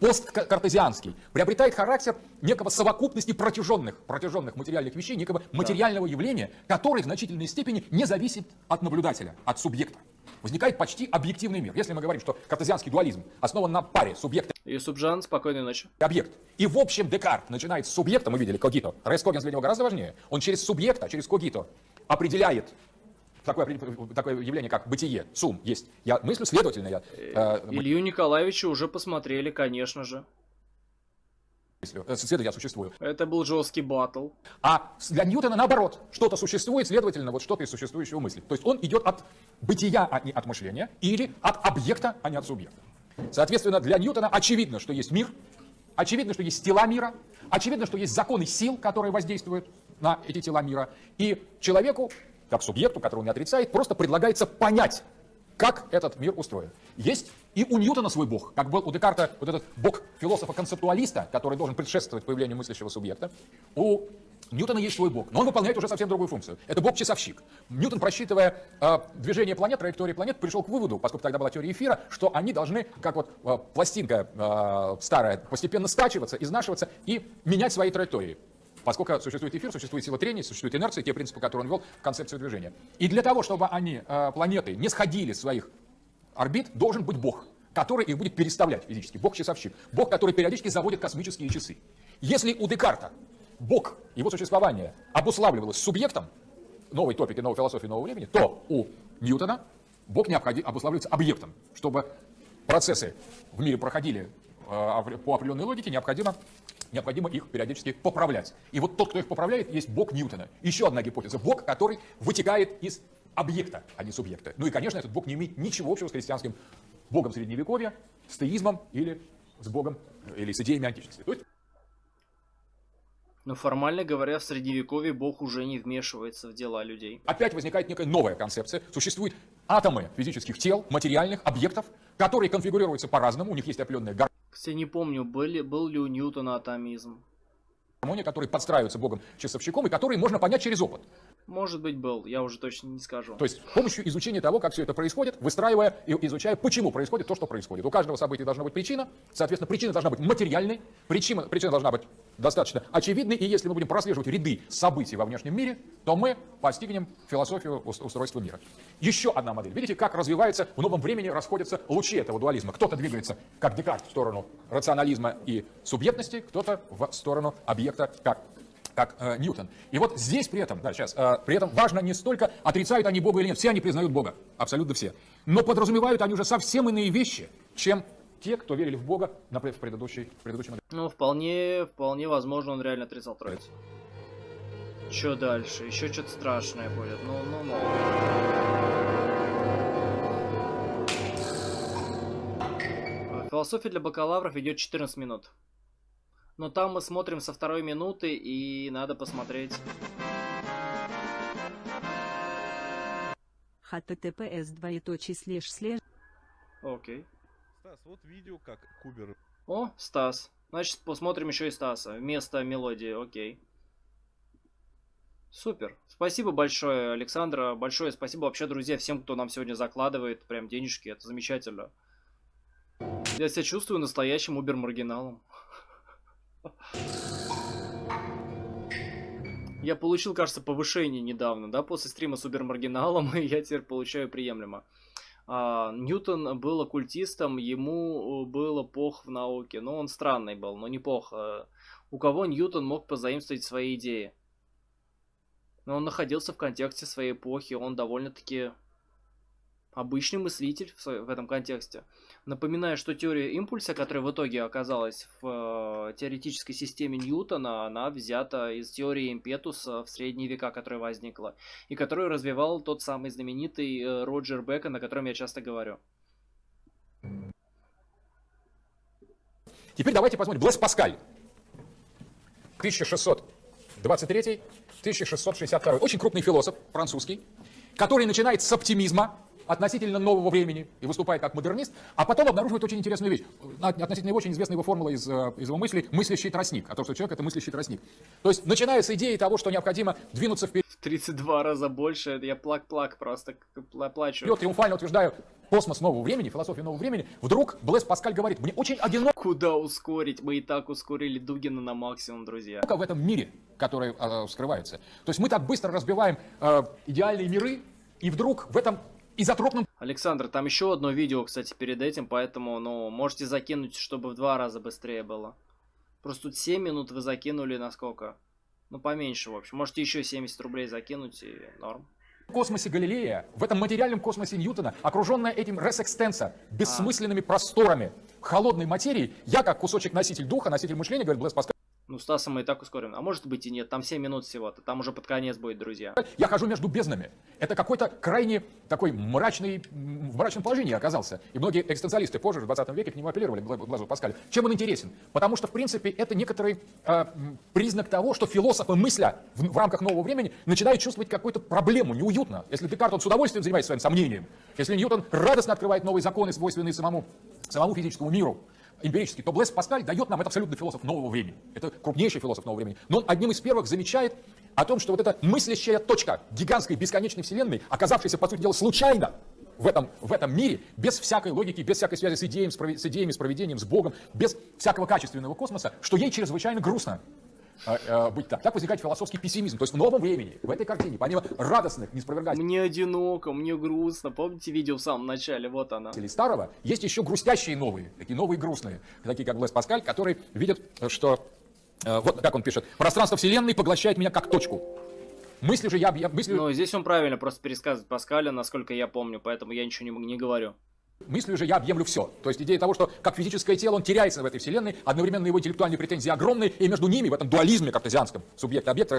посткартезианский, приобретает характер некого совокупности протяженных, протяженных материальных вещей, некого материального явления, который в значительной степени не зависит от наблюдателя, от субъекта. Возникает почти объективный мир. Если мы говорим, что картезианский дуализм основан на паре субъекта И Субжан, спокойной ночи. объект. И в общем Декарт начинает с субъекта, мы видели когито. Рейс Когенс для него гораздо важнее. Он через субъекта, через когито определяет такое, такое явление, как бытие, сум есть. Я мыслю, следовательно, я э, Илью Николаевича уже посмотрели, конечно же. Э, следовательно, я существую. Это был жесткий батл. А для Ньютона наоборот, что-то существует, следовательно, вот что-то из существующего мысли. То есть он идет от бытия, а не от мышления, или от объекта, а не от субъекта. Соответственно, для Ньютона очевидно, что есть мир, очевидно, что есть тела мира, очевидно, что есть законы сил, которые воздействуют на эти тела мира. И человеку, как субъекту, которого он не отрицает, просто предлагается понять, как этот мир устроен. Есть и у Ньютона свой бог, как был у Декарта вот этот бог философа-концептуалиста, который должен предшествовать появлению мыслящего субъекта. У Ньютона есть свой бог, но он выполняет уже совсем другую функцию. Это бог-часовщик. Ньютон, просчитывая э, движение планет, траектории планет, пришел к выводу, поскольку тогда была теория эфира, что они должны, как вот э, пластинка э, старая, постепенно скачиваться, изнашиваться и менять свои траектории. Поскольку существует эфир, существует сила трения, существует инерция, те принципы, которые он ввел в концепцию движения. И для того, чтобы они, э, планеты, не сходили с своих орбит, должен быть бог, который их будет переставлять физически. Бог-часовщик. Бог, который периодически заводит космические часы. Если у Декарта Бог, его существование обуславливалось субъектом новой топики, новой философии, нового времени, то у Ньютона Бог необходим, обуславливается объектом. Чтобы процессы в мире проходили э, по определенной логике, необходимо, необходимо их периодически поправлять. И вот тот, кто их поправляет, есть Бог Ньютона. Еще одна гипотеза. Бог, который вытекает из объекта, а не субъекта. Ну и, конечно, этот Бог не имеет ничего общего с христианским Богом Средневековья, с теизмом или с Богом, или с идеями античности. То есть Но формально говоря, в средневековье Бог уже не вмешивается в дела людей. опять возникает некая новая концепция. Существуют атомы физических тел, материальных объектов, которые конфигурируются по-разному, у них есть определенная Кстати, не помню, были, был ли у Ньютона атомизм. гармония, которые подстраиваются Богом-часовщиком и которые можно понять через опыт. Может быть, был, я уже точно не скажу. То есть с помощью изучения того, как все это происходит, выстраивая и изучая, почему происходит то, что происходит. У каждого события должна быть причина, соответственно, причина должна быть материальной, причина, причина должна быть достаточно очевидной, и если мы будем прослеживать ряды событий во внешнем мире, то мы постигнем философию ус- устройства мира. Еще одна модель. Видите, как развивается в новом времени, расходятся лучи этого дуализма. Кто-то двигается, как Декарт, в сторону рационализма и субъектности, кто-то в сторону объекта, как как э, Ньютон. И вот здесь при этом, да, сейчас, э, при этом важно не столько, отрицают они Бога или нет, все они признают Бога, абсолютно все. Но подразумевают они уже совсем иные вещи, чем те, кто верили в Бога, например, в предыдущей, в предыдущей модели. Ну, вполне, вполне возможно, он реально отрицал троицу. Че дальше? Еще что-то страшное будет. Ну, ну, ну. Философия для бакалавров идет 14 минут. Но там мы смотрим со второй минуты, и надо посмотреть. https двоеточие слеш слеш Окей. Стас, вот видео, как Кубер О, Стас. Значит, посмотрим еще и Стаса. Вместо мелодии, окей. Супер. Спасибо большое, Александра. Большое спасибо вообще, друзья, всем, кто нам сегодня закладывает прям денежки. Это замечательно. Я себя чувствую настоящим убер-маргиналом. Я получил, кажется, повышение недавно, да, после стрима с убер-маргиналом, и я теперь получаю приемлемо. А, Ньютон был оккультистом, ему э, было пох в науке. Ну, он странный был, но не пох. Э, У кого Ньютон мог позаимствовать свои идеи? Но он находился в контексте своей эпохи, он довольно-таки обычный мыслитель в, в этом контексте. Напоминаю, что теория импульса, которая в итоге оказалась в э, теоретической системе Ньютона, она взята из теории импетуса в средние века, которая возникла, и которую развивал тот самый знаменитый э, Роджер Бекон, о котором я часто говорю. Теперь давайте посмотрим. Блэс Паскаль. 1623-1662. Очень крупный философ, французский, который начинает с оптимизма относительно нового времени и выступает как модернист, а потом обнаруживает очень интересную вещь. Относительно его очень известная его формула из, э, из его мыслей «мыслящий тростник», о том, что человек — это мыслящий тростник. То есть начиная с идеи того, что необходимо двинуться вперед, В 32 раза больше, я плак-плак просто пла- плачу. вперед, триумфально утверждаю космос нового времени, философию нового времени, вдруг Блэс Паскаль говорит, мне очень одиноко Куда ускорить? Мы и так ускорили Дугина на максимум, друзья. в этом мире, который э, скрывается. То есть мы так быстро разбиваем э, идеальные миры, и вдруг в этом изотропном Александр, там еще одно видео, кстати, перед этим, поэтому, ну, можете закинуть, чтобы в два раза быстрее было. Просто тут 7 минут вы закинули на сколько? Ну, поменьше, в общем. Можете еще 70 рублей закинуть и норм. космосе Галилея, в этом материальном космосе Ньютона, окруженная этим рес экстенса, бессмысленными просторами холодной материи, я как кусочек носитель духа, носитель мышления, говорит Блэс Паскаль, Ну, Стаса мы и так ускорим. А может быть и нет, там 7 минут всего-то. Там уже под конец будет, друзья. я хожу между безднами. Это какой-то крайне такой мрачный, в мрачном положении оказался. И многие экзистенциалисты позже, в 20 веке, к нему апеллировали, Блэзу Паскалю. Чем он интересен? Потому что, в принципе, это некоторый э, признак того, что философы, мысля в, в рамках нового времени, начинают чувствовать какую-то проблему, неуютно. Если Декарт, он с удовольствием занимается своим сомнением. Если Ньютон радостно открывает новые законы, свойственные самому, самому физическому миру, эмпирически, то Блэс Паскаль дает нам, это абсолютно философ нового времени. Это крупнейший философ нового времени. Но он одним из первых замечает о том, что вот эта мыслящая точка гигантской бесконечной вселенной, оказавшаяся, по сути дела, случайно в этом, в этом мире, без всякой логики, без всякой связи с идеями, с, идеями, с проведением, с Богом, без всякого качественного космоса, что ей чрезвычайно грустно быть так. Так возникает философский пессимизм. То есть в новом времени, в этой картине, помимо радостных, неспровергательных Мне одиноко, мне грустно. Помните видео в самом начале? Вот она. писателей старого, есть еще грустящие новые, такие новые грустные, такие как Блэс Паскаль, которые видят, что, э, вот как он пишет, пространство Вселенной поглощает меня как точку. Мысли же я, я мысли, Но здесь он правильно просто пересказывает Паскаля, насколько я помню, поэтому я ничего не, не говорю. Мыслью же я объемлю все. То есть идея того, что как физическое тело, он теряется в этой Вселенной, одновременно его интеллектуальные претензии огромные, и между ними в этом дуализме картезианском, субъект, объект,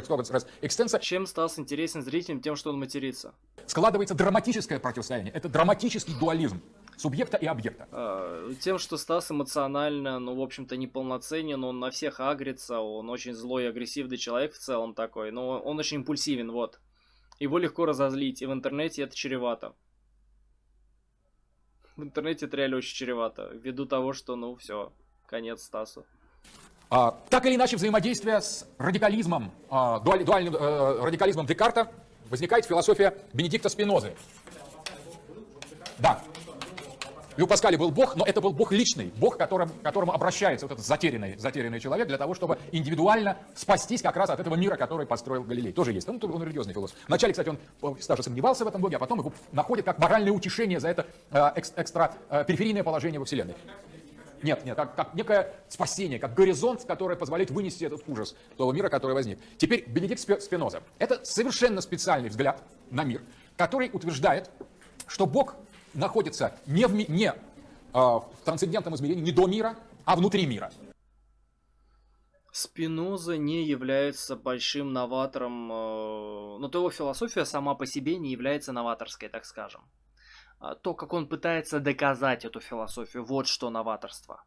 экстенса, Чем Стас интересен зрителям тем, что он матерится? складывается драматическое противостояние. Это драматический дуализм субъекта и объекта. А, Тем, что Стас эмоционально, ну, в общем-то, неполноценен, он на всех агрится, он очень злой и агрессивный человек в целом такой, но он очень импульсивен, вот. Его легко разозлить, и в интернете это чревато. В интернете это реально очень чревато, ввиду того, что, ну, все, конец Стасу. А, так или иначе, взаимодействие с радикализмом, а, дуаль- дуальным э, радикализмом Декарта возникает философия Бенедикта Спинозы. Да. У Паскаля был бог, но это был бог личный, бог, которым, к которому обращается вот этот затерянный, затерянный человек для того, чтобы индивидуально спастись как раз от этого мира, который построил Галилей. Тоже есть. Он, он религиозный философ. Вначале, кстати, он э, даже сомневался в этом боге, а потом его находит как моральное утешение за это э, экс- экстра э, периферийное положение во Вселенной. Нет, нет, как, как некое спасение, как горизонт, который позволяет вынести этот ужас того мира, который возник. Теперь Бенедикт Спи- Спиноза. Это совершенно специальный взгляд на мир, который утверждает, что Бог находится не в, не, а, в трансцендентном измерении, не до мира, а внутри мира. Спиноза не является большим новатором, э, но то его философия сама по себе не является новаторской, так скажем. А То, как он пытается доказать эту философию, вот что новаторство.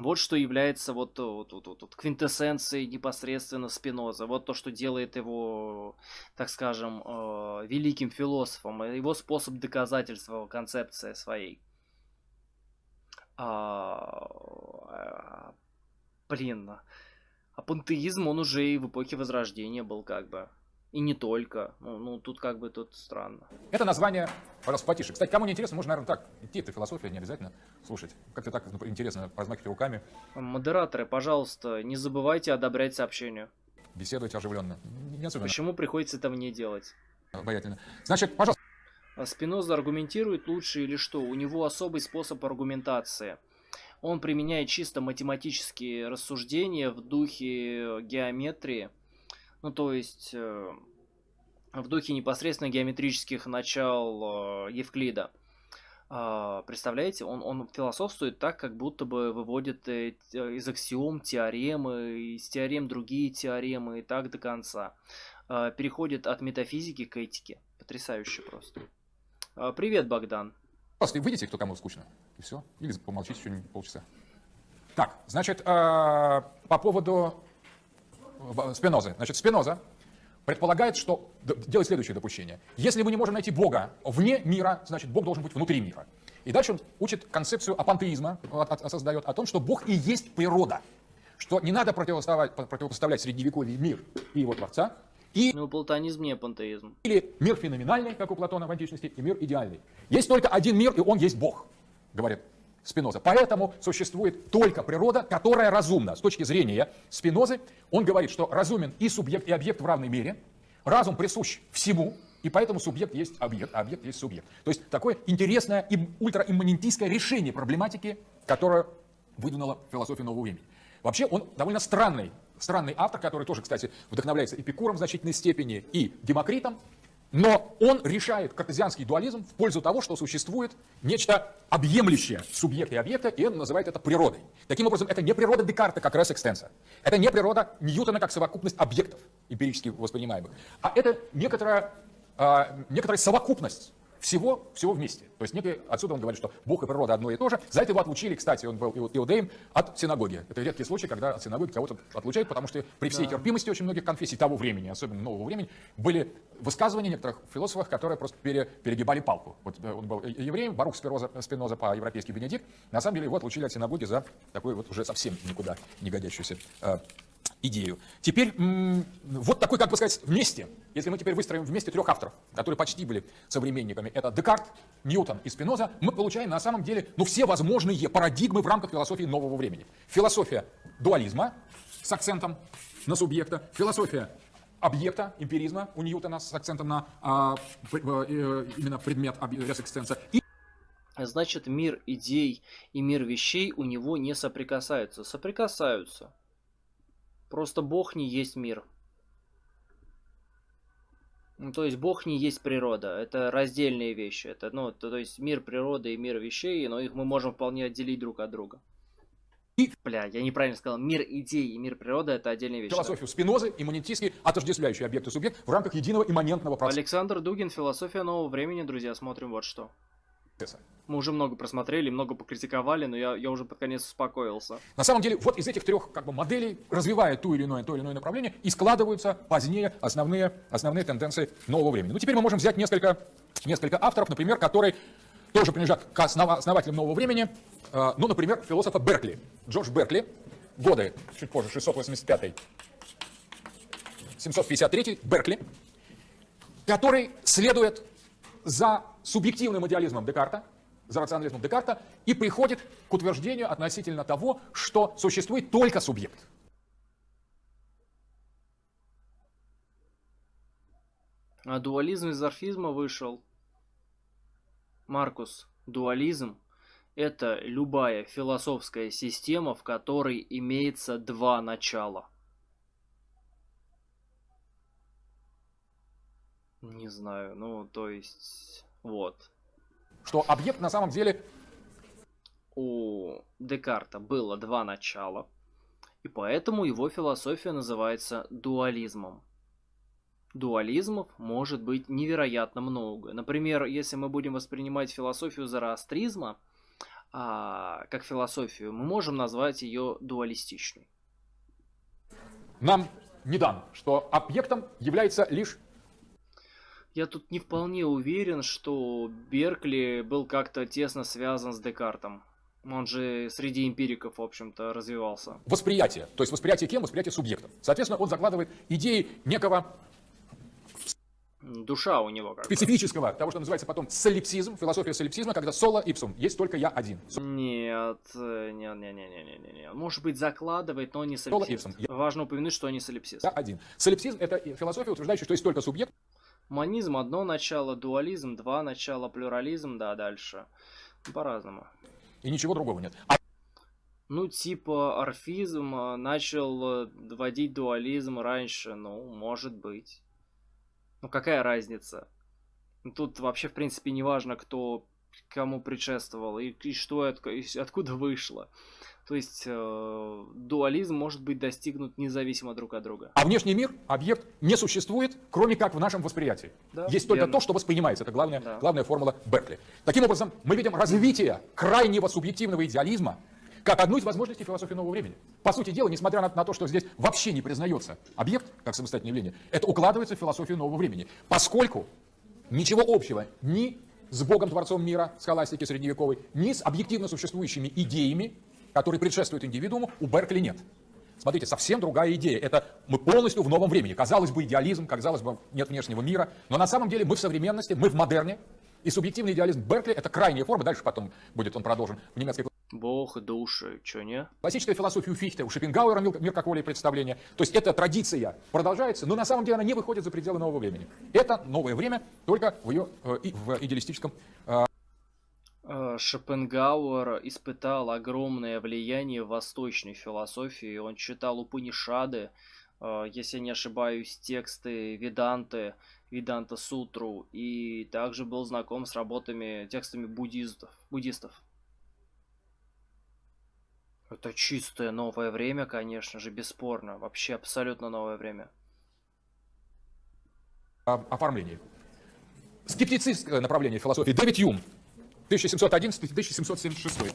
Вот что является вот, э, вот, вот, вот, вот квинтэссенцией непосредственно Спиноза. Вот то, что делает его, так скажем, э, великим философом. э, Его способ доказательства концепции своей. А, а, Блин, а пантеизм, он уже и в эпохе Возрождения был как бы. И не только. Ну, ну, тут как бы тут странно. Это название распатиши. Кстати, кому не интересно, можно, наверное, так идти. Это философия, не обязательно слушать. Как-то так ну, интересно размахивать руками, Модераторы, пожалуйста, не забывайте одобрять сообщение. беседовать оживленно. Не особенно Почему приходится этого не делать? обаятельно. Значит, пожалуйста. А Спиноза аргументирует лучше или что? У него особый способ аргументации. Он применяет чисто математические рассуждения в духе геометрии. Ну, то есть, э, в духе непосредственно геометрических начал э, Евклида. А, Представляете, он, он философствует так, как будто бы выводит э, из аксиом теоремы, из теорем другие теоремы и так до конца. А, Переходит от метафизики к этике. Потрясающе просто. А, Привет, Богдан. Просто выйдите, кто кому скучно. И все. Или помолчите еще полчаса. Так, значит, по поводу Спинозы. Значит, Спиноза предполагает, что делает следующее допущение. Если мы не можем найти Бога вне мира, значит, Бог должен быть внутри мира. И дальше он учит концепцию апантеизма, создает о том, что Бог и есть природа. Что не надо противоставлять, противопоставлять средневековье мир и его Творца, и Ну, платонизм не пантеизм. или мир феноменальный, как у Платона в античности, и мир идеальный. Есть только один мир, и он есть Бог, говорит Спиноза. Поэтому существует только природа, которая разумна. С точки зрения Спинозы, он говорит, что разумен и субъект, и объект в равной мере. Разум присущ всему, и поэтому субъект есть объект, а объект есть субъект. То есть такое интересное и ультраимманентистское решение проблематики, которое выдвинула философия нового времени. Вообще он довольно странный, странный автор, который тоже, кстати, вдохновляется Эпикуром в значительной степени и Демокритом, но он решает картезианский дуализм в пользу того, что существует нечто объемлющее субъекта и объекта, и он называет это природой. Таким образом, это не природа Декарта как раз экстенса. Это не природа Ньютона как совокупность объектов, эмпирически воспринимаемых, а это некоторая, а, некоторая совокупность всего, всего вместе. То есть некий, отсюда он говорит, что Бог и природа одно и то же. За это его отлучили, кстати, он был иу- иудеем, от синагоги. Это редкий случай, когда от синагоги кого-то отлучают, потому что при всей терпимости очень многих конфессий того времени, особенно нового времени, были высказывания некоторых философов, которые просто пере- перегибали палку. Вот э, он был евреем, Барух Спиноза, Спиноза по-европейски Бенедикт. На самом деле его отлучили от синагоги за такую вот уже совсем никуда не годящуюся э, идею. Теперь вот такой, как бы сказать, вместе, если мы теперь выстроим вместе трех авторов, которые почти были современниками, это Декарт, Ньютон и Спиноза, мы получаем на самом деле ну, все возможные парадигмы в рамках философии нового времени. Философия дуализма с акцентом на субъекта, философия объекта, эмпиризма у Ньютона с акцентом на а, пр- э, именно предмет ресэкстенса и Значит, мир идей и мир вещей у него не соприкасаются. Соприкасаются. Просто Бог не есть мир. Ну, то есть Бог не есть природа. Это раздельные вещи. Это, ну, то, то есть мир природы и мир вещей, но их мы можем вполне отделить друг от друга. И- Бля, я неправильно сказал. Мир идей и мир природы это отдельные вещи. да. философию Спинозы, имманентистский, отождествляющий объект и субъект в рамках единого имманентного процесса. Александр Дугин, философия нового времени, друзья, смотрим вот что. Мы уже много просмотрели, много покритиковали, но я, я уже под конец успокоился. На самом деле, вот из этих трех как бы, моделей, развивая ту или иное, то или иное направление, и складываются позднее основные, основные тенденции нового времени. Ну, теперь мы можем взять несколько, несколько авторов, например, которые тоже принадлежат к основа- основателям нового времени. Э, ну, например, философа Беркли. Джордж Беркли, годы чуть позже, 685 753 Беркли, который следует за субъективным идеализмом Декарта, за рационализмом Декарта, и приходит к утверждению относительно того, что существует только субъект. А дуализм из орфизма вышел. Маркус, дуализм – это любая философская система, в которой имеется два начала. Не знаю, ну, то есть, вот. Что объект на самом деле У Декарта было два начала, и поэтому его философия называется дуализмом. Дуализмов может быть невероятно много. Например, если мы будем воспринимать философию зороастризма а, как философию, мы можем назвать ее дуалистичной. нам не дан, что объектом является лишь Я тут не вполне уверен, что Беркли был как-то тесно связан с Декартом. Он же среди эмпириков, в общем-то, развивался. восприятие. То есть восприятие кем? Восприятие субъектом. Соответственно, он закладывает идеи некого Душа у него как бы. специфического, того, что называется потом солипсизм, философия солипсизма, когда solo ipsum, есть только я один. Нет, э, не, не, не, не, не, не, не. Может быть, закладывает, но не Соло солипсист. ipsum. Я- Важно упомянуть, что не солипсист. Я один. Солипсизм – это философия, утверждающая, что есть только субъект, Монизм одно начало, дуализм два начала, плюрализм, да, дальше. По-разному. и ничего другого нет. А Ну, типа, орфизм э, начал э, вводить дуализм раньше, ну, может быть. Ну, какая разница? Ну, Тут вообще, в принципе, не важно, кто кому предшествовал и, и что и откуда вышло. То есть, э, дуализм может быть достигнут независимо друг от друга. А внешний мир, объект, не существует, кроме как в нашем восприятии. Да, Есть только верно. то, что воспринимается. Это главная, Да. главная формула Беркли. Таким образом, мы видим развитие крайнего субъективного идеализма как одну из возможностей философии нового времени. По сути дела, несмотря на, на то, что здесь вообще не признается объект как самостоятельное явление, это укладывается в философию нового времени. Поскольку ничего общего ни с Богом-творцом мира, схоластики средневековой, ни с объективно существующими идеями, которые предшествуют индивидууму, у Беркли нет. Смотрите, совсем другая идея. Это мы полностью в новом времени. Казалось бы, идеализм, казалось бы, нет внешнего мира. Но на самом деле мы в современности, мы в модерне. И субъективный идеализм Беркли – это крайняя форма. Дальше потом будет он продолжен в немецкой Бог, души, чё не? Классическая философия у Фихте, у Шопенгауэра мир, как воля и представление. То есть эта традиция продолжается, но на самом деле она не выходит за пределы нового времени. Это новое время только в ее э, в идеалистическом Э, Шопенгауэр испытал огромное влияние восточной философии. Он читал Упанишады, э, если не ошибаюсь, тексты Веданты, Веданта Сутру, и также был знаком с работами, текстами буддистов. буддистов. Это чистое новое время, конечно же, бесспорно. Вообще абсолютно новое время. оформлении. Скептицистское направление философии Дэвид Юм, 1711-1776.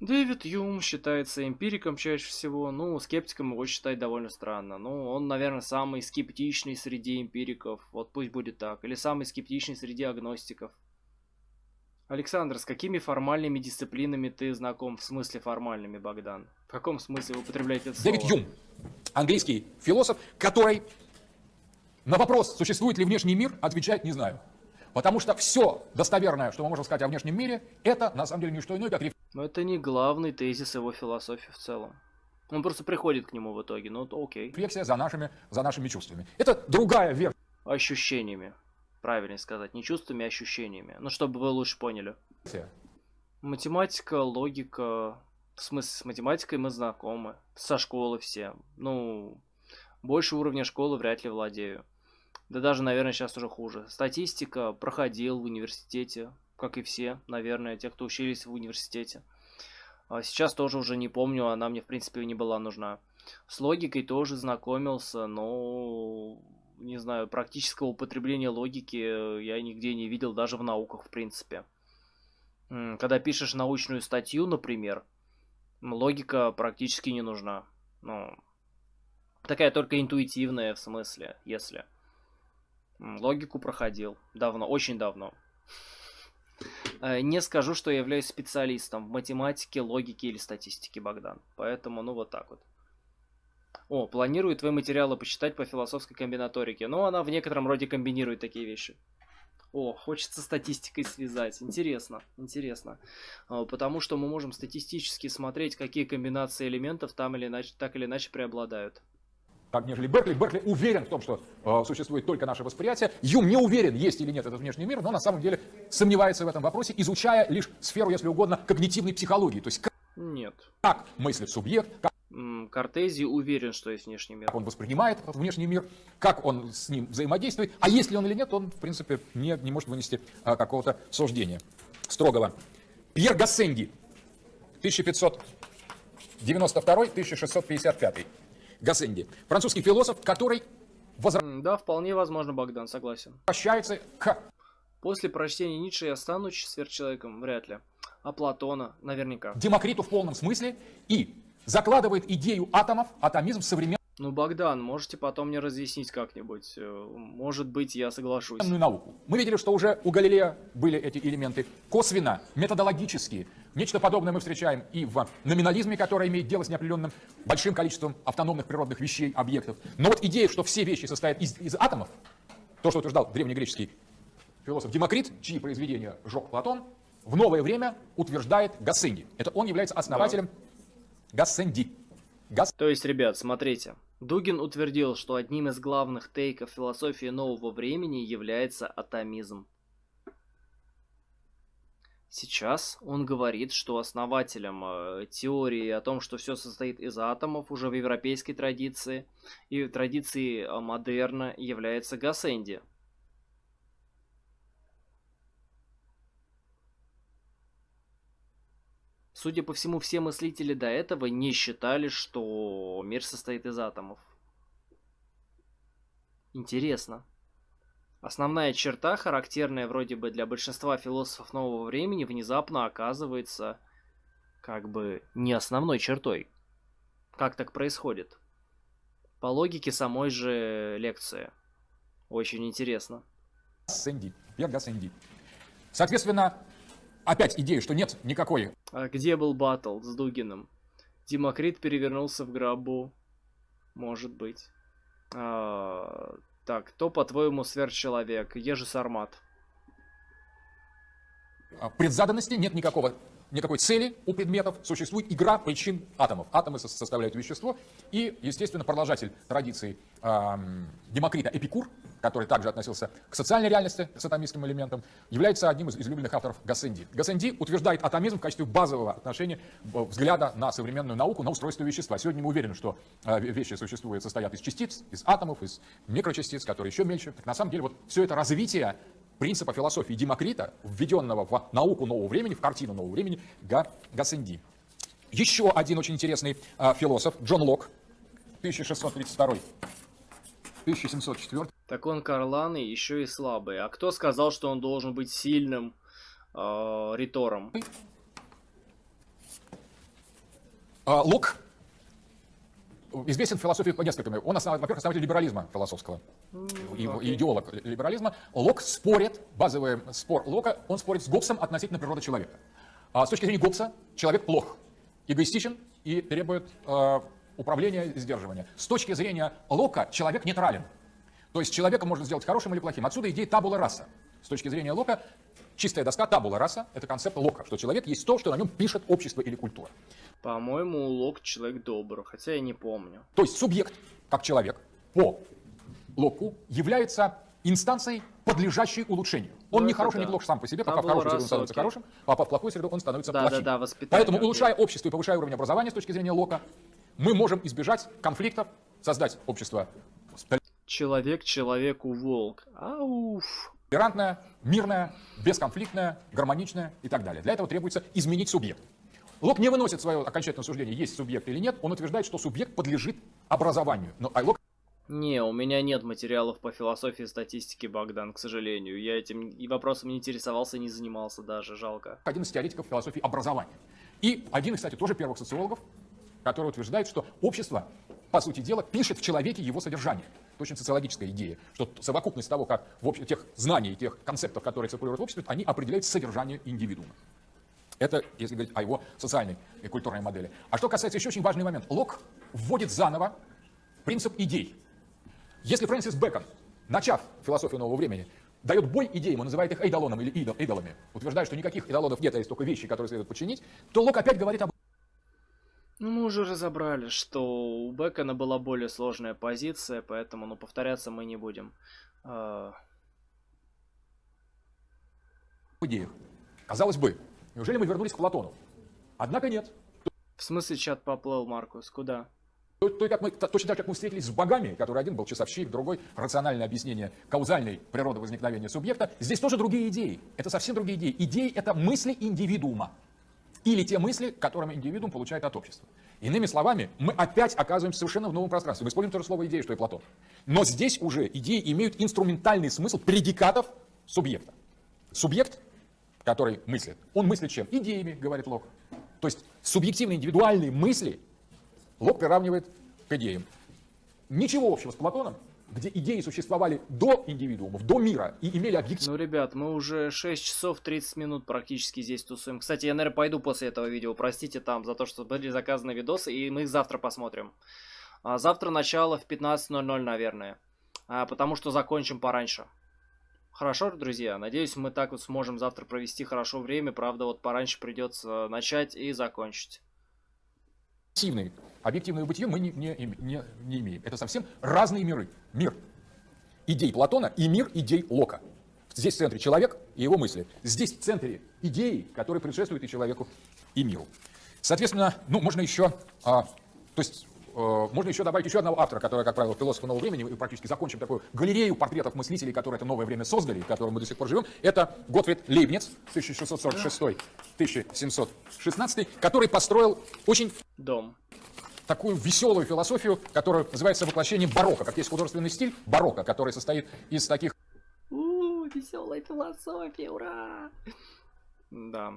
Дэвид Юм считается эмпириком чаще всего, ну, скептиком его считать довольно странно. Ну, он, наверное, самый скептичный среди эмпириков, вот пусть будет так, или самый скептичный среди агностиков. Александр, с какими формальными дисциплинами ты знаком? В смысле формальными, Богдан? В каком смысле вы употребляете это Дэвид слово? Юм, английский философ, который на вопрос, существует ли внешний мир, отвечает «не знаю». Потому что все достоверное, что мы можем сказать о внешнем мире, это на самом деле не что иное, как Но это не главный тезис его философии в целом. Он просто приходит к нему в итоге, ну окей. рефлексия за нашими, за нашими чувствами. Это другая версия. Ощущениями. Правильно сказать. Не чувствами, а ощущениями. Ну, чтобы вы лучше поняли. Математика, логика. В смысле, с математикой мы знакомы. Со школы все. Ну, больше уровня школы вряд ли владею. Да даже, наверное, сейчас уже хуже. Статистика проходил в университете, как и все, наверное, те, кто учились в университете. А сейчас тоже уже не помню, она мне, в принципе, не была нужна. С логикой тоже знакомился, но, не знаю, практического употребления логики я нигде не видел, даже в науках, в принципе. Когда пишешь научную статью, например, логика практически не нужна. Ну, такая только интуитивная, в смысле, если. Логику проходил. Давно, очень давно. Э, Не скажу, что я являюсь специалистом в математике, логике или статистике, Богдан. Поэтому, ну, вот так вот. О, планирую твои материалы почитать по философской комбинаторике. Ну, она в некотором роде комбинирует такие вещи. О, хочется статистикой связать. Интересно, интересно. А, Потому что мы можем статистически смотреть, какие комбинации элементов там или иначе, так или иначе преобладают. Как нежели Беркли. Беркли уверен в том, что э, существует только наше восприятие. Юм не уверен, есть или нет этот внешний мир, но на самом деле сомневается в этом вопросе, изучая лишь сферу, если угодно, когнитивной психологии. То есть как, Нет. как мыслит субъект, как Кортези уверен, что есть внешний мир. он воспринимает этот внешний мир, как он с ним взаимодействует. А есть ли он или нет, он, в принципе, не, не может вынести а, какого-то суждения строгого. Пьер Гассенди, 1592-1655. Гассенди, французский философ, который М, Да, вполне возможно, Богдан, согласен. возвращается к После прочтения Ницше я стану сверхчеловеком? Вряд ли. А Платона? Наверняка. Демокриту в полном смысле и закладывает идею атомов, атомизм в современную Ну, Богдан, можете потом мне разъяснить как-нибудь? Э, Может быть, я соглашусь. науку. Мы видели, что уже у Галилея были эти элементы косвенно, методологические. Нечто подобное мы встречаем и в номинализме, который имеет дело с неопределенным большим количеством автономных природных вещей, объектов. Но вот идея, что все вещи состоят из, из атомов, то, что утверждал древнегреческий философ Демокрит, чьи произведения сжег Платон, в новое время утверждает Гассенди. Это он является основателем Гассенди. Гас... То есть, ребят, смотрите. Дугин утвердил, что одним из главных тейков философии нового времени является атомизм. Сейчас он говорит, что основателем э, теории о том, что все состоит из атомов уже в европейской традиции и в традиции э, модерна является Гассенди. Судя по всему, все мыслители до этого не считали, что мир состоит из атомов. Интересно. Основная черта, характерная вроде бы для большинства философов нового времени, внезапно оказывается как бы не основной чертой. Как так происходит? По логике самой же лекции. Очень интересно. Гассенди. Пьер Гассенди. Соответственно, опять идея, что нет никакой А где был батл с Дугиным? Демокрит перевернулся в гробу. Может быть. А, так, кто, по-твоему, сверхчеловек? Ежи Сармат. а, предзаданности, нет никакого, никакой цели у предметов, существует игра причин атомов. Атомы со- составляют вещество, и, естественно, продолжатель традиции ам, Демокрита Эпикур, который также относился к социальной реальности с атомистским элементом, является одним из излюбленных авторов Гассенди. Гассенди утверждает атомизм в качестве базового отношения э, взгляда на современную науку, на устройство вещества. Сегодня мы уверены, что э, ве- вещи существуют, состоят из частиц, из атомов, из микрочастиц, которые еще мельче. Так на самом деле вот все это развитие принципа философии Демокрита, введенного в науку нового времени, в картину нового времени, Га, Гассенди. Еще один очень интересный а, философ, Джон Лок, 1632 1704 Так он Карланы еще и слабый. А кто сказал, что он должен быть сильным э, ритором? А, Лок известен в философии по нескольким. Он, основ... во-первых, основатель либерализма философского и, и идеолог либерализма. Лок спорит, базовый спор Лока, он спорит с Гоббсом относительно природы человека. А с точки зрения Гоббса, человек плох, эгоистичен и требует э, управления и сдерживания. С точки зрения Лока, человек нейтрален. То есть человека можно сделать хорошим или плохим. Отсюда идея табула раса. С точки зрения Лока, чистая доска табула раса – это концепт Лока, что человек есть то, что на нем пишет общество или культура. По-моему, Лок человек добрый, хотя я не помню. То есть субъект, как человек, по Локу является инстанцией, подлежащей улучшению. Он Ну, не хороший, да. не плох сам по себе, попав в Табула хорошую среду, он становится окей. хорошим, попав в плохую среду, он становится Да, плохим. да, да. Поэтому, окей. улучшая общество и повышая уровень образования с точки зрения Лока, мы можем избежать конфликтов, создать общество Человек человеку волк. Ауф. толерантное, мирное, бесконфликтное, гармоничное и так далее. Для этого требуется изменить субъект. Лок не выносит свое окончательное суждение, есть субъект или нет, он утверждает, что субъект подлежит образованию. Но а Лок Не, у меня нет материалов по философии и статистике, Богдан, к сожалению. Я этим и вопросом не интересовался, не занимался даже, жалко. один из теоретиков философии образования. И один, кстати, тоже первых социологов, который утверждает, что общество, по сути дела, пишет в человеке его содержание. Это очень социологическая идея, что совокупность того, как в общем, тех знаний, тех концептов, которые циркулируют в обществе, они определяют содержание индивидуума. Это, если говорить о его социальной и культурной модели. А что касается еще очень важный момент. Лок вводит заново принцип идей. Если Фрэнсис Бэкон, начав философию нового времени, дает бой идеям, он называет их эйдолоном или идол, идолами, утверждая, что никаких идолонов нет, а есть только вещи, которые следует подчинить, то Лок опять говорит об Ну, мы уже разобрали, что у Бекона была более сложная позиция, поэтому, ну, повторяться мы не будем. А, идеях. Казалось бы, неужели мы вернулись к Платону? Однако нет. В смысле чат поплыл, Маркус? Куда? То, то, как мы, то- точно так, как мы встретились с богами, который один был часовщик, другой рациональное объяснение каузальной природы возникновения субъекта, здесь тоже другие идеи. Это совсем другие идеи. Идеи — это мысли индивидуума. Или те мысли, которыми индивидуум получает от общества. Иными словами, мы опять оказываемся совершенно в новом пространстве. Мы используем то же слово идея, что и Платон. Но здесь уже идеи имеют инструментальный смысл предикатов субъекта. Субъект, который мыслит, он мыслит чем? Идеями, говорит Лок. То есть субъективные индивидуальные мысли Лок приравнивает к идеям. Ничего общего с Платоном, где идеи существовали до индивидуумов, до мира и имели объективные Ну, ребят, мы уже 6 часов 30 минут практически здесь тусуем. Кстати, я, наверное, пойду после этого видео. Простите там за то, что были заказаны видосы, и мы их завтра посмотрим. А завтра начало в 15.00, наверное. А, потому что закончим пораньше. Хорошо, друзья? Надеюсь, мы так вот сможем завтра провести хорошо время. Правда, вот пораньше придется начать и закончить. Объективные. Объективное бытие мы не, не, не- не имеем. Это совсем разные миры. Мир идей Платона и мир идей Лока. Здесь в центре человек и его мысли. Здесь в центре идеи, которые предшествуют и человеку, и миру. Соответственно, ну, можно еще, а, то есть, можно еще добавить еще одного автора, который, как правило, философ нового времени, и практически закончим такую галерею портретов мыслителей, которые это новое время создали, в котором мы до сих пор живем. Это Готфрид Лейбниц, 1646-1716, который построил очень Дом. такую веселую философию, которая называется воплощением барокко, как есть художественный стиль барокко, который состоит из таких У, веселая философия, ура! Да.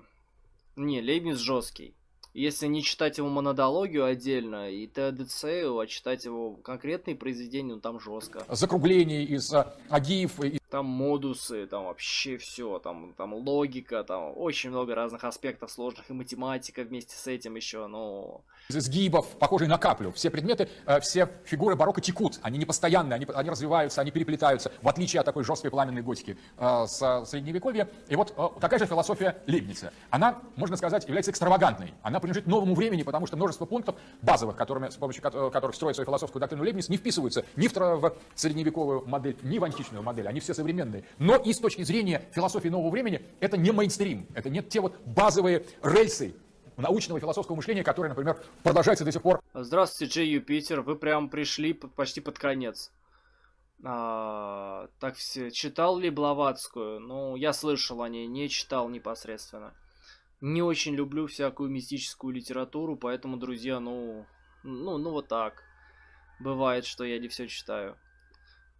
Не, Лейбниц жесткий. Если не читать его монодологию отдельно и теодицею, а читать его конкретные произведения, ну там жестко. закруглений, из а, агиев, из Там модусы, там вообще все, там, там логика, там очень много разных аспектов сложных, и математика вместе с этим еще, ну... изгибов, похожие на каплю. Все предметы, э, все фигуры барокко текут, они не постоянные, они, они развиваются, они переплетаются, в отличие от такой жесткой пламенной готики э, с средневековья. И вот э, такая же философия Лейбница. Она, можно сказать, является экстравагантной. Она принадлежит новому времени, потому что множество пунктов базовых, которыми, с помощью ко- которых строит свою философскую доктрину Лейбниц, не вписываются ни в, в средневековую модель, ни в античную модель. Они все современные. Но и с точки зрения философии нового времени, это не мейнстрим, это не те вот базовые рельсы научного и философского мышления, которые, например, продолжаются до сих пор Здравствуйте, Джей Юпитер, вы прям пришли почти под конец. А, так все, читал ли Блаватскую? Ну, я слышал о ней, не читал непосредственно. Не очень люблю всякую мистическую литературу, поэтому, друзья, ну, ну, ну вот так. Бывает, что я не все читаю.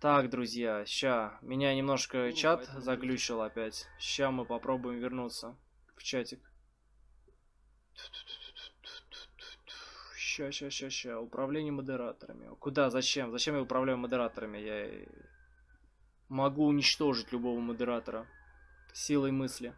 Так, друзья, ща. Меня немножко чат заглючил опять. Ща мы попробуем вернуться в чатик. Ща, ща, ща, ща. Управление модераторами. Куда? Зачем? Зачем я управляю модераторами? Я могу уничтожить любого модератора силой мысли.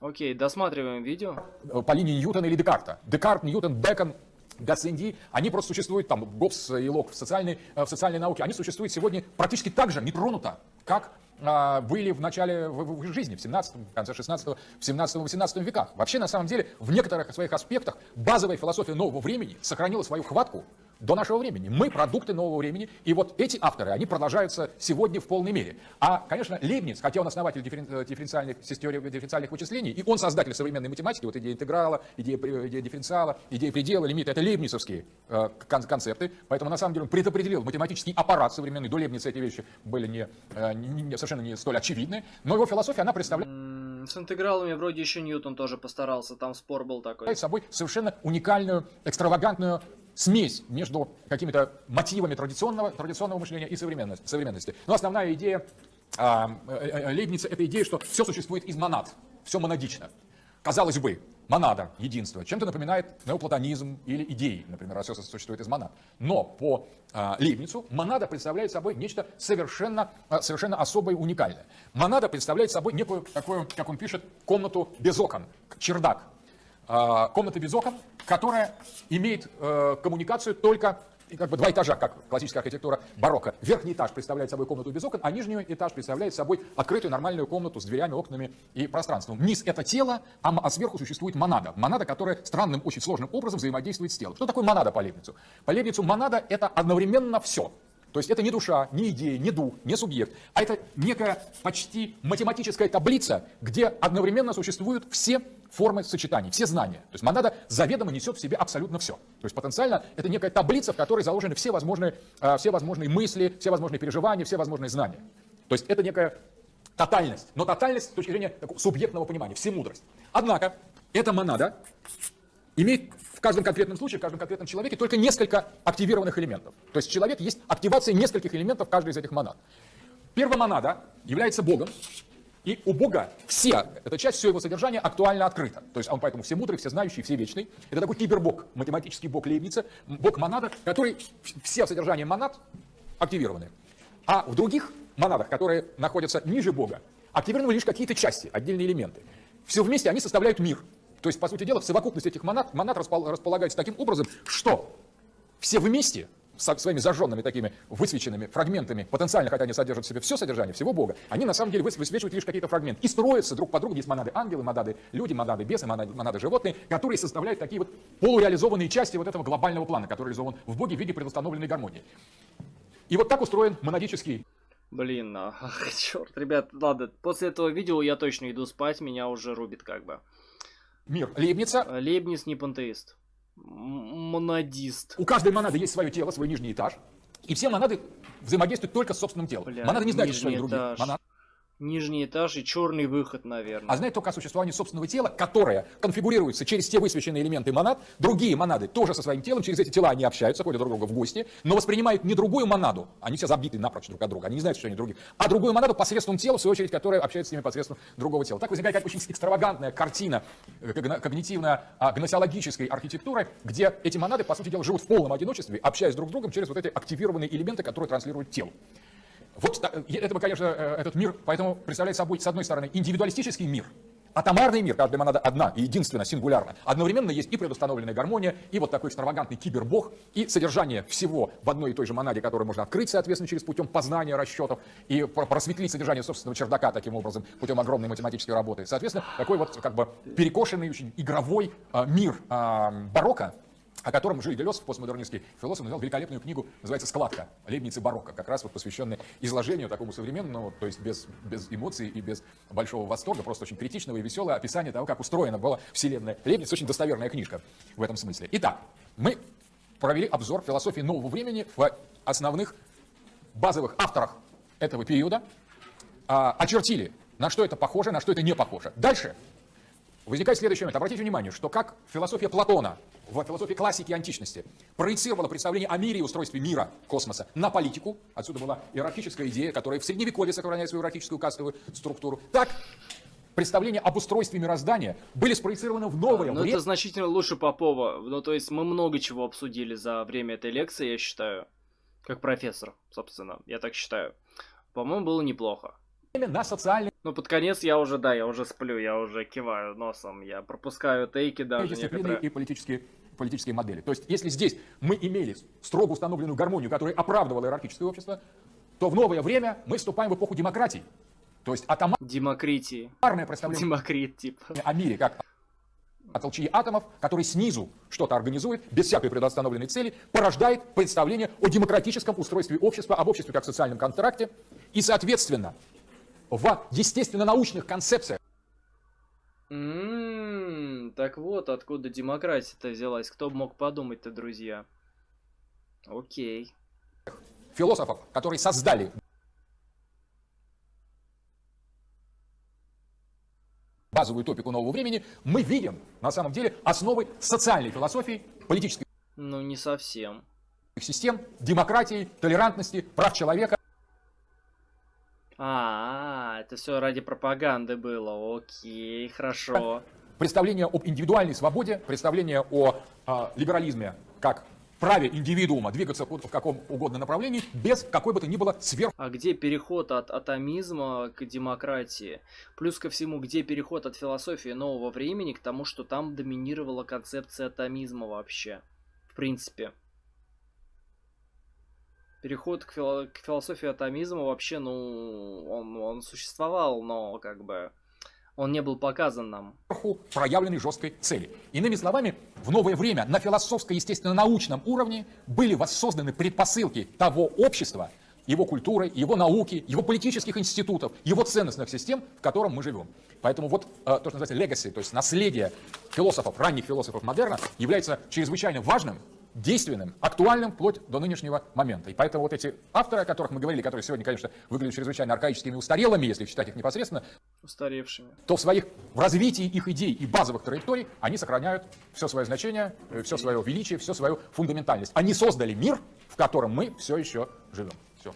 Окей, досматриваем видео. по линии Ньютона или Декарта. Декарт, Ньютон, Бекон, Гассенди, они просто существуют, там, Гоббс и Лок в социальной, э, в социальной науке, они существуют сегодня практически так же, нетронуто, как а, были в начале в- в жизни, в 17 в конце 16 в 17 18 веках. Вообще, на самом деле, в некоторых своих аспектах базовая философия нового времени сохранила свою хватку до нашего времени. Мы продукты нового времени, и вот эти авторы, они продолжаются сегодня в полной мере. А, конечно, Лейбниц, хотя он основатель дифферен- э, дифференциальных, теории дифференциальных вычислений, и он создатель современной математики, вот идея интеграла, идея, идея дифференциала, идея предела, лимита, это лейбницевские э, кон- концепты, поэтому на самом деле он предопределил математический аппарат современный, до Лейбница эти вещи были не, э, не- совершенно не столь очевидны, но его философия, она представляет С интегралами вроде еще Ньютон тоже постарался, там спор был такой. собой совершенно уникальную, экстравагантную смесь между какими-то мотивами традиционного, традиционного мышления и современности. современности. Но основная идея а, э, э, Лейбница – это идея, что все существует из монад, все монадично. Казалось бы, монада, единство, чем-то напоминает неоплатонизм или идеи, например, все существует из монад. Но по а, Лейбницу монада представляет собой нечто совершенно, а, совершенно особое и уникальное. Монада представляет собой некую, такую, как он пишет, комнату без окон, чердак, комната без окон, которая имеет э, коммуникацию только как бы два этажа, как классическая архитектура барокко. Верхний этаж представляет собой комнату без окон, а нижний этаж представляет собой открытую нормальную комнату с дверями, окнами и пространством. Низ это тело, а, а сверху существует монада. Монада, которая странным, очень сложным образом взаимодействует с телом. Что такое монада по Лейбницу? По Лейбницу монада это одновременно все. То есть это не душа, не идея, не дух, не субъект, а это некая почти математическая таблица, где одновременно существуют все формы сочетаний, все знания. То есть монада заведомо несет в себе абсолютно все. То есть потенциально это некая таблица, в которой заложены все возможные, а, все возможные мысли, все возможные переживания, все возможные знания. То есть это некая тотальность, но тотальность с точки зрения субъектного понимания, всемудрость. Однако эта монада имеет в каждом конкретном случае, в каждом конкретном человеке только несколько активированных элементов. То есть человек есть активация нескольких элементов каждой из этих монад. Первая монада является Богом, и у Бога все, эта часть, все его содержание актуально открыто. То есть он поэтому все мудрый, все знающий, все вечный. Это такой кибербог, математический бог Лейбница, бог монада, который все содержание монад активированы. А в других монадах, которые находятся ниже Бога, активированы лишь какие-то части, отдельные элементы. Все вместе они составляют мир. То есть, по сути дела, совокупность этих монад, монад распол- располагается таким образом, что все вместе со своими зажженными такими высвеченными фрагментами, потенциально, хотя они содержат в себе все содержание всего Бога, они на самом деле выс- высвечивают лишь какие-то фрагменты и строятся друг по другу. Есть монады ангелы, монады люди, монады бесы, монады, монады животные, которые составляют такие вот полуреализованные части вот этого глобального плана, который реализован в Боге в виде предустановленной гармонии. И вот так устроен монадический Блин, а, черт, ребят, ладно, после этого видео я точно иду спать, меня уже рубит как бы. Мир Лейбница. А, Лейбниц не пантеист. Монадист. У каждой монады есть свое тело, свой нижний этаж. И все монады взаимодействуют только с собственным телом. Бля, монады не знают, что они другие. Монады Нижний этаж и черный выход, наверное. а знает только о существовании собственного тела, которое конфигурируется через те высвеченные элементы монад. Другие монады тоже со своим телом, через эти тела они общаются, ходят друг к другу в гости, но воспринимают не другую монаду, они все забиты напрочь друг от друга, они не знают, что они другие, а другую монаду посредством тела, в свою очередь, которая общается с ними посредством другого тела. Так возникает очень экстравагантная картина э, когна- когнитивно-гносеологической архитектуры, где эти монады, по сути дела, живут в полном одиночестве, общаясь друг с другом через вот эти активированные элементы, которые транслируют тело. Вот э, это, конечно, э, этот мир, поэтому представляет собой, с одной стороны, индивидуалистический мир, атомарный мир, каждая монада одна и единственна, сингулярна. Одновременно есть и предустановленная гармония, и вот такой экстравагантный кибербог, и содержание всего в одной и той же монаде, которую можно открыть, соответственно, через путем познания расчетов, и про- просветлить содержание собственного чердака таким образом, путем огромной математической работы. Соответственно, такой вот как бы перекошенный, очень игровой а, мир а, барокко, о котором Жиль Делес, постмодернистский философ, написал великолепную книгу, называется «Складка. Лейбниц и барокко», как раз вот посвященная изложению такому современному, то есть без, без эмоций и без большого восторга, просто очень критичного и веселое описание того, как устроена была Вселенная. Лейбниц очень достоверная книжка в этом смысле. Итак, мы провели обзор философии нового времени в основных базовых авторах этого периода, а, очертили, на что это похоже, на что это не похоже. Дальше возникает следующий момент. Обратите внимание, что как философия Платона в философии классики и античности проецировала представление о мире и устройстве мира, космоса, на политику, отсюда была иерархическая идея, которая в Средневековье сохраняет свою иерархическую кастовую структуру, так представления об устройстве мироздания были спроецированы в новое Ну, время. это значительно лучше Попова. Ну, то есть мы много чего обсудили за время этой лекции, я считаю. Как профессор, собственно, я так считаю. По-моему, было неплохо. на социальные Ну, под конец я уже, да, я уже сплю, я уже киваю носом, я пропускаю тейки даже некоторые. и политические, политические модели. То есть, если здесь мы имели строго установленную гармонию, которая оправдывала иерархическое общество, то в новое время мы вступаем в эпоху демократии. То есть атомарное Демокритии. представление Демокрит, типа. о мире как о толчии атомов, который снизу что-то организует, без всякой предустановленной цели, порождает представление о демократическом устройстве общества, об обществе как социальном контракте, и, соответственно, в естественно-научных концепциях М, Так вот, откуда демократия-то взялась. Кто бы мог подумать-то, друзья? Окей. философов, которые создали базовую топику нового времени, мы видим, на самом деле, основы социальной философии, политических Ну, не совсем. систем, демократии, толерантности, прав человека, А, это все ради пропаганды было. Окей, хорошо. Представление об индивидуальной свободе, представление о а, либерализме как праве индивидуума двигаться в каком угодно направлении без какой бы то ни было сверх А где переход от атомизма к демократии? Плюс ко всему, где переход от философии нового времени к тому, что там доминировала концепция атомизма вообще? В принципе. Переход к, фило- к философии атомизма вообще, ну, он, он существовал, но как бы он не был показан нам. проявленной жесткой цели. Иными словами, в новое время на философско-естественно-научном уровне были воссозданы предпосылки того общества, его культуры, его науки, его политических институтов, его ценностных систем, в котором мы живем. Поэтому вот э, то, что называется legacy, то есть наследие философов, ранних философов модерна, является чрезвычайно важным, действенным, актуальным вплоть до нынешнего момента. И поэтому вот эти авторы, о которых мы говорили, которые сегодня, конечно, выглядят чрезвычайно архаическими и устарелыми, если читать их непосредственно, Устаревшими. то в своих в развитии их идей и базовых траекторий они сохраняют все свое значение, все свое величие, всю свою фундаментальность. Они создали мир, в котором мы все еще живем. Все.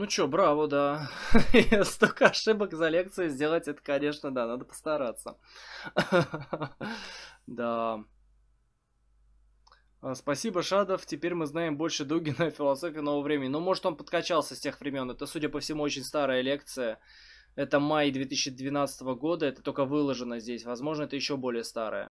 Ну чё, браво, да. Столько ошибок за лекцию сделать, это, конечно, да, надо постараться. Да. А, Спасибо, Шадов. Теперь мы знаем больше Дугина о философии нового времени. Ну, может, он подкачался с тех времен. Это, судя по всему, очень старая лекция. Это май 2012 года. Это только выложено здесь. Возможно, это еще более старая.